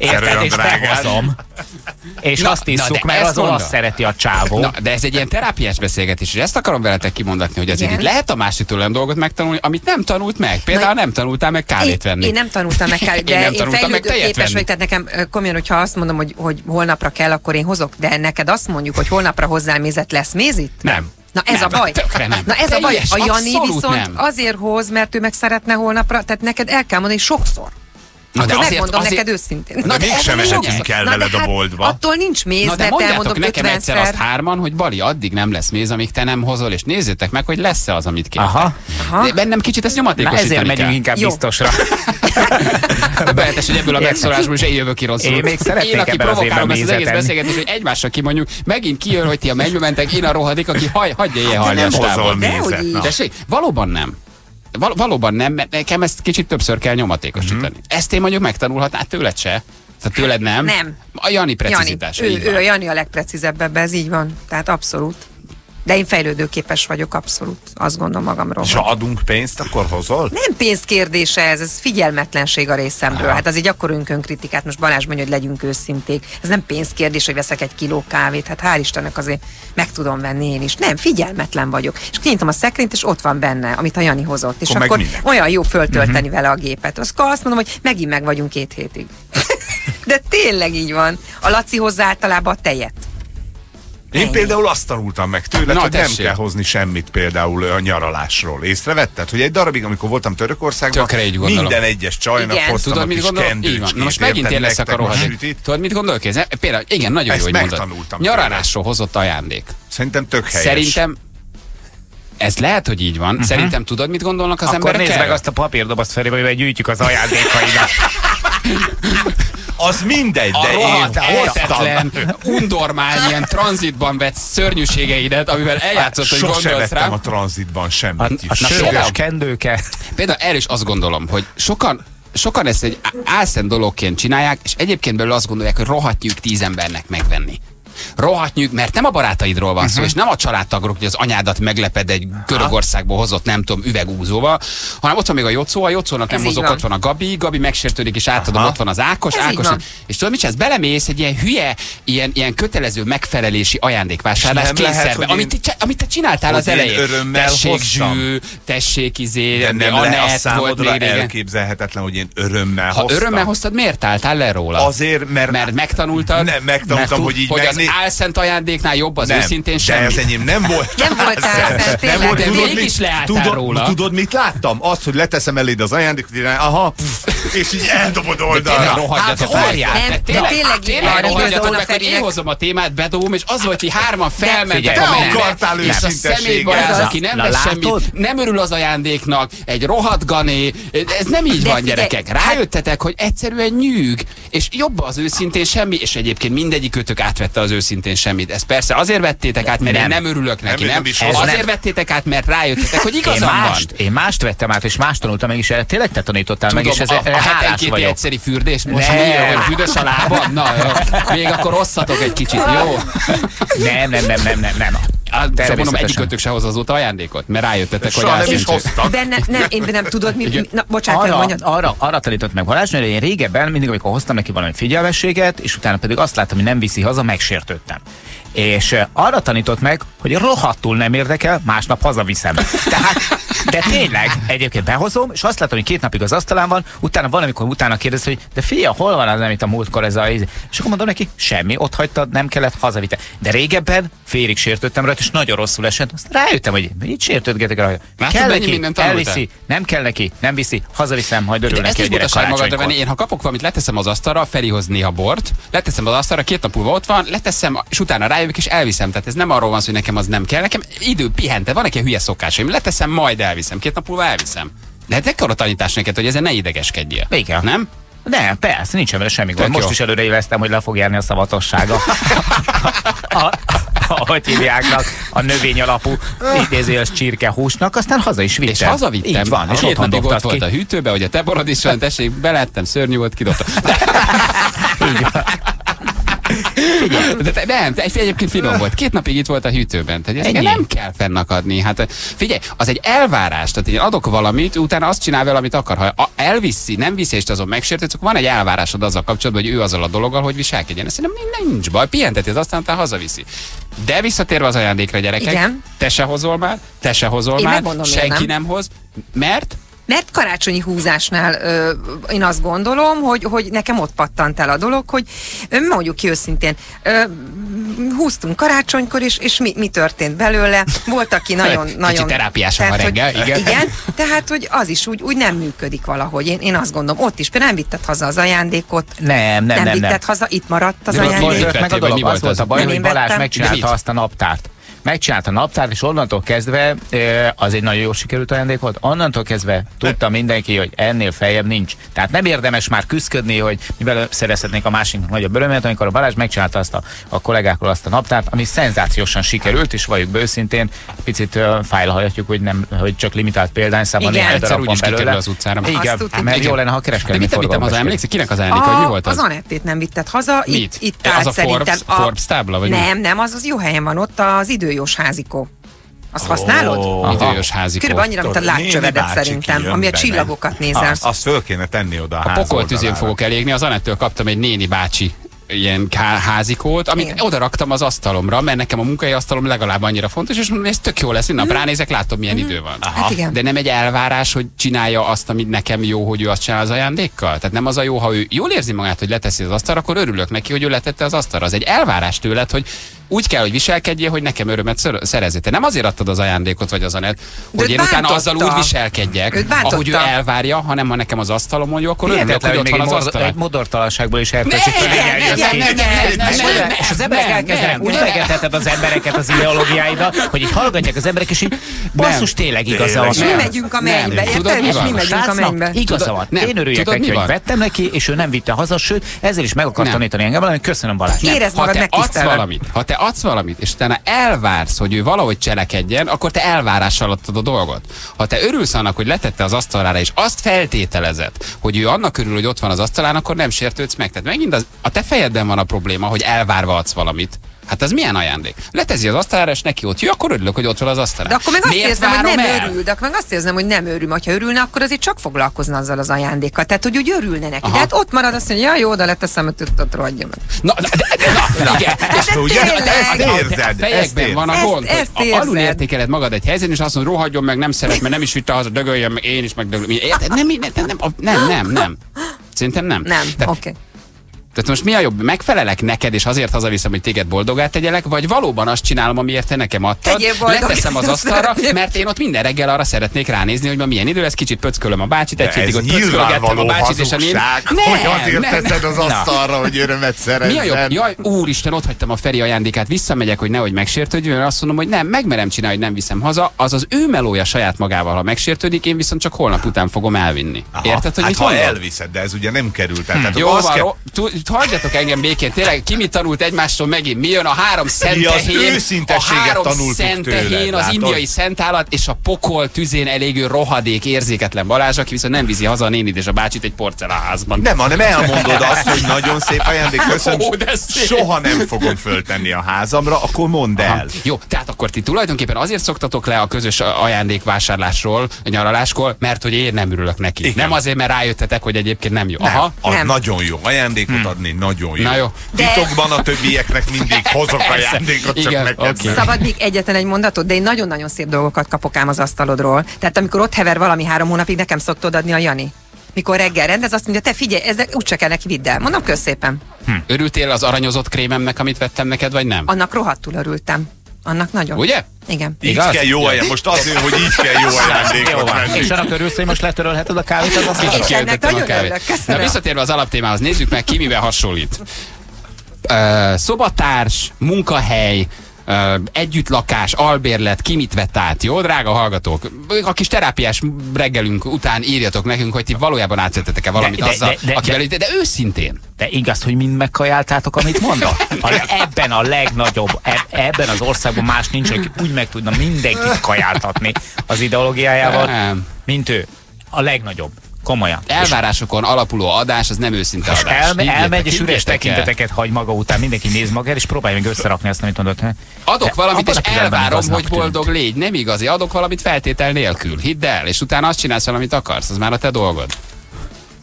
olyan és behozom. És Na, azt isszuk, de mert az olasz szereti a csávó. Na, de ez egy ilyen terápiás beszélgetés, és ezt akarom veletek kimondatni, hogy azért itt lehet a másiktól olyan dolgot megtanulni, amit nem tanult meg. Például nem tanultál meg kávét venni. Én, én nem tanultam meg kávét, Én de én, tanultam meg fejlődő tejet képes venni. vagyok, tehát nekem komolyan, hogyha azt mondom, hogy, hogy holnapra kell, akkor én hozok, de neked azt mondjuk, hogy holnapra hozzál mézet, lesz méz itt? Nem. Na ez Nem, a baj. nem. Na ez a baj. Teljes, A Jani viszont nem. azért hoz, mert ő meg szeretne holnapra, tehát neked el kell mondani sokszor. Na, Akkor megmondom neked őszintén. Na, de mégsem mehetünk el Na, de veled a hát boltba. Attól nincs méz, Na de mert mondjátok elmondom nekem 50 egyszer azt hárman, hogy Bali, addig nem lesz méz, amíg te nem hozol, és nézzétek meg, hogy lesz-e az, amit kértek. Aha. Aha. De bennem kicsit ezt Na nyomatékosítani ezért megyünk kell. inkább Jó. biztosra. Behetes, hogy ebből a megszólásból is én jövök ki rosszul. Én még szeretnék Én, aki provokálom ezt az egész beszélgetést, hogy egymásra kimondjuk, megint kijön, hogy ti a mennybe mentek, én a rohadik, aki haj, hagyja ilyen halni a nem hozol stábot. mézet. Na. Valóban nem. Val- valóban nem, mert nekem ezt kicsit többször kell nyomatékosítani. Mhm. Ezt én mondjuk megtanulhatnám tőled se. Tehát tőled nem. Nem. A Jani precizitása. Jani, ő, ő a Jani a legprecízebb ebben, ez így van. Tehát abszolút. De én fejlődőképes vagyok, abszolút. Azt gondolom magamról. És ha adunk pénzt, akkor hozol? Nem pénzkérdése ez, ez figyelmetlenség a részemről. Hát az így akkor önkritikát, most Balázs mondja, hogy legyünk őszinték. Ez nem pénzkérdés, hogy veszek egy kiló kávét. Hát hál' Istennek azért meg tudom venni én is. Nem, figyelmetlen vagyok. És kinyitom a szekrényt, és ott van benne, amit a Jani hozott. És Akkor akkor olyan jó föltölteni vele a gépet. Azt, azt mondom, hogy megint meg vagyunk két hétig. De tényleg így van. A Laci hozzá általában a tejet. Én például azt tanultam meg tőled, Na, hogy nem tessék. kell hozni semmit például a nyaralásról. Észrevetted, hogy egy darabig, amikor voltam Törökországban, Tökre így gondolom. minden egyes csajnak Igen. hoztam Tudod, a mit kis gondolok? Így van. kendőcskét, Na most megint én leszek a rohadék. Tudod, mit gondolok? Ez, például, igen, nagyon Ezt jó, hogy mondod. megtanultam Nyaralásról hozott ajándék. Szerintem tök helyes. Szerintem ez lehet, hogy így van. Szerintem tudod, mit gondolnak az Akkor emberek nézd erről? meg azt a papírdobozt felé, amiben gyűjtjük az ajándékaidat. Az mindegy, a de én rohadt hoztam. értetlen, undormány, ilyen tranzitban vett szörnyűségeidet, amivel eljátszott, hogy Sose gondolsz rám. a tranzitban A, semmit a is. sörgős például- kendőke. Például erről is azt gondolom, hogy sokan sokan ezt egy álszent dologként csinálják, és egyébként belül azt gondolják, hogy rohadtjuk tíz embernek megvenni. Rohadjuk, mert nem a barátaidról van Mhm. szó, és nem a családtagról, hogy az anyádat megleped egy Görögországból hozott, nem tudom, üvegúzóval, hanem ott van még a Jocó, a Jocónak nem van. ott van a Gabi, Gabi megsértődik, és átadom, ott van az Ákos, Ez Ákos. van. És tudod, mit csinálsz? Belemész egy ilyen hülye, ilyen, ilyen kötelező megfelelési ajándékvásárlás És kényszerbe, amit, én- te, amit te csináltál az én elején. örömmel tessék hoztam. zsű, tessék izé, De nem a le, a számodra elképzelhetetlen, hogy én örömmel Ha hoztam. örömmel hoztad, miért álltál le róla? Azért, mert- mert megtanultad, Nem, megtanultam, mert, hogy így hogy megné- álszent ajándéknál jobb az nem, őszintén de semmi. az enyém nem volt. Nem volt álszent, Nem volt, de tudod, mégis mit, leálltál tudod, róla. tudod, mit láttam? Azt, hogy leteszem eléd az ajándékot, így, aha, pff, és így eldobod oldalra. rohadjatok Hát, meg. várjál. Nem, De de tényleg, tényleg rohadjatok meg, hogy én hozom a témát, bedobom, és az, hogy ti hárman felmentek a akartál Ez az. aki nem vesz semmit, nem örül az ajándéknak, egy rohadt gané, ez nem így De van, gyerekek. Rájöttetek, hogy egyszerűen nyűg, és jobb az őszintén semmi, és egyébként mindegyik kötök átvette az őszintén semmit. Ezt persze azért vettétek át, mert én Nem. nem örülök neki, Nem, nem? nem Ez Azért nem. vettétek át, mert rájöttetek, hogy Én igazam van. mást, én mást vettem át, és mást tanultam meg, és tényleg te tanítottál meg, és Tudom, ez a, a hetenkéti vagyok. egyszeri fürdés, most Nem. miért, hogy büdös a lábam? Na jó, még akkor osszatok egy kicsit, jó? Nem, nem, nem, nem, nem, nem. Szóval mondom, Természetesen. egyik kötök se hoz azóta ajándékot, mert rájöttetek, hogy nem is hoztak. De ne, nem, én nem tudod, mi, mi na, bocsánat, arra, mondjad. arra, arra tanított meg Balázs, mert én régebben mindig, amikor hoztam neki valami figyelmességet, és utána pedig azt láttam, hogy nem viszi haza, megsértődtem. És arra tanított meg, hogy rohadtul nem érdekel, másnap hazaviszem. Tehát, de tényleg, egyébként behozom, és azt látom, hogy két napig az asztalán van, utána valamikor utána kérdez, hogy de fia, hol van az, amit a múltkor ez a... És akkor mondom neki, semmi, ott hagytad, nem kellett, hazavitte. De régebben félig sértődtem rajta, és nagyon rosszul esett. Azt rájöttem, hogy mit sértődgetek rajta. Látod, kell neki, elviszi, nem kell neki, nem viszi, hazaviszem, majd örül De ezt neki is gyerek butaság magadra venni. Én ha kapok valamit, leteszem az asztalra, Ferihoz néha bort, leteszem az asztalra, két nap múlva ott van, leteszem, és utána rájövök és elviszem. Tehát ez nem arról van szó, hogy nekem az nem kell. Nekem idő pihente, van egy hülye szokásaim. Leteszem, majd elviszem. Két nap múlva elviszem. De hát ekkora tanítás neked, hogy ezen ne idegeskedjél. Igen. Nem? Nem, persze, nincs vele semmi gond. Most jó. is előre éreztem, hogy le fog járni a szavatossága. a, a, ahogy hívjáknak, a növény alapú idézőjes csirkehúsnak, aztán haza is vittem. És hazavittem. Így van, és Két otthon napig ott dobtad volt ki. a hűtőbe, hogy a te borod is van, tessék, belettem, szörnyű volt, kidobtam. Így van. De te, nem, te egyébként finom volt. Két napig itt volt a hűtőben. Tehát? Ennyi? nem kell fennakadni. Hát figyelj, az egy elvárás. Tehát én adok valamit, utána azt csinál vele, amit akar. Ha elviszi, nem viszi, és te azon megsértődsz, akkor van egy elvárásod azzal kapcsolatban, hogy ő azzal a dologgal, hogy viselkedjen. Ezt szerintem nincs, baj. Pihenteti az aztán utána hazaviszi. De visszatérve az ajándékra, gyerekek, Igen. te se hozol már, te se hozol Én már, senki nem. nem hoz, mert Mert karácsonyi húzásnál ö, én azt gondolom, hogy, hogy nekem ott pattant el a dolog, hogy mondjuk ki őszintén, ö, húztunk karácsonykor, és, és mi, mi történt belőle. Volt, aki nagyon... Kicsit nagyon terápiás a tehát, reggel, hogy, igen. igen. Tehát, hogy az is úgy, úgy nem működik valahogy. Én, én azt gondolom, ott is például nem vitted haza az ajándékot, Nem, nem, nem, nem. vitted haza, itt maradt az De ajándék. tört meg a dolog, az volt volt az? a baj, Nem hogy én Balázs megcsinálta azt a naptárt. Megcsinálta a naptárt, és onnantól kezdve az egy nagyon jó sikerült ajándék volt. Onnantól kezdve tudta mindenki, hogy ennél feljebb nincs. Tehát nem érdemes már küzdködni, hogy mivel szerezhetnénk a másiknak nagyobb örömet, amikor a Balázs megcsinálta azt a, a kollégákról azt a naptárt, ami szenzációsan sikerült, és valljuk be őszintén, picit uh, fájlhatjuk, hogy, nem, hogy csak limitált példányszámban Igen. néhány Egyszer darab van belőle. az utcára. Igen, Azt tudjuk. mert Igen. jó lenne, ha De kereskedelmi mit te vittem haza? Emlékszik, kinek az ajándék, hogy mi volt az az? Anettét nem vitted haza. Mit? Itt, itt Az a. Forbes- Forbes tábla, vagy mi? Nem, nem, az az jó helyen van, ott az időjós házikó. Azt használod? Ó, Idős házikó. Körülbelül annyira, mint a látcsövedet szerintem, ami a csillagokat nézel. Azt, azt föl kéne tenni oda a, A pokol tüzén fogok elégni, az Anettől kaptam egy néni bácsi ilyen házikót, amit Igen. oda raktam az asztalomra, mert nekem a munkai asztalom legalább annyira fontos, és mondom, ez tök jó lesz, minden nap ránézek, látom milyen idő van. Hát igen. De nem egy elvárás, hogy csinálja azt, amit nekem jó, hogy ő azt csinál az ajándékkal? Tehát nem az a jó, ha ő jól érzi magát, hogy leteszi az asztalra, akkor örülök neki, hogy ő letette az asztalra. Az egy elvárás tőled, hogy úgy kell, hogy viselkedjél, hogy nekem örömet szerezzél. Te nem azért adtad az ajándékot vagy az Anet, hogy én utána azzal úgy viselkedjek, ahogy ő elvárja, hanem ha nekem az asztalomon jó, akkor örülök, hogy ott még van az mor- egy modortalanságból is erkölcsi Nem, nem, nem, nem, És az emberek elkezdenek, úgy nem. idegetheted az embereket az ideológiáidat, hogy így hallgatják az emberek, és így basszus tényleg igaza van. És mi Nem. megyünk a Nem. mennybe, érted? És mi megyünk a mennybe. igaza van. Én örüljek neki, hogy vettem neki, és ő nem vitte haza, sőt, ezzel is meg akar tanítani engem valami. Köszönöm Balázs. Érezd magad megtisztelve. valamit, ha te adsz valamit, és utána elvársz, hogy ő valahogy cselekedjen, akkor te elvárással adtad a dolgot. Ha te örülsz annak, hogy letette az asztalára, és azt feltételezed, hogy ő annak örül, hogy ott van az asztalán, akkor nem sértődsz meg. Tehát megint az, a te fejedben van a probléma, hogy elvárva adsz valamit. Hát ez milyen ajándék? Letezi az asztalára, és neki ott jó, akkor örülök, hogy ott van az asztalán. De akkor meg azt Miért érzem, hogy nem el? örül, de akkor meg azt érzem, hogy nem örül. Ha örülne, akkor azért csak foglalkozna azzal az ajándékkal. Tehát, hogy úgy örülne neki. Aha. De hát ott marad azt mondja, ja, jó, oda leteszem, hogy ott, ott rohadja meg. Na, na, de, de, na, igen. De ugye? Ezt A ezt fejekben érzed. van a Ezt- gond, ezt hogy érzed. alul értékeled magad egy helyzetben, és azt mondod, rohadjon meg, nem szeret, mert nem is vitte haza, dögöljön meg, én is meg dögöljön. Érted? Nem, nem, nem, nem, nem, nem. Szerintem nem. Nem, oké. Tehát most mi a jobb? Megfelelek neked, és azért hazaviszem, hogy téged boldogá tegyelek, vagy valóban azt csinálom, amiért te nekem adtad, leteszem az asztalra, mert én ott minden reggel arra szeretnék ránézni, hogy ma milyen idő lesz, kicsit pöckölöm a bácsit, egy hétig ott pöckölgettem a bácsit és a néni. hazugság, hogy azért teszed az asztalra, hogy örömet Mi a jobb? Jaj, úristen, ott hagytam a Feri ajándékát, visszamegyek, hogy nehogy megsértődjön, mert azt mondom, hogy nem, megmerem csinálni, hogy nem viszem haza, az az ő melója saját magával, ha megsértődik, én viszont csak holnap után fogom elvinni. Aha. Érted, hogy hát ha mondom? elviszed, de ez ugye nem került. Tehát Jó hagyjatok engem békén, tényleg ki mit tanult egymástól megint? Mi jön a három az szentehén, a három szentehén, tőled, az látod? indiai szentállat és a pokol tüzén elégő rohadék érzéketlen Balázs, aki viszont nem viszi haza a nénit és a bácsit egy porcelánházban. Nem, hanem elmondod azt, hogy nagyon szép ajándék, köszönöm, Ó, soha nem fogom föltenni a házamra, akkor mondd Aha. el. Jó, tehát akkor ti tulajdonképpen azért szoktatok le a közös ajándékvásárlásról, a nyaraláskor, mert hogy én nem örülök neki. Igen. Nem azért, mert rájöttetek, hogy egyébként nem jó. Nem, Aha. az Nem. nagyon jó. Ajándékot adni nagyon jó. Na jó. De- Titokban a többieknek mindig hozok ajándékot, csak Igen, neked nem. Szabad még egyetlen egy mondatot, de én nagyon-nagyon szép dolgokat kapok ám az asztalodról. Tehát amikor ott hever valami három hónapig, nekem szoktod adni a Jani. Mikor reggel rendez, azt mondja, te figyelj, ez úgyse kell neki vidd el. Mondom, kösz szépen. Örültél az aranyozott krémemnek, amit vettem neked, vagy nem? Annak rohadtul örültem. Annak nagyon. Ugye? Igen. Így Igaz? kell jó ajándék. Most azért, hogy így kell jó ajándékot van. venni. És annak örülsz, hogy most letörölheted a kávét az? Kicsit ennek kiöntöttem a kávét. Na visszatérve az alaptémához, nézzük meg ki mivel hasonlít. Uh, szobatárs, munkahely, együttlakás, albérlet, ki mit vett át, jó, drága hallgatók? A kis terápiás reggelünk után írjatok nekünk, hogy ti valójában átszedtetek-e valamit De- de- azzal, de- de- akivel, de- de, de őszintén. De igaz, hogy mind megkajáltátok, amit mondok? A, ebben a legnagyobb, eb, ebben az országban más nincs, aki úgy meg tudna mindenkit kajáltatni az ideológiájával, Nem. mint ő. A legnagyobb. Komolyan. Elvárásokon alapuló adás, az nem őszinte adás. El, elmegy és üres el. tekinteteket hagy maga után, mindenki néz magára, és próbálja meg összerakni azt, amit mondott. Adok De valamit, és elvárom, hogy tűnt. boldog légy. Nem igazi, adok valamit feltétel nélkül. Hidd el, és utána azt csinálsz, amit akarsz. Az már a te dolgod.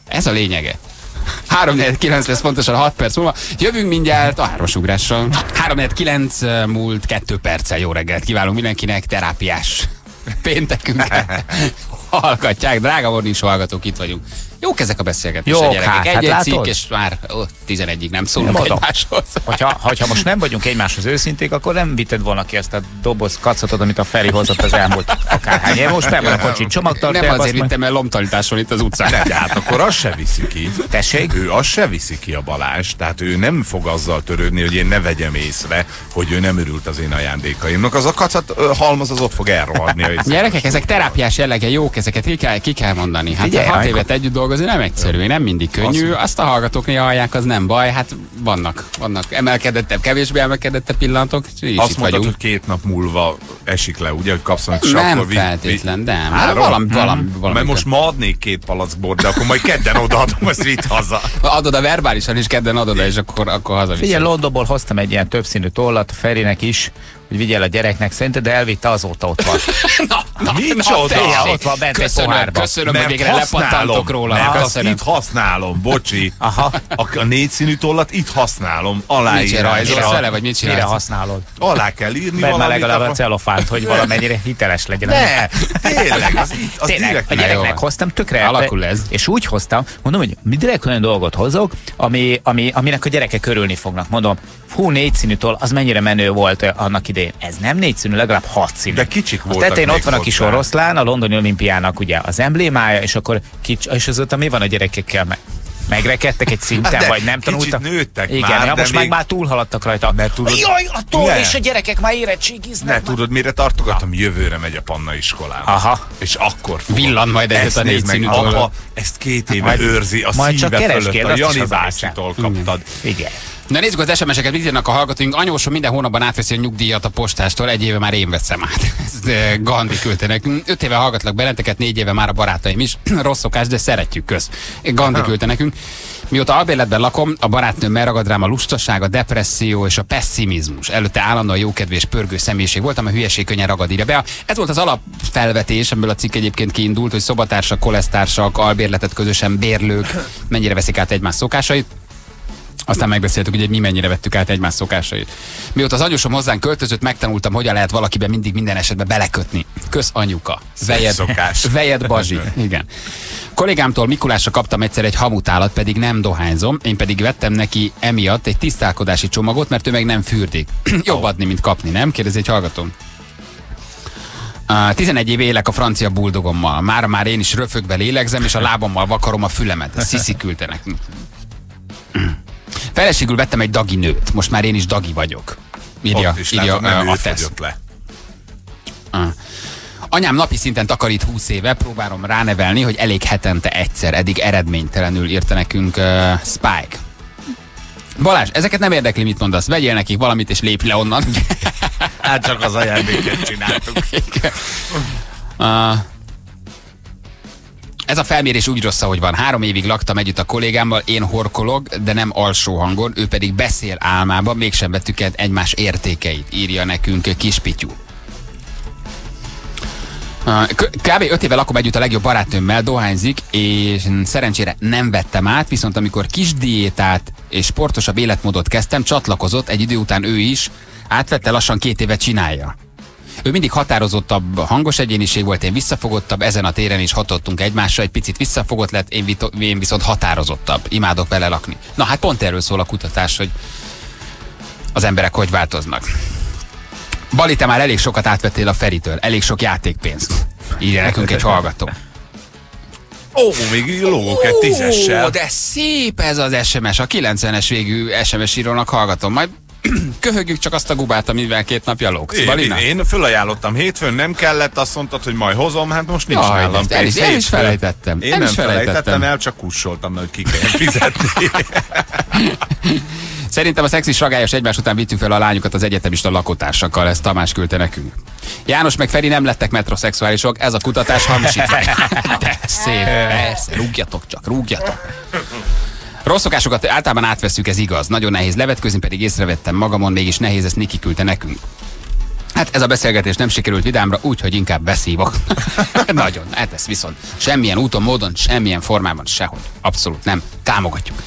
Ez a lényege. 3 9 lesz pontosan 6 perc múlva. Jövünk mindjárt a hármasugrással. 3 9 múlt 2 perccel. Jó reggelt kívánunk mindenkinek. Terápiás péntekünket. Hallgatják, drága morning hallgatók, itt vagyunk. Jók ezek a beszélgetések, Jók, gyerekek. hát, hát Egy-egy cikk, és már ó, 11-ig nem szólunk Nem egymáshoz. Hogyha, hogyha most nem vagyunk egymáshoz őszinték, akkor nem vitted volna ki ezt a doboz kacatot, amit a Feri hozott az elmúlt akárhány év. Most nem van a kocsi Nem csomagtartójában. azért vittem el lomtanításon itt az utcán. Nem, de hát akkor azt se viszi ki. Tessék? Ő azt se viszi ki a Balázs, tehát ő nem fog azzal törődni, hogy én ne vegyem észre, hogy ő nem örült az én ajándékaimnak. Az a kacat halmaz az ott fog elrohadni. Gyerekek, ezek terápiás jellege jók, ezeket ki kell, ki kell mondani. Hát Figyelj, hat évet együtt dolgozni nem egyszerű, nem mindig könnyű. Azt a hallgatók néha hallják, az nem baj. Hát vannak, vannak emelkedettebb, kevésbé emelkedettebb pillanatok. és Azt itt mondtad, vagyunk. hogy két nap múlva esik le, ugye, hogy kapsz és Nem vi- feltétlen, de hát valami, valami, valami. Mert most ma adnék két palack bort, de akkor majd kedden odaadom, azt vitt haza. Adod a verbálisan is, kedden adod, és akkor, akkor hazaviszed. Figyelj, Londonból hoztam egy ilyen többszínű tollat, Ferinek is, hogy vigyél a gyereknek, szerinted, de elvitte azóta ott van. Na, na, Micsoda? tessék. Ott van bent egy köszönöm, pohárban. köszönöm, hogy Mert végre lepattantok róla. mert azt köszönöm. itt használom, bocsi. Aha. A, a négy színű tollat itt használom, Mit aláírás. rajzolsz vele, vagy mit Mire csinálsz? használod? Alá kell írni már valamit. legalább a celofánt, hogy valamennyire hiteles legyen. Ne, tényleg, az, itt, az Tényleg, direkt a jó gyereknek van. hoztam, tökre Alakul ez. És úgy hoztam, mondom, hogy mi direkt olyan dolgot hozok, ami, ami, aminek a gyerekek örülni fognak. Mondom, hú, négy színű toll, az mennyire menő volt ö, annak idején. Ez nem négy színű, legalább hat színű. De kicsik A voltak tetején még ott van a kis hozzá. oroszlán, a londoni olimpiának ugye az emblémája, és akkor kics, és azóta mi van a gyerekekkel? Me- megrekedtek egy szinten, Hát vagy nem tanultak? nőttek Igen, már, ja, most meg még- már túlhaladtak rajta. Ne tudod- Jaj, a toll és a gyerekek már érettségiznek. Ne tudod, mire tartogatom? Jövőre megy a Panna iskolába. Aha. És akkor fogod. Villan majd Ezt a négy meg, apa, ezt két éve Majd- őrzi a majd csak szíve keresgél, fölött, a Jani bácsitól kaptad. Igen. Na nézzük az SMS-eket, mit írnak a hallgatóink. Anyósom minden hónapban átveszi a nyugdíjat a postástól, egy éve már én veszem át. Ezt eh, Gandhi küldte nekünk. Öt éve hallgatlak benneteket, négy éve már a barátaim is. Rossz szokás, de szeretjük köz. Gandhi küldte nekünk. Mióta albérletben lakom, a barátnőm elragad rám a lustaság, a depresszió és a pessimizmus. Előtte állandóan jókedvű és pörgő személyiség voltam, a hülyeség könnyen ragad írja be. Ez volt az alapfelvetés, amiből a cikk egyébként kiindult, hogy szobatársak, kolesztársak, albérletet közösen bérlők mennyire veszik át egymás szokásait. Aztán megbeszéltük, hogy mi mennyire vettük át egymás szokásait. Mióta az anyusom hozzánk költözött, megtanultam, hogyan lehet valakiben mindig minden esetben belekatni. Kösz anyuka. Vejed, szokás. vejed Bazsi. Igen. Kollégámtól Mikulásra kaptam egyszer egy hamutálat, pedig nem dohányzom, én pedig vettem neki emiatt egy tisztálkodási csomagot, mert ő meg nem fürdik. Jobb adni, mint kapni, nem? Kérdezi egy hallgatóm. Uh, 11 éve élek a francia buldogommal. Már már én is röfögve lélegzem, és a lábammal vakarom a fülemet. Sziszi küldte nekünk. Feleségül vettem egy dagi nőt. Most már én is dagi vagyok. Írja, Ott is írja nem ő a tesz. le. Anyám napi szinten takarít 20 éve, próbálom ránevelni, hogy elég hetente egyszer, eddig eredménytelenül írta nekünk uh, Spike. Balázs, ezeket nem érdekli, mit mondasz. Vegyél nekik valamit, és lépj le onnan. Hát csak az ajándéket csináltuk. Uh, ez a felmérés úgy rossz, hogy van. Három évig laktam együtt a kollégámmal, én horkolog, de nem alsó hangon, ő pedig beszél álmában, mégsem vettük el egymás értékeit, írja nekünk Kispityú. Uh, k- Kb. 5 éve lakom együtt a legjobb barátnőmmel, dohányzik, és szerencsére nem vettem át, viszont amikor kis diétát és sportosabb életmódot kezdtem, csatlakozott, egy idő után ő is, átvette, lassan két évet csinálja. Ő mindig határozottabb, hangos egyéniség volt, én visszafogottabb, ezen a téren is hatottunk egymásra, egy picit visszafogott lett, én, vito- én viszont határozottabb, imádok vele lakni. Na hát pont erről szól a kutatás, hogy az emberek hogy változnak. Bali, te már elég sokat átvettél a Feritől, elég sok játékpénzt. Írja nekünk egy hallgató. Ó, még lógok egy tízessel. Ó, de szép ez az SMS, a 90-es végű SMS írónak hallgatom. Majd köhögjük csak azt a gubát, amivel két napja lógsz. Én, én fölajánlottam hétfőn, nem kellett, azt mondtad, hogy majd hozom, hát most nincs Jaj, nálam el is- pénz. el is Hétfőn. felejtettem, Én el nem is felejtettem. felejtettem el, csak kussoltam, hogy ki kell fizetni. Szerintem a szexis ragályos egymás után vittük fel a lányokat az egyetemista lakótársakkal, ezt Tamás küldte nekünk. János meg Feri nem lettek metroszexuálisok, ez a kutatás hamisítvány. De szép, persze, rúgjatok csak, rúgjatok. Rossz szokásokat általában átveszük, ez igaz. Nagyon nehéz levetkőzni, pedig észrevettem magamon, mégis nehéz, ezt Niki küldte nekünk. Hát ez a beszélgetés nem sikerült vidámra, úgyhogy inkább beszívok. Nagyon, hát ez viszont semmilyen úton, módon, semmilyen formában sehogy. Abszolút nem. Támogatjuk.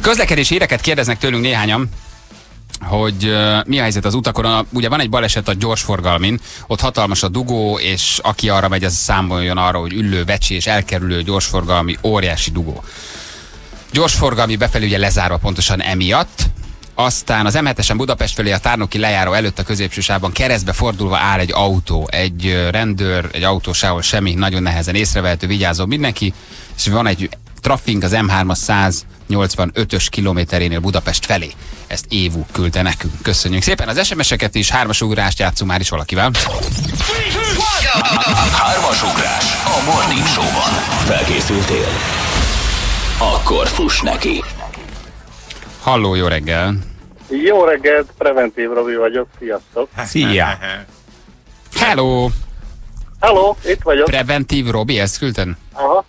Közlekedési híreket kérdeznek tőlünk néhányan, hogy mi a helyzet az utakon. Ugye van egy baleset a gyorsforgalmin, ott hatalmas a dugó, és aki arra megy, az számoljon arra, hogy üllő, vecsi és elkerülő gyorsforgalmi óriási dugó. Gyorsforgalmi befelé ugye lezárva pontosan emiatt. Aztán az M7-esen Budapest felé a tárnoki lejáró előtt a középső sávban keresztbe fordulva áll egy autó, egy rendőr, egy autó sehol semmi, nagyon nehezen észrevehető, vigyázó mindenki, és van egy trafink az M3-as 185-ös kilométerénél Budapest felé. Ezt Évu küldte nekünk. Köszönjük szépen az SMS-eket is, hármas ugrást játszunk már is valakivel. Hármas ugrás a Morning Show-ban. Felkészültél? Akkor fuss neki. Halló, jó reggel! Jó reggelt, Preventív Robi vagyok, sziasztok! Szia! Hello! Hello, itt vagyok. Preventív Robi, ezt küldted? Aha.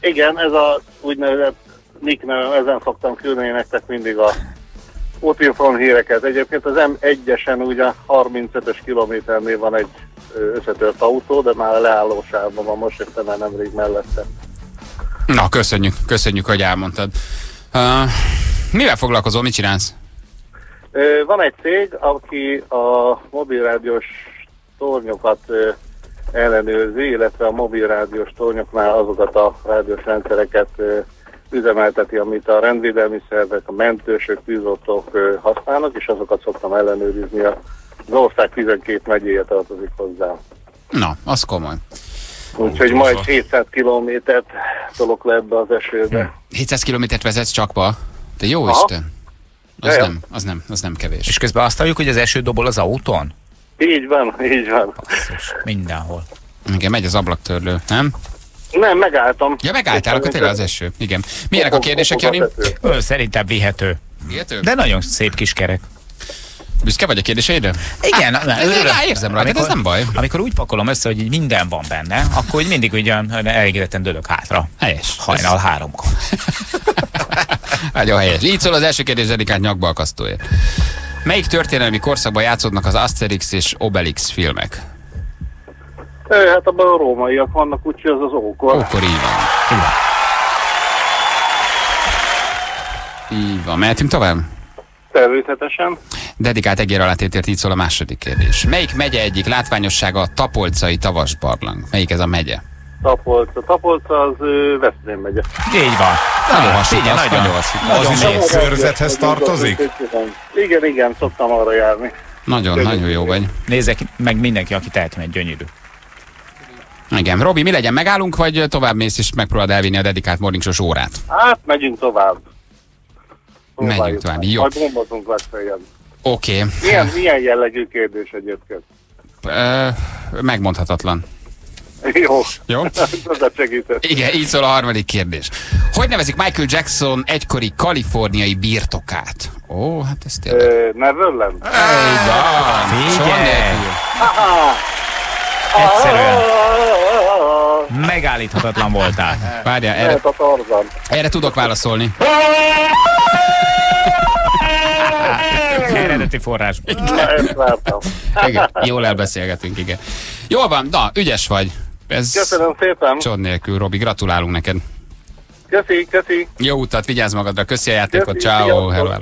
Igen, ez a úgynevezett nickname, ezen szoktam küldeni nektek mindig a útinfon híreket. Egyébként az M1-esen ugye 35-ös kilométernél van egy összetört autó, de már a leállósában van, most éppen már nemrég mellette. Na, köszönjük, köszönjük, hogy elmondtad. Uh, mivel foglalkozol, mit csinálsz? Van egy cég, aki a mobilrádiós tornyokat ellenőrzi, illetve a mobilrádiós tornyoknál azokat a rádiós rendszereket üzemelteti, amit a rendvédelmi szervek, a mentősök, tűzoltók használnak, és azokat szoktam ellenőrizni. Az ország 12 megyéje tartozik hozzá. Na, az komoly. Úgyhogy majd 700 kilométert tolok le ebbe az esőbe. 700 kilométert vezetsz csakba? De jó Aha. Isten. Az nem, az nem, az nem kevés. És közben azt halljuk, hogy az eső dobol az autón? Így van, így van. Basszus, mindenhol. Igen, megy az ablaktörlő, nem? Nem, megálltam. Ja, megálltál, akkor tényleg az eső. Igen. Milyenek a kérdések, Jani? Szerintem vihető. Vihető? De nagyon szép kis kerek. Büszke vagy a kérdéseidre? Igen, Rá érzem rajta, ez nem baj. Amikor úgy pakolom össze, hogy így minden van benne, akkor úgy mindig ugyan elégedetten dőlök hátra. Helyes. Hajnal háromkor. Nagyon helyes. Így szól az első kérdés Zedikát nyakba. Melyik történelmi korszakban játszódnak az Asterix és Obelix filmek? Ö, Hát abban a rómaiak vannak, úgyhogy az az ókor. Akkor így van. Így van. Mehetünk tovább? Természetesen. Dedikált egér alá tétért így szól a második kérdés. Melyik megye egyik látványossága a Tapolcai tavasbarlang? Melyik ez a megye? Tapolca. Tapolca az Veszprém megye. Így van. Nagyon figyelj, az nagyon, nagyon Az is a körzethez tartozik? Igen, igen, szoktam arra járni. Nagyon, nagyon jó vagy. Nézzek meg mindenki, aki teheti, mert gyönyörű. Igen. Robi, mi legyen? Megállunk, vagy tovább mész és megpróbálod elvinni a dedikált morning show órát? Hát, megyünk tovább. Megyünk tovább, jó. Majd bombozunk legfeljebb. Oké. Okay. Milyen, milyen jellegű kérdés egyébként? megmondhatatlan. Jó. Jó? Igen, így szól a harmadik kérdés. Hogy nevezik Michael Jackson egykori kaliforniai birtokát? Ó, hát ez tényleg. Neverland? Így van. Egyszerűen megállíthatatlan voltál. Várjál, erre, erre tudok válaszolni. eredeti forrás. Igen, jól elbeszélgetünk, igen. Jól van, na, ügyes vagy. Ez Köszönöm szépen. csod nélkül, Robi, gratulálunk neked. Köszi, köszi. Jó utat, vigyázz magadra, köszi a játékot, ciao, hello.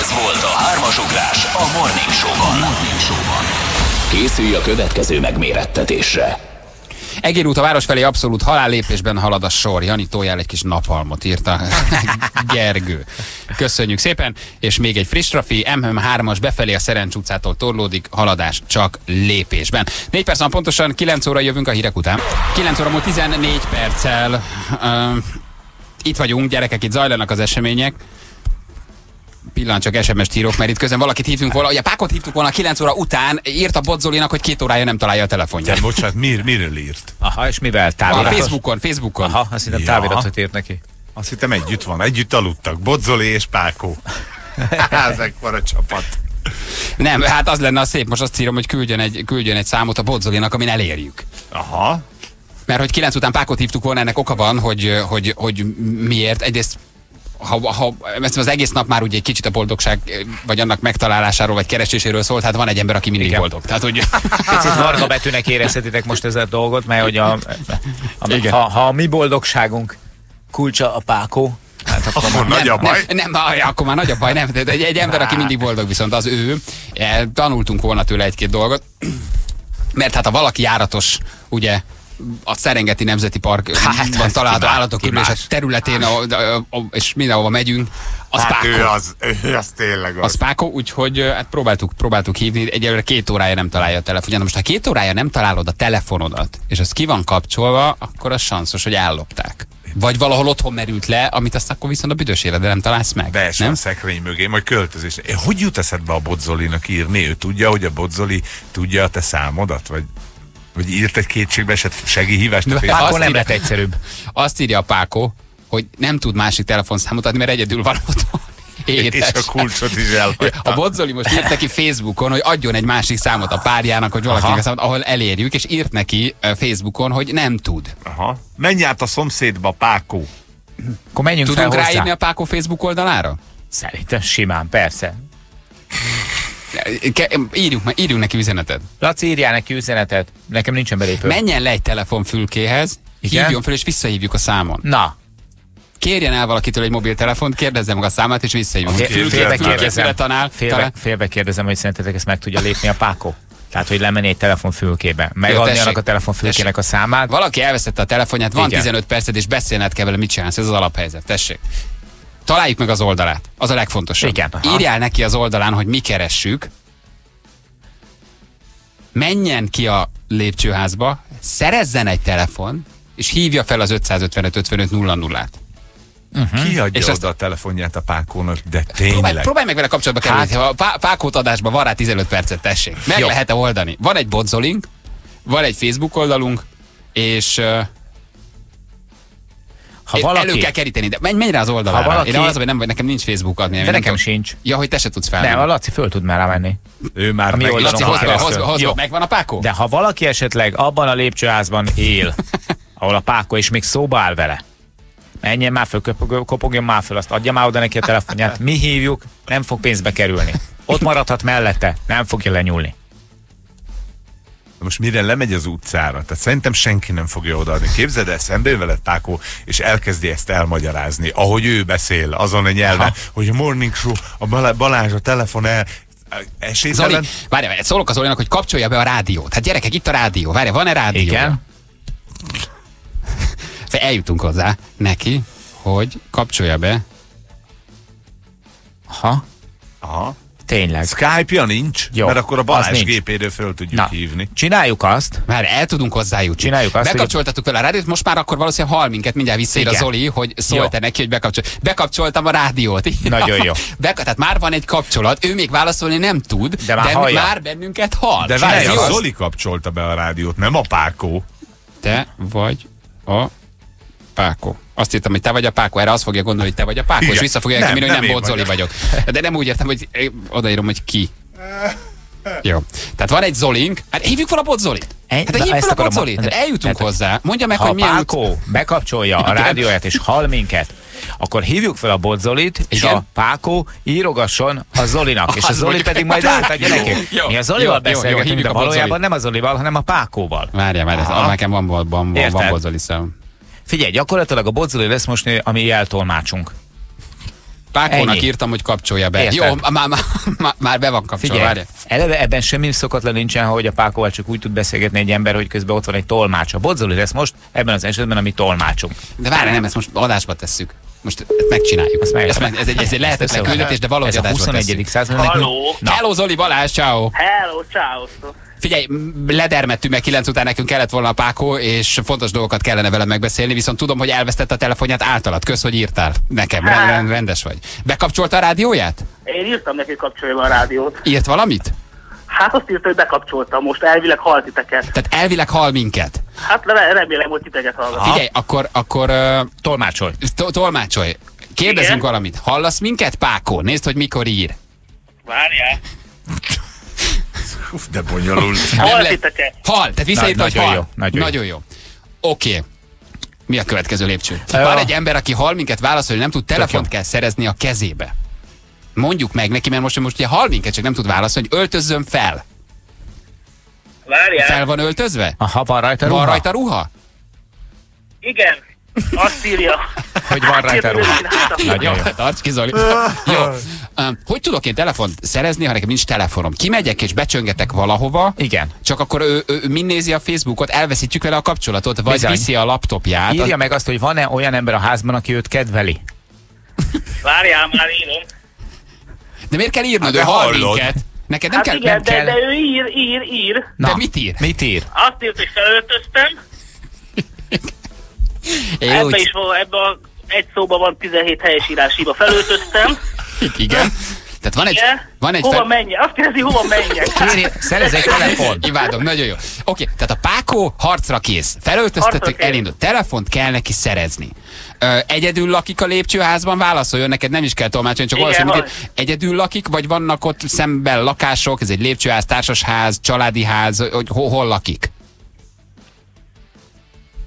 Ez volt a hármas ugrás a Morning Show-ban. Morning Show-ban. Készülj a következő megmérettetésre. Egér út a város felé abszolút halállépésben halad a sor. Jani tojál egy kis napalmot írta Gergő. Köszönjük szépen, és még egy friss trafi, MM3-as befelé a Szerencs utcától torlódik, haladás csak lépésben. 4 perc pontosan, 9 óra jövünk a hírek után. 9 óra múlt 14 perccel. Uh, itt vagyunk, gyerekek, itt zajlanak az események. Pillanat csak SMS-t írok, mert itt közben valakit hívtunk volna. Ugye Pákot hívtuk volna 9 óra után, írt a Bodzolinak, hogy két órája nem találja a telefonját. De bocsánat, mir, miről írt? Aha, és mivel? A Táviratos? Facebookon, Facebookon. Aha, azt hittem Ja. táviratot írt neki. Azt hittem együtt van, együtt aludtak. Bodzoli és Pákó. Ez ekkora csapat. Nem, hát az lenne a szép, most azt írom, hogy küldjön egy, küldjön egy számot a Bodzolinak, amin elérjük. Aha. Mert hogy 9 után Pákot hívtuk volna, ennek oka van, hogy, hogy, hogy miért. Egyrészt ha, ha az egész nap már ugye egy kicsit a boldogság, vagy annak megtalálásáról, vagy kereséséről szólt, hát van egy ember, aki mindig Igen. boldog. Tehát, hogy Picit varga betűnek érezhetitek most ezt a dolgot, mert hogy a, a, Igen. ha, ha a mi boldogságunk kulcsa a pákó, hát akkor Akkor nagy a baj. Nem, nem, akkor már nagy a baj, nem. De egy, egy ember, aki mindig boldog, viszont az ő. Eh, Tanultunk volna tőle egy-két dolgot. Mert hát ha valaki járatos, ugye, a Szerengeti Nemzeti Park hát, van található állatok és a területén, a, a, a, és mindenhova megyünk, az Hát ő Pákó. az, ő az tényleg Az az. Pákó, úgyhogy hát próbáltuk, próbáltuk hívni, egyelőre két órája nem találja a telefonját. Most ha két órája nem találod a telefonodat, és az ki van kapcsolva, akkor az sanszos, hogy ellopták. Vagy valahol otthon merült le, amit azt akkor viszont a büdös életben nem találsz meg. Beesel nem? a szekrény mögé, majd költözés. Hogy jut eszedbe a Bodzolinak írni? Ő tudja, hogy a Bodzoli tudja a te számodat? Vagy, vagy írt egy kétségbeesett segélyhívást a De- Facebookon? akkor nem írja- lett egyszerűbb. Azt írja a Páko, hogy nem tud másik telefonszámot adni, mert egyedül van otthon. Édes. És a kulcsot is elhagyta. A Bodzoli most írt neki Facebookon, hogy adjon egy másik számot a párjának, hogy valakinek a számot, ahol elérjük, és írt neki Facebookon, hogy nem tud. Aha. Menj át a szomszédba, Pákó. Akkor menjünk Tudunk fel hozzá. ráírni a Páko Facebook oldalára? Szerintem simán, persze. Ke- írjuk, írjunk neki üzenetet. Laci, írjál neki üzenetet. Nekem nincsen belépő. Menjen le egy telefonfülkéhez, Igen? hívjon fel, és visszahívjuk a számon. Na, Kérjen el valakitől egy mobiltelefont, kérdezze meg a számát, és fél- Fülke- félbe kérdezem, tanál, félbe, félbe kérdezem, hogy szerintetek ezt meg tudja lépni a pákó. Tehát, hogy lemenni egy telefonfülkébe. Megadni tessék, annak a telefonfülkének a számát. Valaki elveszette a telefonját, van Igen. 15 perced, és beszélned kell vele, mit csinálsz, ez az alaphelyzet. Tessék. Találjuk meg az oldalát. Az a legfontosabb. Igen, aha. Írjál neki az oldalán, hogy mi keressük. Menjen ki a lépcsőházba, szerezzen egy telefon, és hívja fel az 555 55 00-át. Ki adja És oda azt- a telefonját a Pákónak, de Próbálj, tényleg. próbálj meg vele kapcsolatba kerülni. Hát, ha a pá- Pákót adásban van rá 15 percet, tessék. Meg lehet-e oldani? Van egy bodzolink, van egy Facebook oldalunk, és uh, Ha valaki... elő kell keríteni, de menj, menj rá az oldalára. Ha valaki- Én az, hogy nem, nekem nincs Facebook adni. De nekem sincs. Ja, hogy te se tudsz felvenni. Nem, a Laci föl tud már rámenni. Ő már A mi meg Laci, van hozd, hozd, hozd, megvan a Pákó? De ha valaki esetleg abban a lépcsőházban él, ahol a páko, és még szóba áll vele, menjen már föl, kopogjon már föl, azt adja már oda neki a telefonját, mi hívjuk, nem fog pénzbe kerülni. Ott maradhat mellette, nem fogja lenyúlni. Most mire lemegy az utcára, tehát szerintem senki nem fogja odaadni. Képzeld el, szembe veled Pákó, és elkezdi ezt elmagyarázni, ahogy ő beszél, azon a nyelven, Aha. hogy a morning show, a Balázs a telefon el, Zoli, esélytelen. várj, várj, szólok az Zolinak, hogy kapcsolja be a rádiót. Hát gyerekek, itt a rádió. Várj, van-e rádió? Igen? Eljutunk hozzá neki, hogy kapcsolja be. Ha, Aha. Tényleg. Skype-ja nincs, Jó, mert akkor a Balázs gépéről föl tudjuk Na, hívni. csináljuk azt, Már el tudunk hozzájutni. Csináljuk azt, hogy- Bekapcsoltattuk vele a rádiót, most már akkor valószínűleg hal minket, mindjárt visszaír a Igen. Zoli, hogy szólt Jó. neki, hogy bekapcsol. Bekapcsoltam a rádiót. Nagyon jó. Beka- tehát már van egy kapcsolat, ő még válaszolni nem tud, De már hallja. már bennünket hall. De várj, a. Zoli kapcsolta be a rádiót, nem a Pákó. Te vagy a Páko. Azt írtam, hogy te vagy a Páko, erre azt fogja gondolni, hogy te vagy a Páko, Igen. és vissza fogja Nem, érteni, hogy nem nem, én Bot Zoli vagyok. vagyok. De nem úgy értem, hogy odaírom, hogy ki. Jó. Tehát van egy Zolink, hát hívjuk fel a Bot Zolit. Egy- Hát hívjuk fel a Bot akarom Zolit, mondani. hát eljutunk Tehát- hozzá. Mondja meg, ha hogy milyen Pákó bekapcsolja a rádióját és hall minket, akkor hívjuk fel a Bodzolit, és Igen. a Pákó írogasson a Zolinak, és a Zoli pedig majd átadja nekünk. Jó, Mi a Zolival jó, beszélgetünk, hívjuk de a Bodzolit. valójában nem a Zolival, hanem a Pákóval. Várjál, várjál, nekem van, van, van, van, Bozzoli szám. Figyelj, gyakorlatilag a Bodzoli lesz most a mi jeltolmácsunk. Pákónak Ennyi. írtam, hogy kapcsolja be. Érted. Jó, már, már, már, már be van kapcsolva, Figyelj, eleve ebben semmi szokatlan nincsen, hogy a Pákóval csak úgy tud beszélgetni egy ember, hogy közben ott van egy tolmács. A Bodzoli lesz most ebben az esetben a mi tolmácsunk. De várjál, nem, ezt most adásba tesszük. Most ezt megcsináljuk. Ezt meg- Ezt meg, ez, egy, ez egy lehetetlen Ezt küldetés, de valahogy Ez a adásba 21. tesszük. század. Halló? Na, Hello Zoli, Balázs, ciao. Hello, ciao. Figyelj, ledermettünk meg kilenc után, nekünk kellett volna a Pákó, és fontos dolgokat kellene velem megbeszélni, viszont tudom, hogy elvesztette a telefonját általad. Kösz, hogy írtál nekem. Rend- Rendes vagy. Bekapcsolta a rádióját? Én írtam neki, kapcsolja a rádiót. Írt valamit? Hát azt írta, hogy bekapcsoltam, most elvileg hall titeket. Tehát elvileg hall minket. Hát le- remélem, hogy titeket hallgat. Figyelj, akkor, akkor uh, tolmácsolj. to- tolmácsolj. Kérdezünk Igen? valamit. Hallasz minket, Pákó? Nézd, hogy mikor ír. Várjál. Uf, de bonyolult. Le- titeket. Hall, tehát visszaírta, hogy nagyon hall. jó, nagyon jó. nagyon jó. Oké. Mi a következő lépcső? Van egy ember, aki hall minket, válaszol, hogy nem tud telefont jó. kell szerezni a kezébe. Mondjuk meg neki, mert most, most ugye hall minket, csak nem tud válaszolni, hogy öltözzön fel. Várjál. Fel van öltözve? Aha, van rajta Van ruha? rajta ruha? Igen. Azt írja. Hogy van rajta ruha? Nagyon jó. Tarts ki, Zoli. Jó. Hogy tudok én telefont szerezni, ha nekem nincs telefonom? Kimegyek és becsöngetek valahova, Igen. csak akkor ő, ő, ő mind nézi a Facebookot, elveszítjük vele a kapcsolatot, vagy Bizony. viszi a laptopját. Írja meg azt, hogy van-e olyan ember a házban, aki őt kedveli. Várjál, már írom. De miért kell írnod? Hát ő de hall minket. Neked nem Hát kell... igen, nem de, kell... de ő ír, ír, ír. De mit ír? Mit ír? Azt írt, hogy felöltöztem. Én Ebbe úgy- is van, ebbe a, egy szóban van 17 helyesírás hiba. Felöltöztem. Igen. Tehát van egy... Igen. Van egy hova fel... menjek? Azt kérdezi, hova menjek? Kérj, szerez egy telefon. Imádom, nagyon jó. Oké, tehát a Pákó harcra kész. Kész. elindult. Telefont kell neki szerezni. Ö, egyedül lakik a lépcsőházban? Válaszoljon, neked nem is kell tolmácsolni, csak valószínűleg ír. Egyedül lakik, vagy vannak ott szemben lakások, ez egy lépcsőház, társasház, családi ház, hogy hol, hol lakik?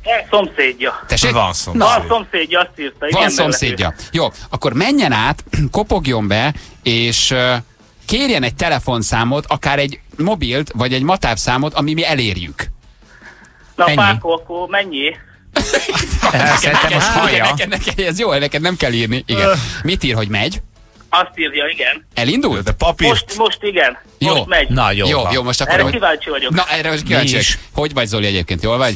Van szomszédja. Tessék? Van szó. Van szomszédja, azt írta. Igen, Van meglepő. szomszédja. Jó, akkor menjen át, kopogjon be, és kérjen egy telefonszámot, akár egy mobilt, vagy egy matávszámot, ami mi elérjük. Na, Ennyi. Páko, akkor mennyi? Szerintem most hallja. Neked, neked, ez jó, neked nem kell írni. Igen. Mit ír, hogy megy? Azt írja, igen. Elindult? De papír. Most, most igen. Jó. Most megy. Na, jó. jó, jó, most akkor... Erre kíváncsi vagyok. Na, erre most kíváncsi vagyok. Hogy vagy Zoli egyébként, jól vagy?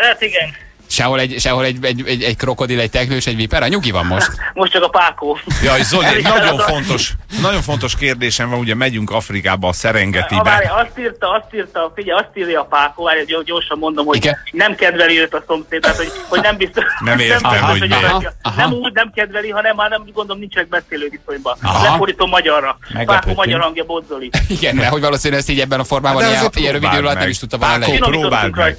Hát igen. Sehol egy, sehol egy, egy, egy, egy krokodil, egy teknő és egy vipera? Nyugi van most. Most csak a Pákó. Jaj, Zoli, nagyon fontos, nagyon fontos kérdésem van, ugye megyünk Afrikába, a A, várj, Serengetibe. azt írta, azt írta, figyelj, azt írja a Pákó, várj, gyors- gyorsan mondom, hogy Igen. nem kedveli őt a szomszéd, tehát hogy, hogy nem biztos. Nem értem, biztos, hogy hogy. Aha, aha. Nem úgy nem kedveli, hanem már nem gondolom nincsenek beszélő viszonyban. Aha. Lefordítom magyarra. Pákó magyar hangja Bodzoli. Igen, mert hogy valószínűleg ezt így ebben a formában De ilyen, ilyen rövid alatt nem is tudta volna Pákó, próbáld meg.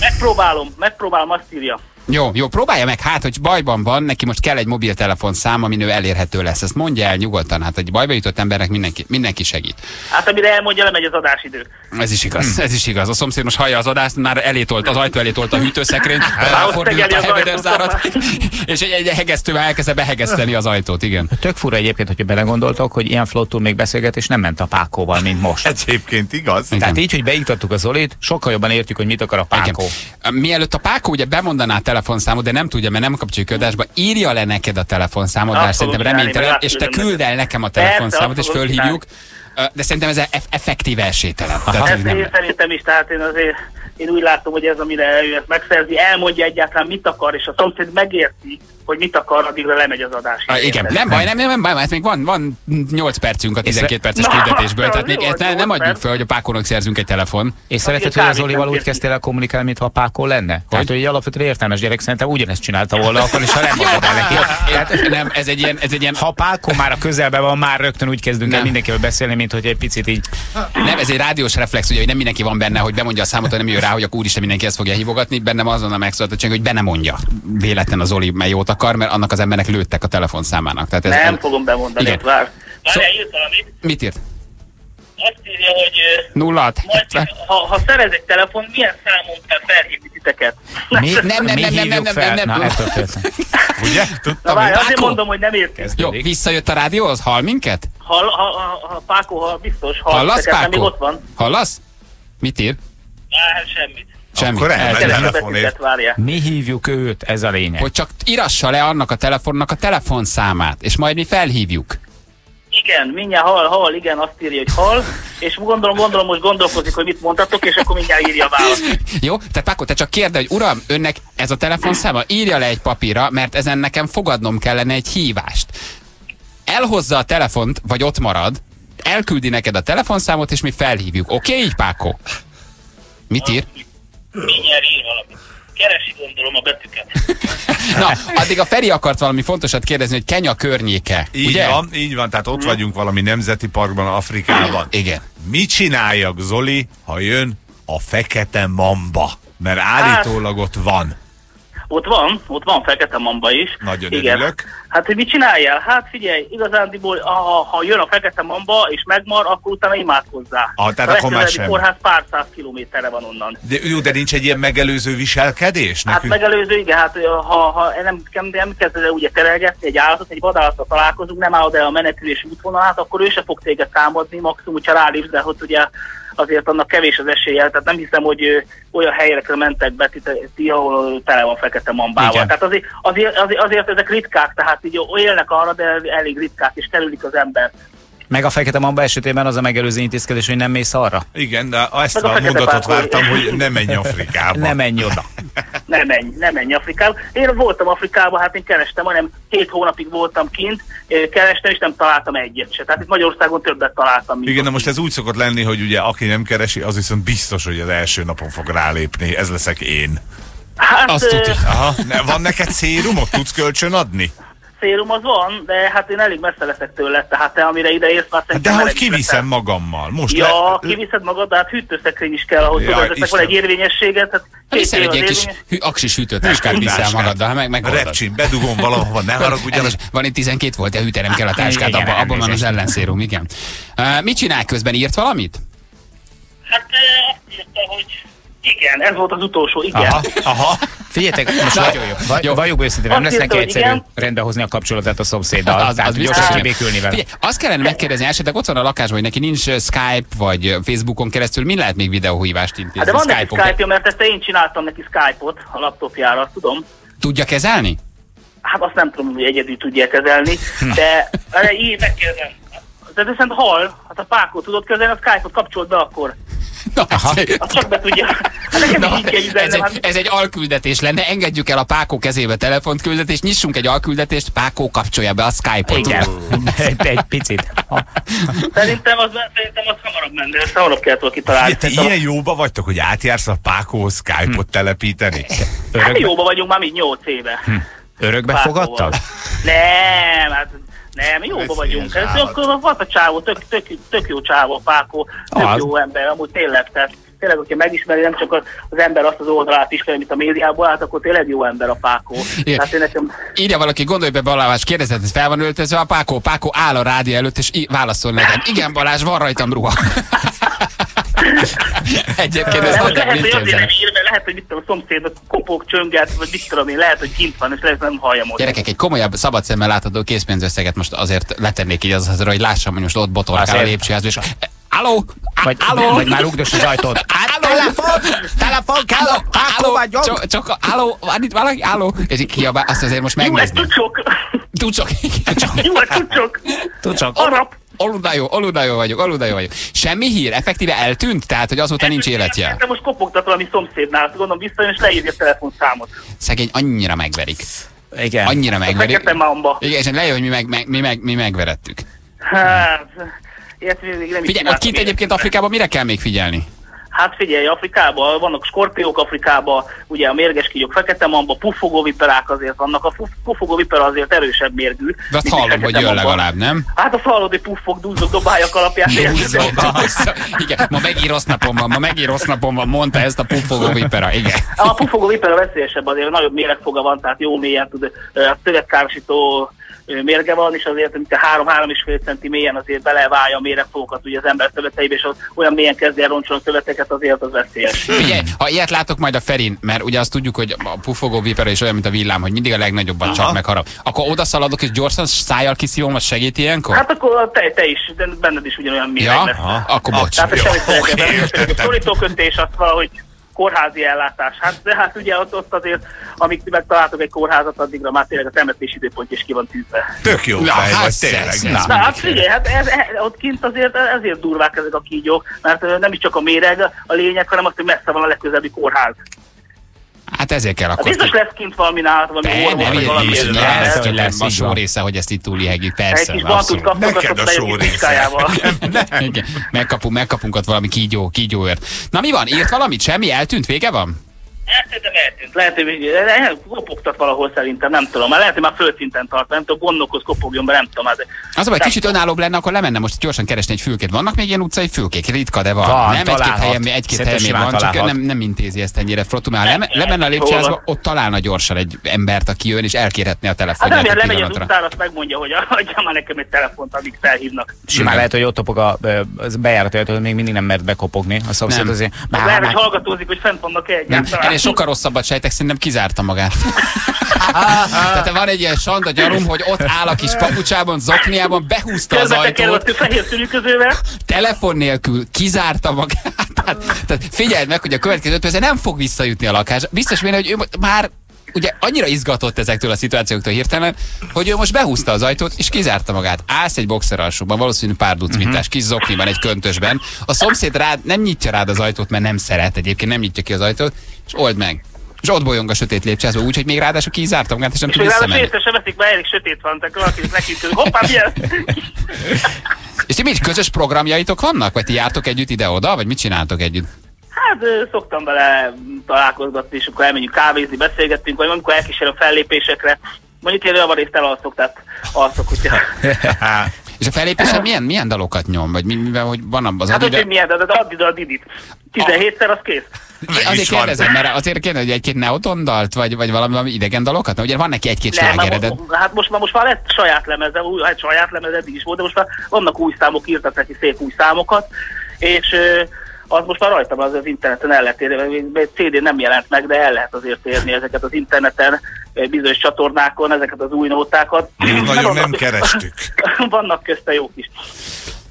Megpróbálom, megpróbálom, azt írja. Jó, jó, próbálja meg, hát, hogy bajban van, neki most kell egy mobiltelefon szám, amin ő elérhető lesz. Ezt mondja el nyugodtan, hát egy bajba jutott embernek mindenki, mindenki segít. Hát amire elmondja, lemegy az adásidő. Ez is igaz, ez is igaz. A szomszéd most hallja az adást, már elétolt, az ajtó elétolt a hűtőszekrényt, ráfordult a az hevederzárat, és egy, egy hegesztővel elkezdte behegeszteni az ajtót, igen. Tök fura egyébként, hogyha belegondoltok, hogy ilyen flottul még beszélgetés nem ment a Pákóval, mint most. Egyébként igaz? Igen. Tehát így, hogy beiktattuk a Zolit, sokkal jobban értjük, hogy mit akar a Pákó. Igen. Mielőtt a Pákó ugye bemondaná telefonszámot, de nem tudja, mert nem kapcsoljuk adásba, írja le neked a telefonszámot, bár fogom szerintem reménytelen, és te küld el nekem a telefonszámot, és fölhívjuk. De szerintem ez eff- effektíve esélytelen. Tehát, Ez nem. én szerintem is, tehát én azért én úgy látom, hogy ez, amire ő ezt megszerzi, elmondja egyáltalán mit akar, és a szomszéd megérti, hogy mit akar, addigra lemegy az adás. Ah, igen, nem baj, nem, nem, nem baj, mert még van, van 8 percünk a 12 perces küldetésből, tehát még ezt ne, nem adjuk fel, hogy a Pákónak szerzünk egy telefon. És szereted, egy hogy az nem úgy kezdtél el kommunikálni, mintha a Pákó lenne? Tehát, hogy egy alapvetően értelmes gyerek szerintem ugyanezt csinálta volna, akkor is, ha nem mondod el neki. Tehát, nem, ez egy ilyen, ez egy ilyen Ha a Pákó már a közelben van, már rögtön úgy kezdünk el Nem. mindenkivel beszélni, mint hogy egy picit így. Nem, ez egy rádiós reflex, ugye, hogy nem mindenki van benne, hogy bemondja a számot, hanem jön rá, hogy akkor úristen mindenki ezt fogja hívogatni. Bennem azon a megszólatottság, hogy be nem mondja véletlen az Oli, mely jót akar, mert annak az embernek lőttek a telefonszámának. Tehát ez, Nem ez, fogom bemondani, Igen. vár. Szó- Várjál, írt valamit. Mit írt? azt írja, hogy Nullát. majd, ha, ha szerez egy telefon, milyen számon kell felhívni titeket? Mi, Nem, nem, mi nem, nem, nem, fel? nem, nem. Na, ettől. Ugye? Na Tudtam, várj, hogy... azért Pákó? mondom, hogy nem érti. Jó, visszajött a rádióhoz? Hall minket? Hall, ha, ha, ha, Pákó, ha biztos, hall Hallasz, titeket, nem még Pákó? ott van. Hallasz? Mit ír? Hát semmit. Semmi. Akkor elmegy. Mi hívjuk őt, ez a lényeg. Hogy csak írassa le annak a telefonnak a telefonszámát, és majd mi felhívjuk. Igen, mindjárt hall, hall, igen, azt írja, hogy hall, és gondolom, gondolom, most gondolkozik, hogy mit mondtatok, és akkor mindjárt írja a választ. Jó? Tehát Páko, te csak kérde, hogy uram, önnek ez a telefonszáma? Írja le egy papírra, mert ezen nekem fogadnom kellene egy hívást. Elhozza a telefont, vagy ott marad, elküldi neked a telefonszámot, és mi felhívjuk. Oké, okay, így Páko? Mit ír? Mindjárt ír valamit. Keresi, gondolom, a betűket. Na, addig a Feri akart valami fontosat kérdezni, hogy Kenya környéke. Így ugye? van, így van, tehát ott vagyunk valami nemzeti parkban, Afrikában. Igen. Mit csináljak, Zoli, ha jön a fekete mamba? Mert állítólag ott van. Ott van, ott van fekete mamba is. Nagyon Igen. örülök. Hát, hogy mit csináljál? Hát figyelj, igazándiból, ha, ha jön a fekete mamba és megmar, akkor utána imádkozzá. Ah, tehát a akkor már sem. kórház pár száz kilométerre van onnan. De, jó, de nincs egy ilyen megelőző viselkedés? Hát megelőző, igen, hát ha, ha nem, nem, nem kezded el ugye terelgetni egy állatot, egy vadállattal találkozunk, nem állod el a menekülési útvonalát, akkor ő se fog téged támadni, maximum, hogyha rálépsz, de hogy ugye azért annak kevés az esélye, tehát nem hiszem, hogy olyan helyekre mentek be, ti, ahol tele van fekete mambával. Igen. Tehát azért, azért, azért, azért, ezek ritkák, tehát így élnek arra, de elég ritkák, és kerülik az ember. Meg a fekete mamba esetében az a megelőző intézkedés, hogy nem mész arra. Igen, de ezt Meg a a mondatot vártam, hogy ne menj Afrikába. Ne menj oda. Nem menj, nem menj Afrikába. Én voltam Afrikában, hát én kerestem, hanem két hónapig voltam kint, ö, kerestem, és nem találtam egyet se. Tehát itt Magyarországon többet találtam. mint Igen, de most ez úgy szokott lenni, hogy ugye aki nem keresi, az viszont biztos, hogy az első napon fog rálépni. Ez leszek én. Hát, Azt ö, tudja. Aha, ne, van neked szérumot? Tudsz kölcsön adni? Szérum az van, de hát én elég messze leszek tőle, tehát te amire ide érsz, már De hogy kiviszem magammal? Most Ja, le, kiviszed magad, de hát hűtőszekrény is kell, ahogy Jaj, tudod, ezeknek van egy érvényességet. Hát Ha két viszel egy ilyen kis hű, aksis hűtőtáskát viszel magaddal, ha meg megoldod. repcsin, bedugom valahova, ne haragudj, Ez el, is, van itt 12 volt, de hűterem kell a táskát, abban, abban van az ellenszérum, igen. Uh, mit csinál közben? Írt valamit? Hát azt írta, hogy igen, ez volt az utolsó, igen. Aha, aha. Figyeljetek, most Nagyon jó. Vaj, Jó. valljuk őszintén, nem lesz neki egyszerű igen. rendbehozni a kapcsolatát a szomszéddal. Az- az biztos, gyorsan hogy kibékülni vele. Figyelj, azt kellene megkérdezni esetleg ott van a lakásban, hogy neki nincs uh, Skype vagy Facebookon keresztül, mi lehet még videóhívást intézni? Hát de van neki Skype-on Skype-ja, mert ezt én csináltam neki Skype-ot a laptopjára, tudom. Tudja kezelni? Hát azt nem tudom, hogy egyedül tudja kezelni, de erre így megkérdezem. De viszont hall, hát a pákot tudod kezelni, a Skype-ot kapcsolt be akkor. Na, ez, csak be tudja. Hát na, ez, egy, Hát, ez egy alküldetés lenne, engedjük el a Pákó kezébe telefont küldetés, nyissunk egy alküldetést, Pákó kapcsolja be a Skype-ot. Igen, egy, egy picit. Ha- szerintem az, szerintem az hamarabb menne, ezt hamarabb kell volna kitalálni. Szerintem ilyen jóba vagytok, hogy átjársz a pákóhoz Skype-ot telepíteni? Hát Örökbe, jóba vagyunk már még 8 éve. örökbe Pákóval. fogadtad? Nem, hát nem, jóba Veszélyes vagyunk. Ez akkor volt a csávó, tök, tök, tök jó csávó, Pákó, tök Az. jó ember, amúgy tényleg, tehát tényleg, hogyha megismeri, nem csak az, az ember azt az oldalát ismeri, mint a médiából, hát akkor tényleg jó ember a Pákó. Igen. Hát én nekem, Írja valaki, gondolj be Balázs, kérdezett, hogy fel van öltözve a Pákó, Pákó áll a rádió előtt, és í- válaszol nekem. Igen, Balázs, van rajtam ruha. Egyébként ez nem, nagyon lehet, hogy azért nem ír, mert lehet, hogy mit tudom, a szomszéd kopog, csönget, vagy mit tudom én, lehet, hogy kint van, és lehet, hogy nem hallja most. Gyerekek, egy komolyabb, szabad szemmel látható készpénzösszeget most azért letennék így az, azért, hogy lássam, hogy most ott botorkál a lépcsőházba, és Aló? Vagy, Aló? vagy már rugdos az ajtót. Aló? Telefon! Telefon! Aló? vagyok! Csak, csak, aló? Van itt valaki? Aló? És így kiabál, azt azért most Jó, egy megnézni. tucsok! Tucsok. Jó, egy tucsok! Tud csak. Arab! Oludajó, oludajó vagyok, oludajó vagyok. Semmi hír, effektíve eltűnt? Tehát, hogy azóta nincs életje. De most kopogtat valami szomszédnál, gondolom visszajön, és leírja a telefonszámot. Szegény annyira megverik. Igen. Annyira megverik. Igen, és lejön, hogy mi, meg, meg, mi, meg, mi megverettük. Hát, ilyet még nem Figyelj, ott kint egyébként Afrikában mire kell még figyelni? Hát figyelj, Afrikában vannak skorpiók Afrikában, ugye a mérges kígyók, fekete mamba, puffogóviperák azért vannak, a puff- puffogóvipera azért erősebb mérgű. De azt hallom, hogy jön legalább, nem? Hát azt hallod, hogy puffog, duzzog, dobáljak alapján. Igen, ma megint rossz napom van, ma megint rossz napom van, mondta ezt a puffogó vipera, igen. A puffogó vipera veszélyesebb, azért nagyobb méregfoga van, tehát jó mélyen tud, ö, szövetkárosító ö, mérge van, és azért mint a 3-3,5 centi mélyen azért beleválja a méregfokokat ugye az ember szöveteibe, és az olyan mélyen kezdi el roncsolni a szöveteket, azért az veszélyes. Figyelj, ha ilyet látok majd a Ferin, mert ugye azt tudjuk, hogy a pufogó vipera is olyan, mint a villám, hogy mindig a legnagyobban csak megharap. Akkor oda szaladok és gyorsan szájjal kiszívom, az segít ilyenkor? Hát akkor te, te is, de benned is ugyanolyan méreg ja, lesz. akkor bocs. Tehát Jó, oké, értettem. Szorítókötés az valahogy kórházi ellátás. Hát, de hát ugye ott, ott azért, amíg megtaláltok egy kórházat, addigra már tényleg a temetés időpontja is ki van tűzve. Tök jó Na, fej hát tényleg. Na. Na hát figyelj, hát ez, ez, ott kint azért ezért durvák ezek a kígyók, mert nem is csak a méreg a lényeg, hanem az, hogy messze van a legközelebbi kórház. Hát ezért kell Hát akkor... biztos lesz kint valami nálad, valami orvos, nem, vagy valami is, ilyen. lesz, lesz, hogy lesz a só része, hogy ezt itt túlihegjük, Egy persze. kis bantút abszolút. kapnak, Neked azt a só kis megkapunk, megkapunk ott valami kígyó, kígyóért. Na mi van, írt valamit? Semmi? Eltűnt? Vége van? Szerintem eltűnt. Lehet, hogy kopogtat valahol szerintem, nem tudom. Már lehet, hogy már földszinten tart, nem tudom, gondnokhoz kopogjon be, nem tudom. Az a baj, Nem kicsit önállóbb lenne, akkor lemenne most gyorsan keresni egy fülkét. Vannak még ilyen utcai fülkék? Ritka, de van. Van, nem egy-két helyen, egy-két helyen még van, csak találhat. nem, nem intézi ezt ennyire frotumál. Lem, lemenne a lépcsőházba, ott találna gyorsan egy embert, aki jön, és elkérhetné a Hát telefonját. nem, egy lemegy az utcára, azt megmondja, hogy adja már nekem egy telefont, amíg felhívnak. Simán lehet, hogy ott topog a az bejárat hogy még mindig nem mert bekopogni. A szomszéd Nem. azért... Már, Már, lehet, hogy már, hallgatózik, hogy fent Nem, egyáltalán. ennél sokkal rosszabbat sejtek, szerintem kizárta magát. Tehát van egy ilyen sanda gyanúm, hogy ott áll a kis papucsában, zokniában, behúzta az ajtót, telefon nélkül kizárta magát. Tehát, tehát figyeld meg, hogy a következő öt nem fog visszajutni a lakásba. Biztos benne, hogy ő már ugye annyira izgatott ezektől a szituációktól hirtelen, hogy ő most behúzta az ajtót, és kizárta magát. Állsz egy boxer alsóban, valószínű pár ducmintás, uh-huh. kis zokniban, egy köntösben. A szomszéd rád nem nyitja rád az ajtót, mert nem szeret egyébként, nem nyitja ki az ajtót, és old meg. És ott bolyong a sötét lépcsőházba, úgyhogy még ráadásul kizárta magát, és nem És tud ráadásul visszamenni. észre sem veszik, mert elég sötét van, tehát valakinek nekünk. Hoppá, milyen? És ti mit, közös programjaitok vannak? Vagy ti jártok együtt ide-oda? Vagy mit csináltok együtt? Hát szoktam vele találkozgatni, és akkor elmenjünk kávézni, beszélgettünk, vagy amikor elkísérem fellépésekre. Mondjuk én olyan részt elalszok, tehát alszok, hogyha... És a fellépésen milyen, milyen dalokat nyom? Vagy mi- mivel, hogy van abban az Hát, hogy adida... milyen, de add ide a Didit. 17-szer az kész. Én azért kérdezem, mert azért kérdezem, hogy egy-két neoton dalt, vagy, vagy valami, valami idegen dalokat? Na, ugye van neki egy-két slágeredet. most, hát most, már most már lett saját lemeze, új, hát saját lemeze eddig is volt, de most már vannak új számok, írtak neki szép új számokat, és az most már rajta van az, az interneten el lehet érni, egy CD nem jelent meg, de el lehet azért érni ezeket az interneten, ö, bizonyos csatornákon, ezeket az új nótákat. Nagyon Mert nem kerestük. vannak közte jók is.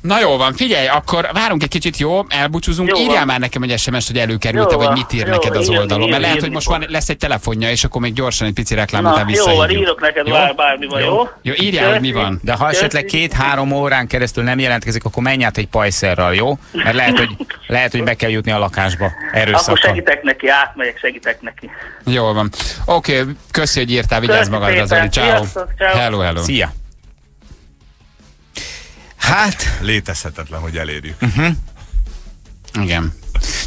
Na jó van, figyelj, akkor várunk egy kicsit, jó? Elbúcsúzunk. Jó Írjál van. már nekem egy SMS-t, hogy előkerült-e, Jó vagy mit ír Jó, neked az oldalon. Mert lehet, hogy most van, lesz egy telefonja, és akkor még gyorsan egy pici reklám után Na, jó, van, visszahívjuk. írok neked Jó? bár, bármi van, jó? Jó, írjál, hogy mi van. de ha esetleg két-három órán keresztül nem jelentkezik, akkor menj át egy pajszerral, jó? Mert lehet, hogy, lehet, hogy be kell jutni a lakásba Akkor erőszakkal. segítek neki, átmegyek, segítek neki. Jó van. Oké, okay, köszi, hogy írtál, vigyázz magadra. Zoli. Ciao. Hello, hello. Szia! Hát, Létezhetetlen, hogy elérjük. Igen.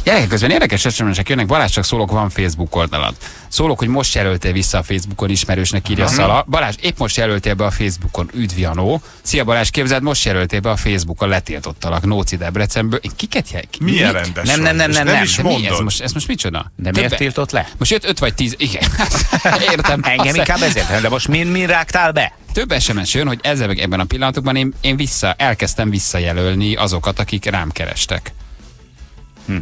Gyerekek, közben érdekes SMS-ek jönnek, Balázs csak szólok, van Facebook oldalad. Szólok, hogy most jelöltél vissza a Facebookon, ismerősnek írja Szala. Balázs, épp most jelöltél be a Facebookon, üdvjanó. Szia Balázs, képzeld, most jelöltél be a Facebookon, letiltottalak Nóci Debrecenből. Én kiket jel? Milyen mi- rendes Nem, nem, nem, nem, nem nem. mi ez most, ez most micsoda? de miért Többe- tiltott le? Most jött 5 vagy 10, igen. Értem. Engem inkább ezért, de most min, min rágtál be? Több SMS jön, hogy ezzel meg ebben a pillanatokban én, én vissza, elkezdtem visszajelölni azokat, akik rám kerestek. Hm.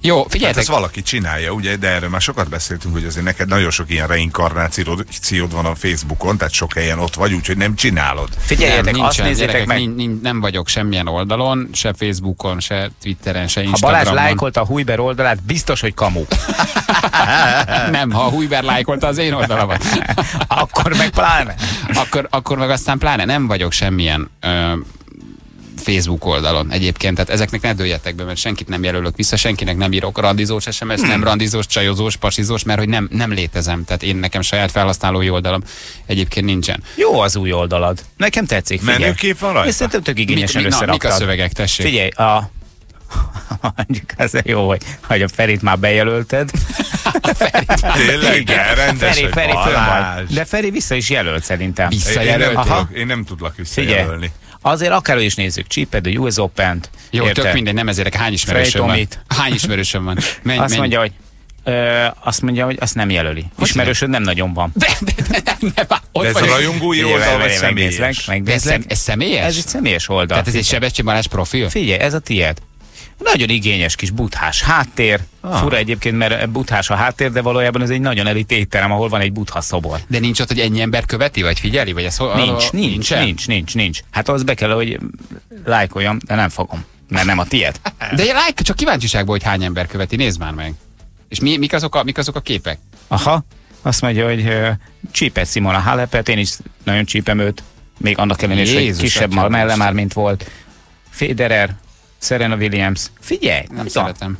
Jó, Hát figyeljetek, ezt valaki csinálja, ugye, de erről már sokat beszéltünk, hogy azért neked nagyon sok ilyen reinkarnációd van a Facebookon, tehát sok helyen ott vagy, úgyhogy nem csinálod. Figyeljetek, nem, azt nincsen, nézzétek gyerekek, meg, nin- nin- nem vagyok semmilyen oldalon, se Facebookon, se Twitteren, se ha Instagramon. Balázs lájkolta a Hujber oldalát, biztos, hogy kamu. Nem, ha a Hujber lájkolta az én oldalamat. Akkor meg pláne. akkor, akkor meg aztán pláne nem vagyok semmilyen ö, Facebook oldalon egyébként, tehát ezeknek ne dőljetek be, mert senkit nem jelölök vissza, senkinek nem írok randizós SMS, nem randizós, csajozós, pasizós, mert hogy nem, nem létezem, tehát én nekem saját felhasználói oldalam egyébként nincsen. Jó az új oldalad. Nekem tetszik, figyelj. Menőkép van rajta? És szerintem tök igényesen Mik- mi- na, mik a szövegek, tessék? Figyelj, a... Mondjuk ez jó, hogy, hogy a Ferit már bejelölted. Tényleg, igen, rendes Feri, Feri. De Feri vissza is jelölt szerintem. Vissza- Én nem, én nem tudlak Figyelj, visszajelölni. Azért akárhogy is nézzük, csíped a US Open-t. Jó, érted? tök mindegy, nem ezért hány ismerősöm van. Hány ismerősöm van? Menj, Azt menj. mondja, hogy Ö, azt mondja, hogy azt nem jelöli. Ismerősöd nem nagyon van. De, de, de, de, de, de, ez a rajongói oldal, vagy személyes? Megnézlek, De ez, megnézlek. szem, ez személyes? Ez egy személyes oldal. Tehát ez egy Sebecsi Balázs profil? Figyelj, ez a tiéd. Nagyon igényes kis buthás háttér. Ah. Fura egyébként, mert buthás a háttér, de valójában ez egy nagyon elit étterem, ahol van egy butha szobor. De nincs ott, hogy ennyi ember követi, vagy figyeli? Vagy ez hol, Nincs, nincs, nincsen? nincs, nincs, nincs. Hát az be kell, hogy lájkoljam, de nem fogom, mert nem a tiéd. De like, csak kíváncsiságból, hogy hány ember követi, nézd már meg. És mi, mik, azok a, mik azok a képek? Aha, azt mondja, hogy uh, csípett Simona Halepet, én is nagyon csípem őt, még annak ellenére, hogy kisebb Isten. már, mint volt. Federer, Serena Williams. Figyelj, Nem van? szeretem.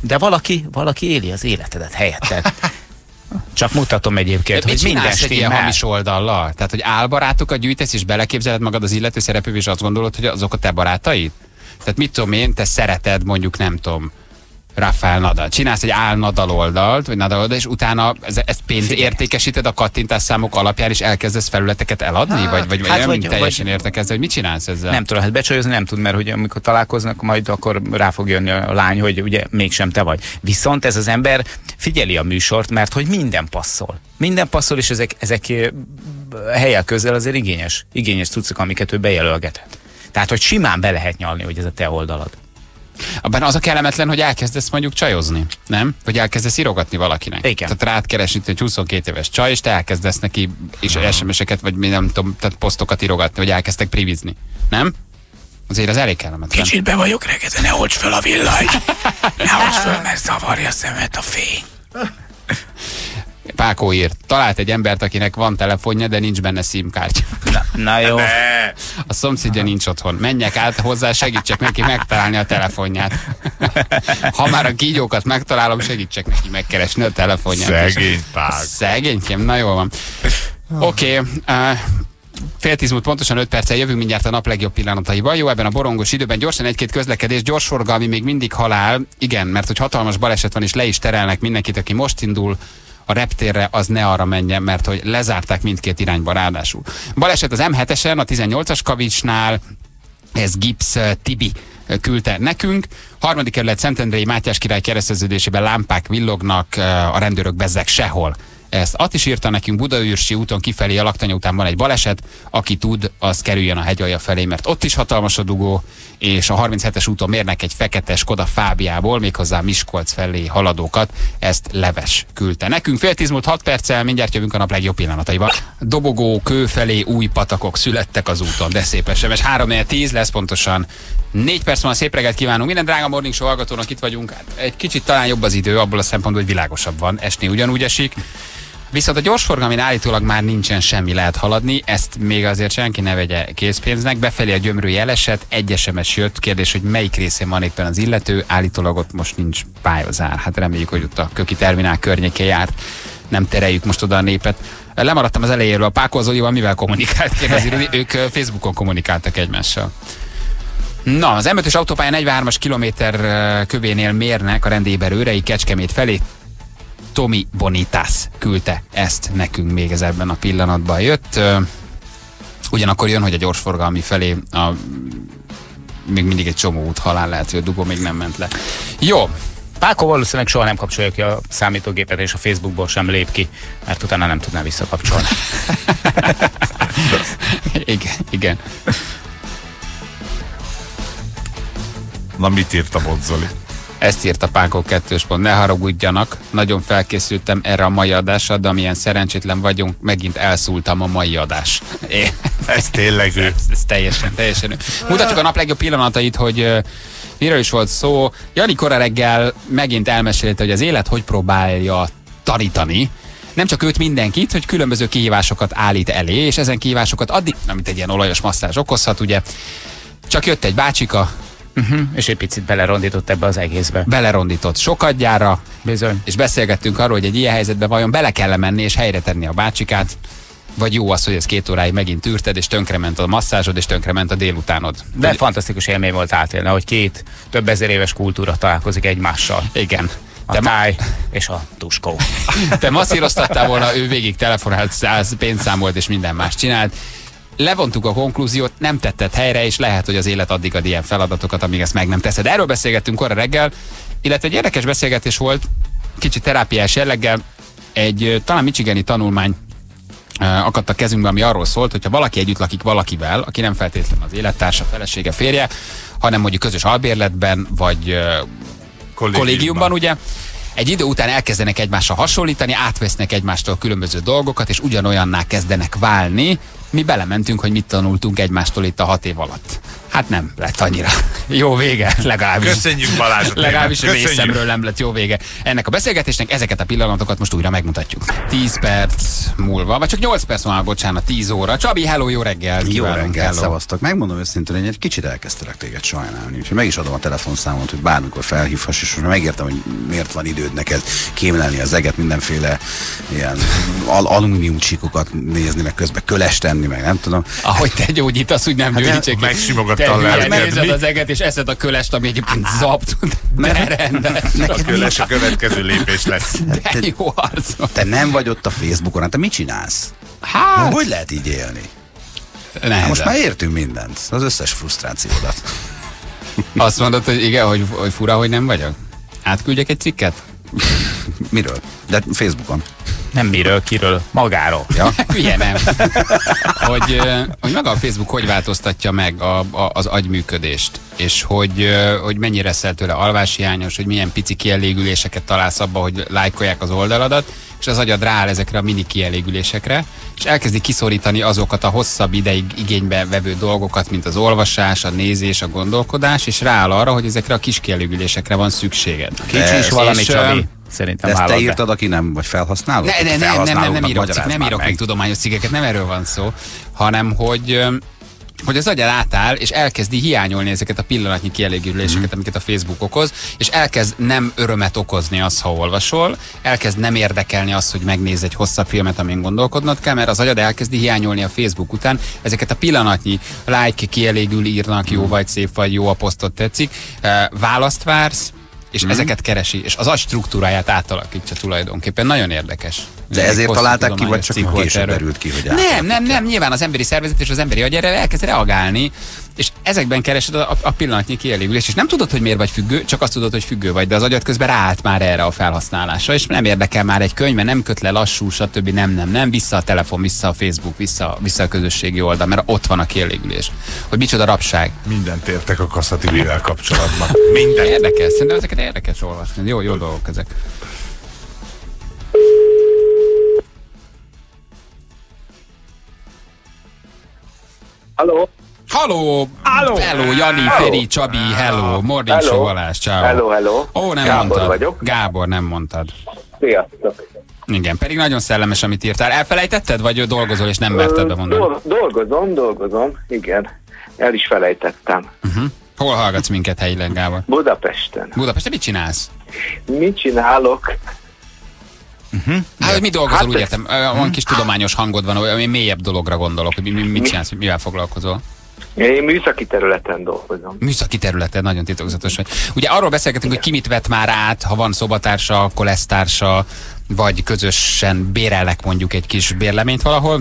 de valaki, valaki éli az életedet helyetted. Csak mutatom egyébként, Mit hogy minden egy ilyen hamis oldallal? Tehát, hogy álbarátokat gyűjtesz, és beleképzeled magad az illető szereplőbe, és azt gondolod, hogy azok a te barátaid? Tehát mit tudom én, te szereted mondjuk, nem tudom, Rafael Nadal. Csinálsz egy áll Nadal oldalt, vagy Nadal oldalt, és utána ez- ezt pénz értékesíted a kattintás számok alapján, és elkezdesz felületeket eladni? Hát, vagy, vagy, hát nem vagy- teljesen vagy- értek ezzel, hogy mit csinálsz ezzel? Nem tudom, hát becsajozni nem tud, mert hogy amikor találkoznak, majd akkor rá fog jönni a lány, hogy ugye mégsem te vagy. Viszont ez az ember figyeli a műsort, mert hogy minden passzol. Minden passzol, és ezek, ezek helyek közel azért igényes, igényes cuccok, amiket ő bejelölgethet. Tehát, hogy simán be lehet nyalni, hogy ez a te oldalad. Abban az a kellemetlen, hogy elkezdesz mondjuk csajozni, nem? Vagy elkezdesz írogatni valakinek. Igen. Tehát rád keresni egy 22 éves csaj, és te elkezdesz neki is SMS-eket, vagy mi nem tudom, tehát posztokat írogatni, vagy elkezdtek privizni. Nem? Azért az elég kellemetlen. Kicsit be vagyok regedve, ne olcs fel a villanyt. Ne olcs fel, mert zavarja a szemet a fény. Pákó írt. Talált egy embert, akinek van telefonja, de nincs benne SIM-kártya. Na, na jó. A szomszédja nincs otthon. Menjek át hozzá, segítsek neki megtalálni a telefonját. Ha már a kígyókat megtalálom, segítsek neki megkeresni a telefonját. Szegény pák. Szegénykém, na jól van. Oké, okay, uh, Fél tíz múlt pontosan 5 perccel jövünk mindjárt a nap legjobb pillanataival. Jó, ebben a borongos időben gyorsan egy-két közlekedés, gyors forgalmi még mindig halál. Igen, mert hogy hatalmas baleset van, és le is terelnek mindenkit, aki most indul a reptérre, az ne arra menjen, mert hogy lezárták mindkét irányba ráadásul. Baleset az M7-esen, a 18-as kavicsnál, ez Gibbs eh, Tibi eh, küldte nekünk. Harmadik kerület Szentendrei Mátyás király kereszteződésében lámpák villognak, eh, a rendőrök bezzek sehol. Ezt At is írta nekünk Budaürsi úton kifelé a laktanya után van egy baleset, aki tud, az kerüljön a hegyalja felé, mert ott is hatalmas a dugó, és a 37-es úton mérnek egy fekete Skoda Fábiából, méghozzá Miskolc felé haladókat, ezt Leves küldte. Nekünk fél tíz múlt 6 perccel, mindjárt jövünk a nap legjobb pillanataival. Dobogó, kő felé új patakok születtek az úton, de szép SMS. 3 10 lesz pontosan. 4 perc van, szép reggelt kívánunk. Minden drága Morning Show hallgatónak itt vagyunk. Hát egy kicsit talán jobb az idő, abból a szempontból, hogy világosabb van. Esni ugyanúgy esik. Viszont a gyorsforgalmin állítólag már nincsen semmi, lehet haladni, ezt még azért senki ne vegye készpénznek. Befelé a gyömrű jeleset, egy SMS jött, kérdés, hogy melyik részén van éppen az illető, állítólag ott most nincs pályazár. Hát reméljük, hogy ott a köki terminál környékén járt, nem tereljük most oda a népet. Lemaradtam az elejéről, a Páko Zolival mivel kommunikált, kérdezi ők Facebookon kommunikáltak egymással. Na, az M5-ös autópályán 43-as kilométer kövénél mérnek a rendéber őrei Kecskemét felé. Tomi Bonitas küldte ezt nekünk még ez ebben a pillanatban jött. Ugyanakkor jön, hogy a gyorsforgalmi felé a, még mindig egy csomó út halál lehet, hogy a dugó még nem ment le. Jó, Páko valószínűleg soha nem kapcsolja ki a számítógépet, és a Facebookból sem lép ki, mert utána nem tudná visszakapcsolni. igen, igen. Na mit írt a Bodzoli? Ezt írta Pákó kettős pont. Ne haragudjanak, nagyon felkészültem erre a mai adásra, de amilyen szerencsétlen vagyunk, megint elszúltam a mai adás. É, Ez tényleg ő. ez, ez teljesen, teljesen. ő. Mutatjuk a nap legjobb pillanatait, hogy miről is volt szó. Jani kora reggel megint elmesélte, hogy az élet hogy próbálja tanítani, nem csak őt, mindenkit, hogy különböző kihívásokat állít elé, és ezen kihívásokat addig, amit egy ilyen olajos masszázs okozhat, ugye, csak jött egy bácsika, uh-huh. És egy picit belerondított ebbe az egészbe. belerondított sokadjára, Bizony. és beszélgettünk arról, hogy egy ilyen helyzetben vajon bele kell menni és helyre tenni a bácsikát, vagy jó az, hogy ez két óráig megint tűrted, és tönkrement a masszázsod, és tönkrement a délutánod. De Hogy- fantasztikus élmény volt átélni, hogy két több ezer éves kultúra találkozik egymással. igen. A Te, ma, táj és a tuskó. te masszíroztattál volna, ő végig telefonált, száz pénzszámolt és minden más csinált. Levontuk a konklúziót, nem tetted helyre, és lehet, hogy az élet addig ad ilyen feladatokat, amíg ezt meg nem teszed. Erről beszélgettünk korra reggel, illetve egy érdekes beszélgetés volt, kicsit terápiás jelleggel egy talán michigani tanulmány akadt a kezünkben, ami arról szólt, hogyha valaki együtt lakik valakivel, aki nem feltétlenül az élettársa, felesége, férje, hanem mondjuk közös albérletben, vagy ö, kollégiumban, ugye? Egy idő után elkezdenek egymással hasonlítani, átvesznek egymástól különböző dolgokat, és ugyanolyanná kezdenek válni. Mi belementünk, hogy mit tanultunk egymástól itt a hat év alatt. Hát nem lett annyira. Jó vége, legalábbis. Köszönjük Balázs! Legalábbis a Köszönjük. részemről nem lett jó vége. Ennek a beszélgetésnek ezeket a pillanatokat most újra megmutatjuk. 10 perc múlva, vagy csak 8 perc múlva, bocsánat, 10 óra. Csabi, hello, jó reggel! Jó reggel, szevasztok. Megmondom őszintén, hogy egy kicsit elkezdtelek téged sajnálni. Úgyhogy meg is adom a telefonszámot, hogy bármikor felhívhass, és most megértem, hogy miért van időd neked kémlelni az eget, mindenféle ilyen al- alumínium csíkokat nézni, meg közben köles tenni, meg nem tudom. Ahogy te gyógyítasz, úgy nem Hát gyógyítsek. nem, a nézed mi? az eget, és eszed a kölest, ami egyébként zapt. De rendes. Akkor lesz a következő lépés lesz. De jó arcom. Te nem vagy ott a Facebookon, hát te mit csinálsz? Hát, Hogy lehet így élni? Hát nehezen. most már értünk mindent, az összes frusztrációdat. Azt mondod, hogy igen, hogy, hogy fura, hogy nem vagyok? Átküldjek egy cikket? Miről? De Facebookon. Nem miről, kiről, magáról. Ja? Milyen nem? hogy, hogy maga a Facebook hogy változtatja meg a, a, az agyműködést, és hogy, hogy mennyire leszel tőle alváshiányos, hogy milyen pici kielégüléseket találsz abba, hogy lájkolják az oldaladat, és az agyad rááll ezekre a mini kielégülésekre, és elkezdi kiszorítani azokat a hosszabb ideig igénybe vevő dolgokat, mint az olvasás, a nézés, a gondolkodás, és rááll arra, hogy ezekre a kis kielégülésekre van szükséged. Kicsi is valami, És, Csabi. Szerintem De ezt te írtad, aki nem vagy felhasználó? Ne, ne, nem, nem, nem, nem írok, cikk, nem írok még tudományos cikkeket, nem erről van szó, hanem hogy hogy az agyad átáll, és elkezdi hiányolni ezeket a pillanatnyi kielégüléseket, Mhm. amiket a Facebook okoz, és elkezd nem örömet okozni az, ha olvasol, elkezd nem érdekelni az, hogy megnéz egy hosszabb filmet, amin gondolkodnod kell, mert az agyad elkezdi hiányolni a Facebook után ezeket a pillanatnyi like, kielégül, írnak, Mhm. jó vagy, szép vagy, jó a posztot tetszik, választ vársz, és Mhm. ezeket keresi, és az agy struktúráját átalakítja tulajdonképpen. Nagyon érdekes. De egy ezért találták ki, vagy csak később derült ki, hogy Nem, nem, nem, nyilván az emberi szervezet és az emberi agy erre elkezd reagálni, és ezekben keresed a, a pillanatnyi kielégülést, és nem tudod, hogy miért vagy függő, csak azt tudod, hogy függő vagy, de az agyad közben ráállt már erre a felhasználásra, és nem érdekel már egy könyv, mert nem köt le lassú, stb. Nem, nem, nem, vissza a telefon, vissza a Facebook, vissza, vissza a közösségi oldal, mert ott van a kielégülés. Hogy micsoda rapság. Mindent értek a Kasszativivel kapcsolatban. Mindent. Érdekes, szerintem ezeket érdekes olvasni. Jó, jó dolgok ezek. Halló? Halló! Halló! Hello, Jani, Feri, Csabi, hello, Morning Hello. Show Balázs, ciao. Hello, hello. Ó, nem Gábor mondtad. vagyok. Gábor, nem mondtad. Sziasztok. Igen, pedig nagyon szellemes, amit írtál. Elfelejtetted, vagy dolgozol, és nem merted bemondani? Dol- dolgozom, dolgozom, igen. El is felejtettem. Hol hallgatsz minket helyileg, Gábor? Budapesten. Budapesten mit csinálsz? Mit csinálok? Hát, hogy mi dolgozol, Hát, úgy értem. Van kis tudományos hangod van, ami mélyebb dologra gondolok, hogy mi, mi, mit csinálsz, mivel foglalkozol. Én műszaki területen dolgozom. Műszaki területen nagyon titokzatos vagy. Ugye arról beszélgetünk, hogy ki mit vett már át, ha van szobatársa, kolesztársa, vagy közösen bérelnek mondjuk egy kis bérleményt valahol.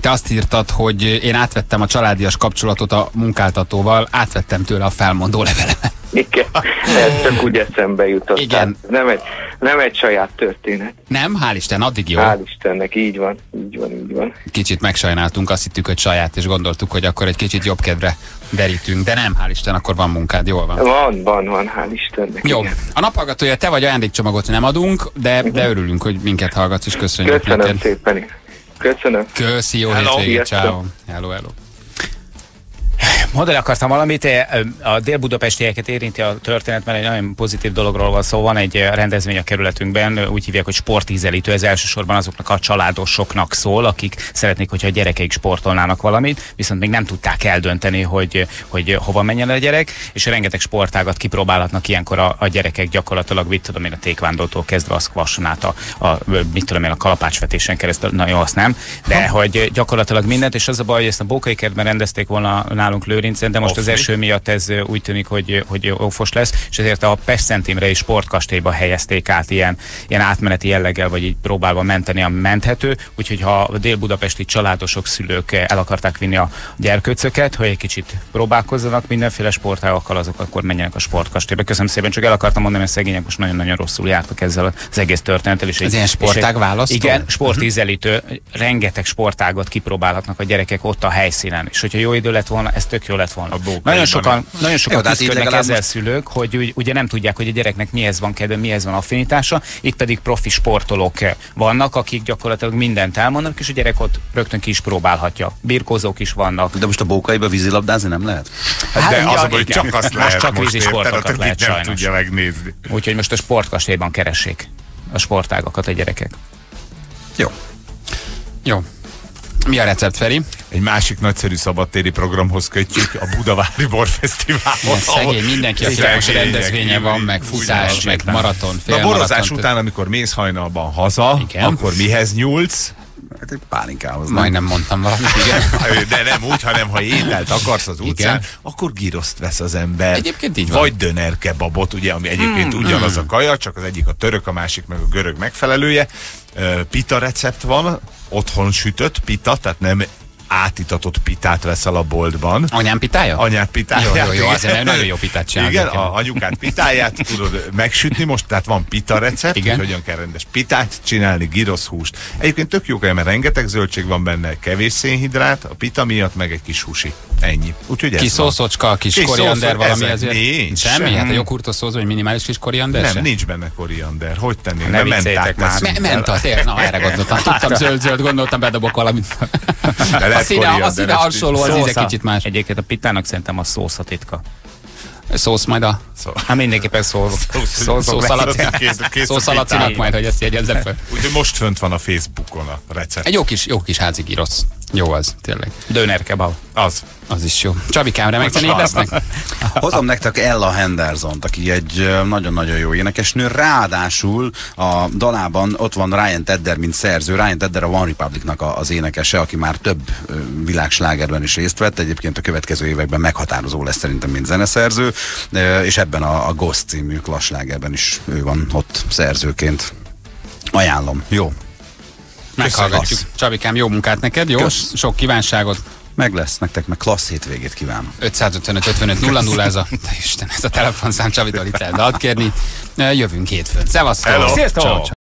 Te azt írtad, hogy én átvettem a családias kapcsolatot a munkáltatóval, átvettem tőle a felmondó levelemet. Igen, ez csak úgy eszembe jutott. Igen. Tehát Nem egy, nem egy saját történet. Nem? Hál' Isten, addig jó. Hál' Istennek, így van, így van, így van. Kicsit megsajnáltunk, azt hittük, hogy saját, és gondoltuk, hogy akkor egy kicsit jobb kedvre derítünk, de nem, hál' Isten, akkor van munkád, jól van. Van, van, van, hál' Istennek. Jó, igen. a naphallgatója te vagy, ajándékcsomagot nem adunk, de, de örülünk, hogy minket hallgatsz, és köszönjük Köszönöm neked. szépen. Köszönöm. Köszi, jó Hello. hétvégét, ciao. Hello, hello. Mondani akartam valamit, eh, a dél-budapestieket érinti a történet, mert egy nagyon pozitív dologról van szó. Van egy eh, rendezvény a kerületünkben, úgy hívják, hogy sportízelítő. Ez elsősorban azoknak a családosoknak szól, akik szeretnék, hogyha a gyerekeik sportolnának valamit, viszont még nem tudták eldönteni, hogy, hogy hova menjen a gyerek, és rengeteg sportágat kipróbálhatnak ilyenkor a, a gyerekek gyakorlatilag, mit tudom én, a tékvándótól kezdve a squashon át, a, a, mit tudom én, a kalapácsvetésen keresztül, na jó, azt nem, de hogy gyakorlatilag mindent, és az a baj, hogy ezt a Bókai kertben rendezték volna nálunk nálunk Lőrincen, de most az Ofni. eső miatt ez úgy tűnik, hogy, hogy ófos lesz, és ezért a Pest Szentimre és sportkastélyba helyezték át ilyen, ilyen átmeneti jelleggel, vagy így próbálva menteni, ami menthető. Úgyhogy ha a dél-budapesti családosok, szülők el akarták vinni a gyerkőcöket, hogy egy kicsit próbálkozzanak mindenféle sportágakkal, azok akkor menjenek a sportkastélyba. Köszönöm szépen, csak el akartam mondani, hogy a szegények most nagyon-nagyon rosszul jártak ezzel az egész történettel. És Ez egy- ilyen sportág választó? Igen, sportízelítő, rengeteg sportágot kipróbálhatnak a gyerekek ott a helyszínen. És hogyha jó idő lett volna, ez tök jó lett volna. Nagyon sokan, nagyon sokan küzdködnek ezzel most- szülők, hogy úgy, ugye nem tudják, hogy a gyereknek mihez van kedve, mihez van affinitása. Itt pedig profi sportolók vannak, akik gyakorlatilag mindent elmondanak, és a gyerek ott rögtön ki is próbálhatja. Birkózók is vannak. De most a bókaiba vízilabdázni nem lehet? Hát de az hogy csak azt Most lehet csak most, vízi érted? sportokat A többit lehet nem sajnos. tudja megnézni. Úgyhogy most a sportkastélyban keressék a sportágakat a gyerekek. Jó. Jó. Mi a recept, Feri? Egy másik nagyszerű szabadtéri programhoz kötjük, a Budavári Borfesztiválhoz. Szegény mindenki, akinek most rendezvénye van, meg futás, meg maraton, Na a borozás félmaraton. után, amikor mész hajnalban haza, Igen. akkor mihez nyúlsz? Hát egy pálinkához. nem? Majdnem mondtam valamit, igen. De nem úgy, hanem ha ételt akarsz az utcán, Igen. akkor giroszt vesz az ember. Egyébként így van. Vagy dönerkebabot, ugye, ami egyébként ugyanaz a kaja, csak az egyik a török, a másik meg a görög megfelelője. Pita recept van, otthon sütött pita, tehát nem átitatott pitát veszel a boltban. Anyám pitája? Anyát pitáját. Jó, jó, jó, azért nagyon jó pitát csinál Igen, a anyukát pitáját tudod megsütni most, tehát van pita recept, Igen. hogy hogyan kell rendes pitát csinálni, giroszhúst. Egyébként tök jó, mert rengeteg zöldség van benne, kevés szénhidrát, a pita miatt meg egy kis húsi. Ennyi. Úgyhogy Kis szószocska, kis, Kis koriander, valami ezért? nincs. Semmi? Sem. Hát a joghurtos szózó, hogy minimális kis koriander Nem, se? nincs benne koriander. Hogy tennénk? Ne Nem mentát már. tér, na erre gondoltam. Tudtam zöld-zöld, gondoltam bedobok valamit. De A lehet színe, a korianderes színe is. hasonló, az íze Szósza. kicsit más. Egyébként a pitának szerintem a szósz a titka. Szósz majd a Hát mindenképpen kész a Szószalacinak majd, hogy ezt jegyezze fel. Úgyhogy most fönt van a Facebookon a recept. Egy jó kis, jó kis házi girosz. Jó az, tényleg. Döner kebab. Az. Az is jó. Csabikám, remek zenék lesznek? Hozom nektek Ella henderson aki egy nagyon-nagyon jó énekesnő, ráadásul a dalában ott van Ryan Tedder, mint szerző. Ryan Tedder a One Republicnak a- az énekese, aki már több világslágerben is részt vett, egyébként a következő években meghatározó lesz szerintem, mint zeneszerző, és ebben a, a Ghost című klasslágerben is ő van ott szerzőként. Ajánlom. Jó. Meghallgatjuk. Csabikám, jó munkát neked, jó? Kösz. Sok kívánságot. Meg lesz nektek, meg klassz hétvégét kívánok. 555 55 00 ez a, te Isten, ez a telefonszám Csabitól itt lehet kérni. Jövünk hétfőn. Szevasztok! Sziasztok!